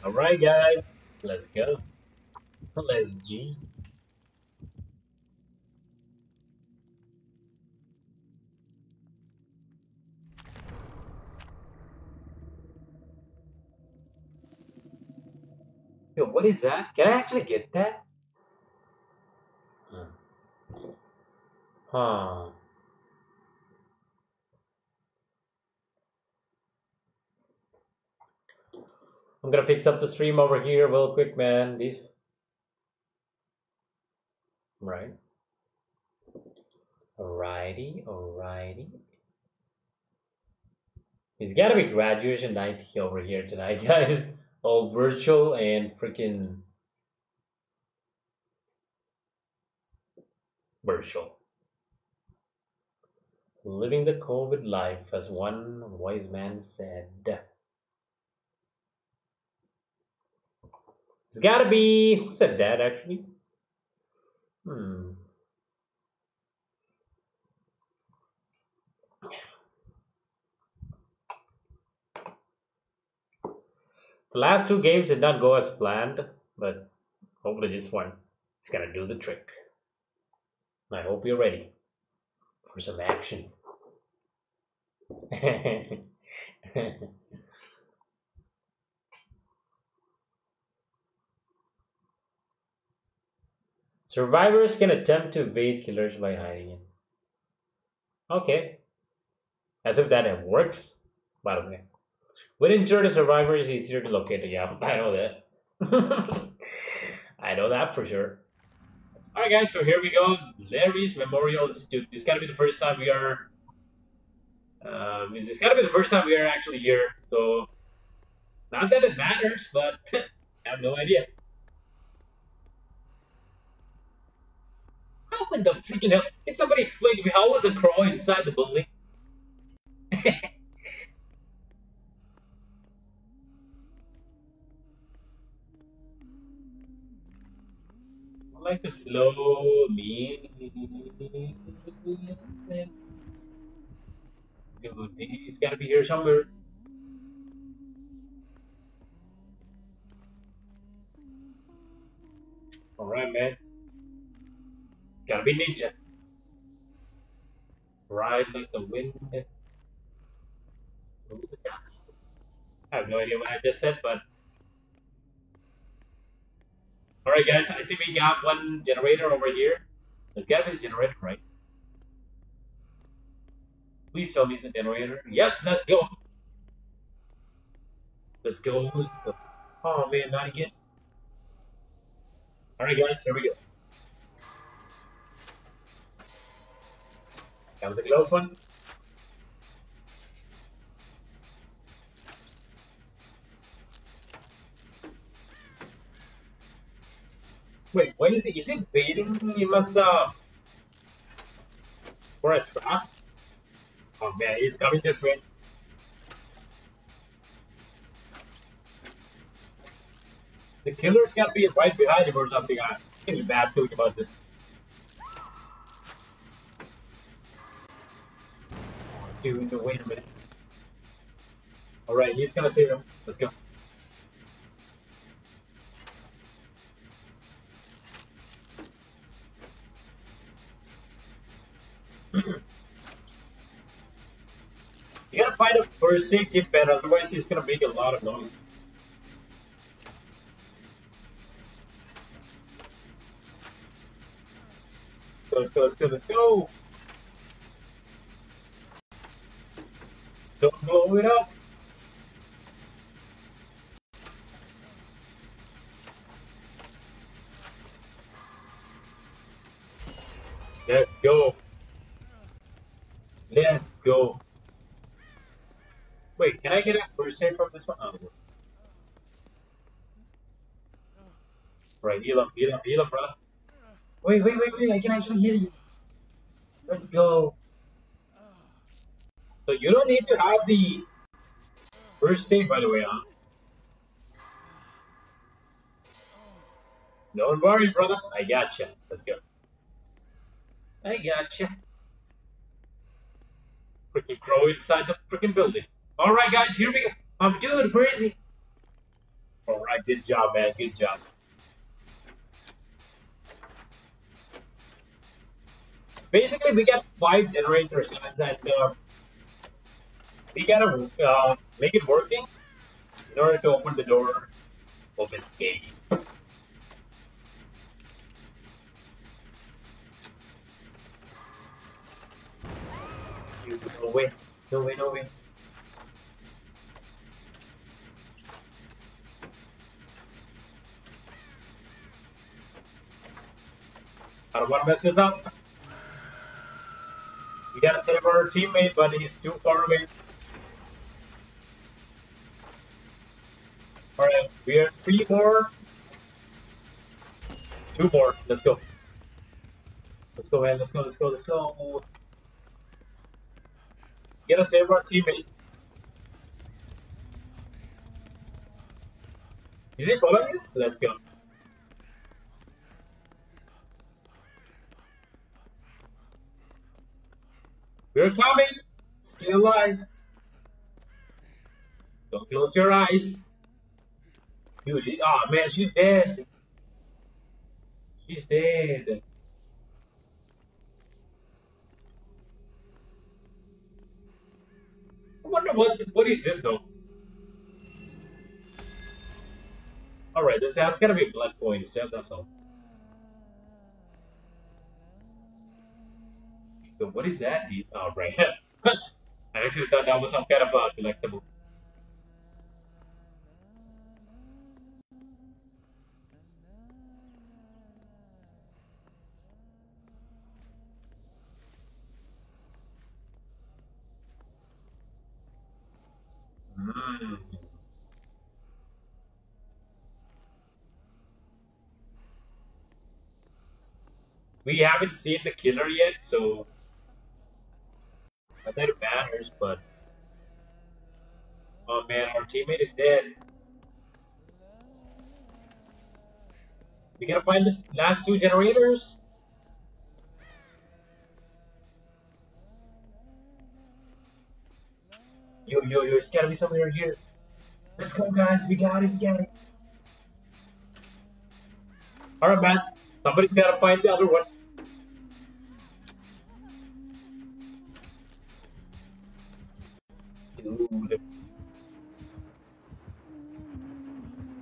Alright guys, let's go. Let's G. Yo, what is that? Can I actually get that? Huh. I'm gonna fix up the stream over here real quick, man. Right. Alrighty, alrighty. It's gotta be graduation night over here tonight, *laughs* guys all virtual and freaking virtual. Living the COVID life, as one wise man said. It's gotta be. Who said that actually? Hmm. The last two games did not go as planned, but hopefully this one is gonna do the trick. I hope you're ready for some action. *laughs* Survivors can attempt to evade killers by hiding in. Okay. As if that works, by the way. When injured, a survivor is easier to locate. Yeah, *laughs* I know that. *laughs* I know that for sure. Alright guys, so here we go. Lery's Memorial Institute. This gotta be the first time we are... Um, this gotta be the first time we are actually here. So, not that it matters, but *laughs* I have no idea. How in the freaking hell? Can somebody explain to me how was a crow inside the building? *laughs* like a slow mean Dude, he's gotta be here somewhere. Alright, man. Gotta be ninja. Ride like the wind. Move the dust. I have no idea what I just said, but Alright guys, I think we got one generator over here. There's gotta be a generator, right? Please tell me it's a generator. Yes, let's go. Let's go. Oh man, not again. Alright guys, here we go. Comes the close one. Wait, why is it? Is it baiting You must a... for a trap? Oh man, he's coming this way. The killer's got to be right behind him or something. I feel bad feeling about this. Dude, no, wait a minute. Alright, he's gonna save him. Let's go. *clears throat* you gotta find a safety bed, otherwise he's gonna make a lot of noise. Let's go, let's go, let's go! Don't blow it up! Let's go! Let's go. Wait, can I get a first aid from this one? Oh. Right, heal him, heal him, heal him, brother. Wait, wait, wait, wait, I can actually heal you. Let's go. So you don't need to have the first aid, by the way, huh? Don't worry, brother. I gotcha. Let's go. I gotcha freaking crow inside the freaking building. All right, guys, here we go. I'm doing crazy. All right, good job, man. Good job. Basically, we get five generators, and uh, we gotta uh, make it working in order to open the door of this gate. No way. No way, no way. I don't want to mess this up. We gotta save our teammate, but he's too far away. Alright, we are three more. Two more. Let's go. Let's go, man. Let's go, let's go, let's go. Get a save our teammate. Is he following us? Let's go. We're coming! Still alive! Don't close your eyes. Dude, oh man, she's dead. She's dead. I wonder what what is this though? Alright, this has gotta be blood points, yeah, that's all. So what is that? Oh, right. *laughs* I actually thought that was some kind of uh, a collectible. We haven't seen the killer yet, so I thought it matters, but oh man, our teammate is dead. We gotta find the last two generators. Yo, yo, yo, it's gotta be somewhere here. Let's go, guys. We got it. We got it. Alright, man. Somebody's gotta find the other one. Dude.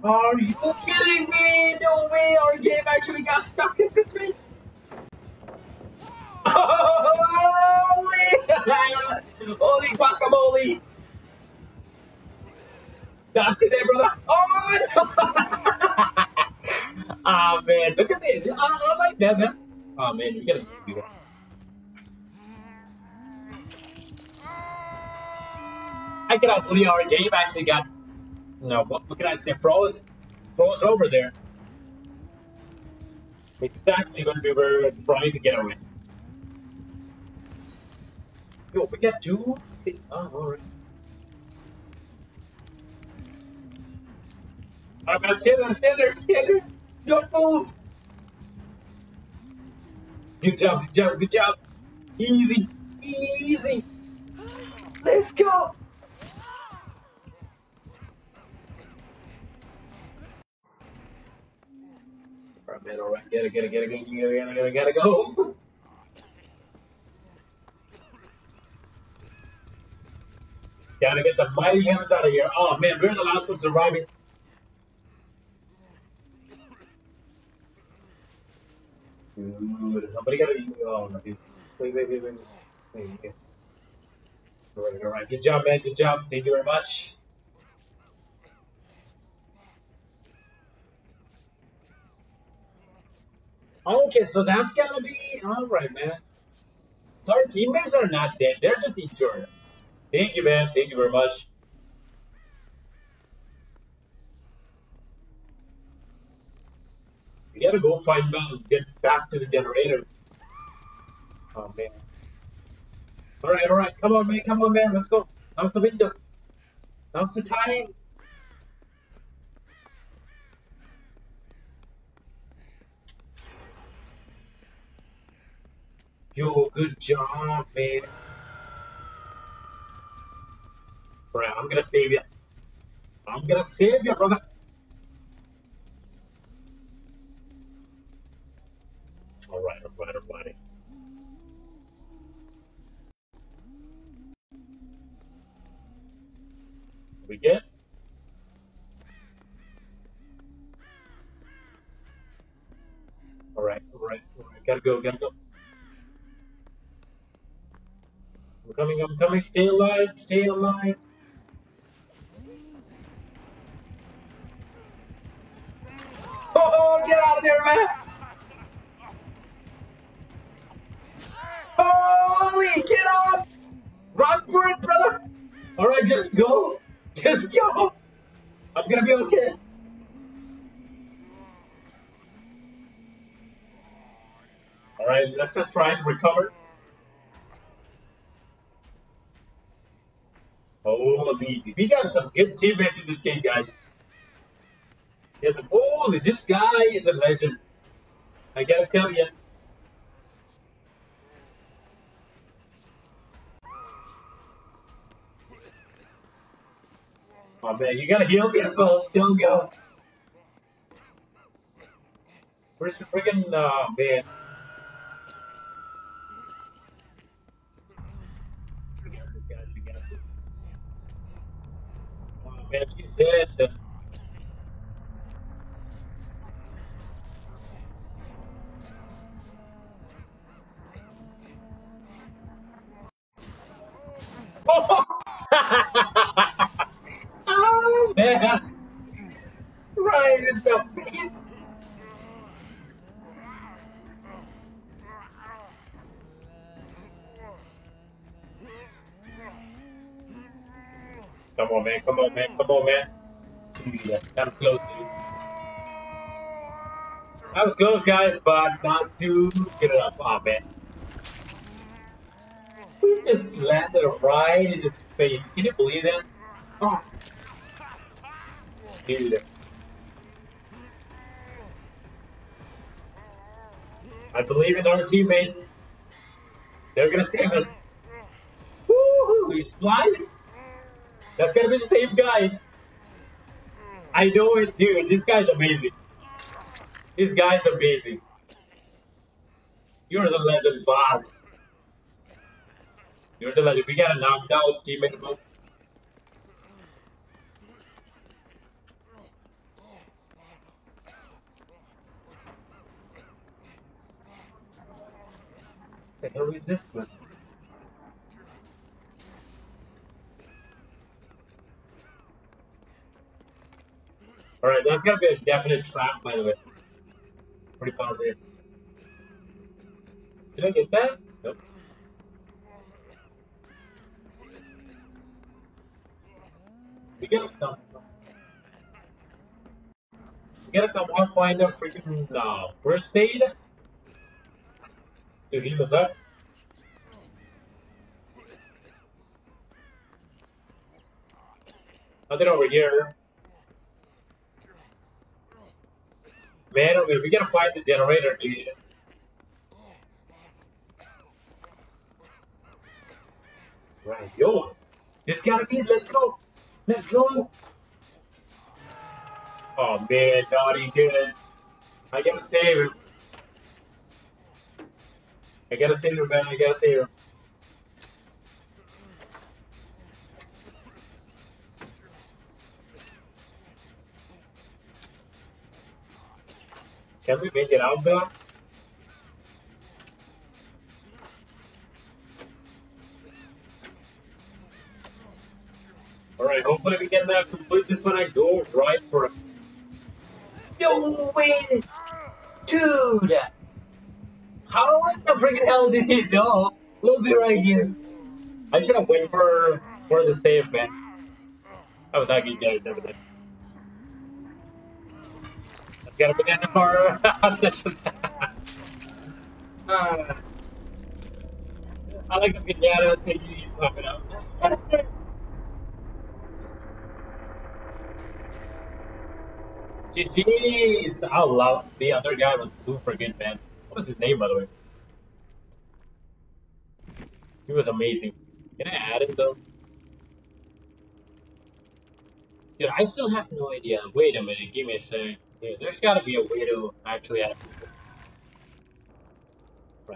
Are you kidding me? No way, our game actually got stuck in between. *laughs* Holy! *laughs* Holy guacamole! Not today, brother. Oh, no. oh man, look at this. I, I like that, man. Oh man, we gotta do that. I cannot believe our game actually got, no, what, what can I say, froze, froze over there. Exactly when we were trying to get away. Yo, we got two? Oh, alright. I'm gonna stand there, stand there, stand there. Don't move. Good job, good job, good job. Easy, easy. Let's go. Alright, man, alright. Get it, get it, get it, get it, get it, get it, get it, go. Gotta get the mighty hands out of here. Oh man, we're the last ones arriving. Dude, somebody gotta. Oh no. Wait, wait, wait, wait. wait okay. Alright, alright. Good job, man. Good job. Thank you very much. Okay, so that's gotta be alright, man. So our teammates are not dead, they're just injured. Thank you, man. Thank you very much. We gotta go find Mel and get back to the generator. Oh man. Alright, alright, come on man, come on man, let's go. Now's the window. Now's the time. Yo, good job, man. Alright, I'm gonna save you. I'm gonna save you, brother. Alright, alright, alright. We get? Alright, alright, alright. Gotta go, gotta go. I'm coming, I'm coming. Stay alive, stay alive. Oh, get out of there, man! Holy, get off! Run for it, brother! Alright, just go! Just go! I'm gonna be okay. Alright, let's just try and recover. Holy, we got some good teammates in this game, guys. Yes, holy, this guy is a legend. I gotta tell you. Oh man, you gotta heal me as well. Don't go. Where's the friggin' uh, man? Oh man, she's dead. Oh *laughs* man! Right in the face! Come on, man. Come on, man. Come on, man. Yeah, that was close, dude. That was close, guys, but not too. Get it up. Oh, man. We just landed right in his face. Can you believe that? Oh. I believe in our teammates. They're gonna save us. Woo! He's flying. That's gonna be the same guy. I know it, dude. This guy's amazing. This guy's amazing. You're the legend, boss. You're the legend. We got a knocked out the hell is this one? Alright, that's gonna be a definite trap, by the way. Pretty positive. Did I get that? Nope. We gotta stop. gotta somehow find freaking uh, first aid to heal up. Nothing over here. Man, we gotta find the generator, dude. Right, yo. This gotta be, let's go. Let's go. Oh man, Naughty good. I gotta save him. I gotta save him, man. I gotta save him. Can we make it out there? Alright, hopefully we can uh, complete this when I go right for it. No way! Dude! How the freaking hell did he know? We'll be right here. I should have went for for the save, man. I was talking guys over there. I've got a banana bar. Ah. I like the banana thing you pop it up. *laughs* GG's! I love the other guy was super good, man. What was his name, by the way? He was amazing. Can I add him, though? Dude, I still have no idea. Wait a minute, give me a sec. Dude, there's gotta be a way to actually add people.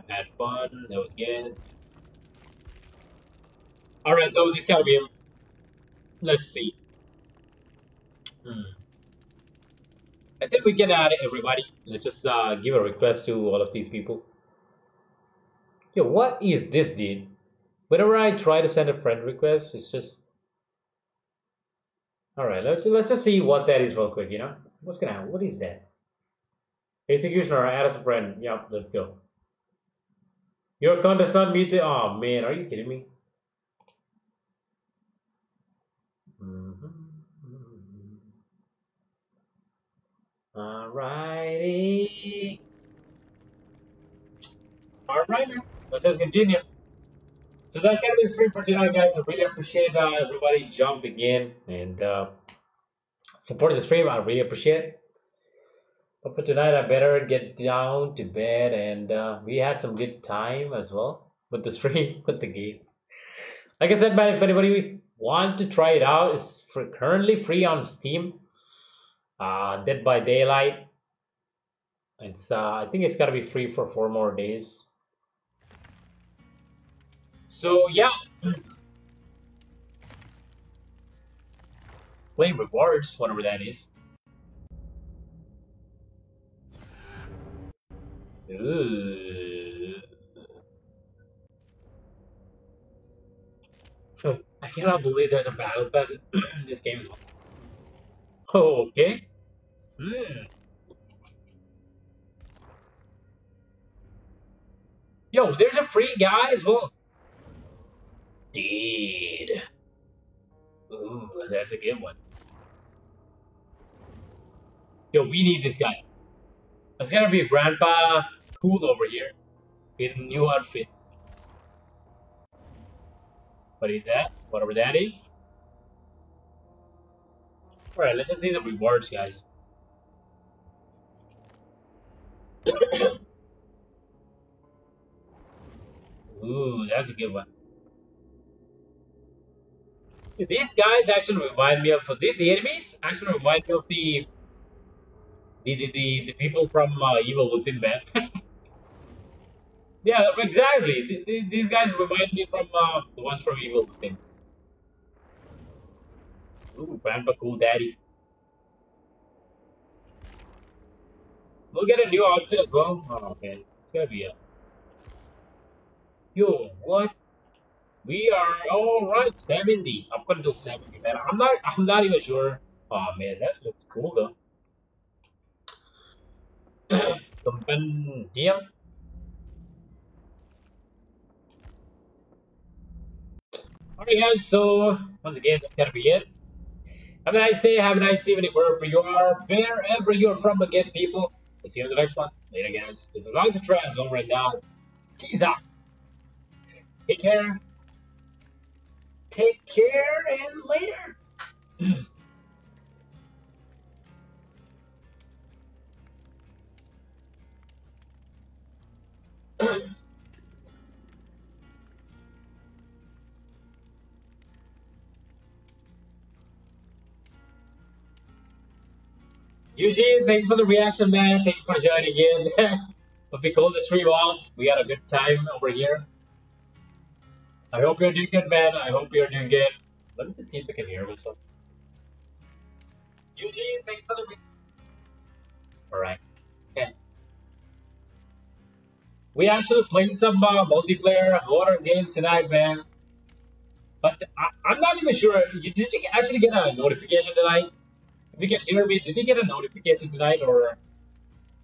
Had fun, that was good. Alright, so this gotta be him. Let's see. Hmm. I think we can add everybody. Let's just uh, give a request to all of these people. Yo, what is this, dude? Whenever I try to send a friend request, it's just... Alright, let's, let's just see what that is real quick, you know? What's gonna happen? What is that? Executioner, add as a friend. Yep, let's go. Your account does not meet the... Oh, man, are you kidding me? Alrighty. Alright, let's just continue. So that's gonna be the stream for tonight, guys. I really appreciate uh, everybody jumping in and uh, supporting the stream. I really appreciate it. But for tonight, I better get down to bed, and uh, we had some good time as well with the *laughs* stream, with the game. Like I said, man, if anybody want to try it out, it's currently free on Steam. Uh, Dead by Daylight. It's uh, I think it's gotta be free for four more days. So yeah. Claim rewards, whatever that is. *laughs* I cannot believe there's a battle pass in *clears throat* this game. Oh, *laughs* okay. Hmm. Yo, there's a free guy as well. Dude. Ooh, that's a good one. Yo, we need this guy. That's gonna be Grandpa Cool over here. In new outfit. What is that? Whatever that is. Alright, let's just see the rewards, guys. Ooh, that's a good one. These guys actually remind me of these the enemies actually remind me of the the the, the, the people from uh, Evil Within Man. *laughs* yeah, exactly. The, these guys remind me from uh, the ones from Evil Within. Ooh, Grandpa Cool Daddy. We'll get a new outfit as well. Ah, oh man, it's gonna be a. Yo, what? We are all right, 70. Up until 70, man. I'm not. I'm not even sure. Oh man, that looks cool though. *clears throat* Compendium. Alright guys, so once again that's gonna be it. Have a nice day, have a nice evening wherever you are, wherever you're from again, people. See you in the next one. Later, guys. This is Alcatraz over and out. Peace out. Take care. Take care and later. *clears throat* Eugene, thank you for the reaction, man. Thank you for joining in. *laughs* but we close the stream off. We had a good time over here. I hope you're doing good, man. I hope you're doing good. Let me see if I can hear myself. Eugene, thank you for the re- Alright. Okay. We actually played some uh, multiplayer horror game tonight, man. But I, am not even sure. Did you actually get a notification tonight? You can hear did you get a notification tonight, or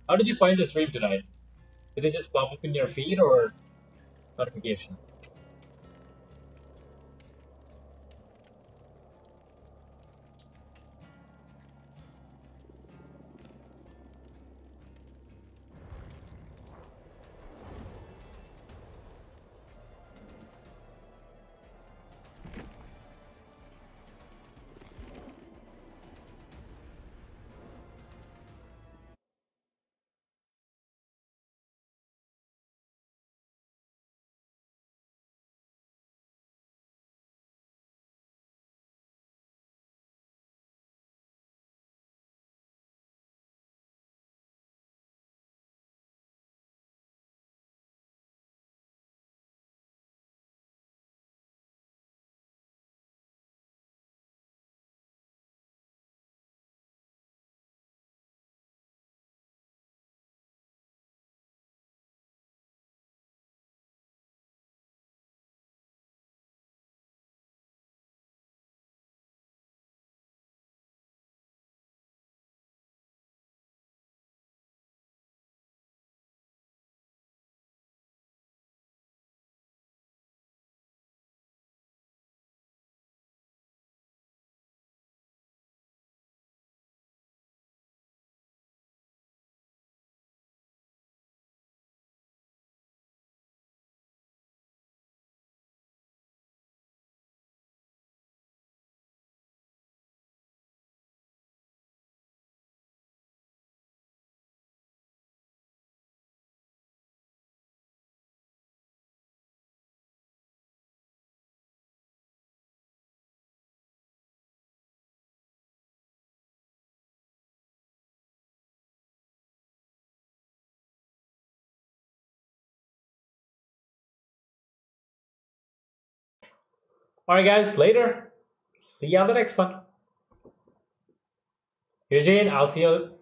how did you find the stream tonight? Did it just pop up in your feed, or notification? Alright guys, later. See you on the next one. Eugene, I'll see you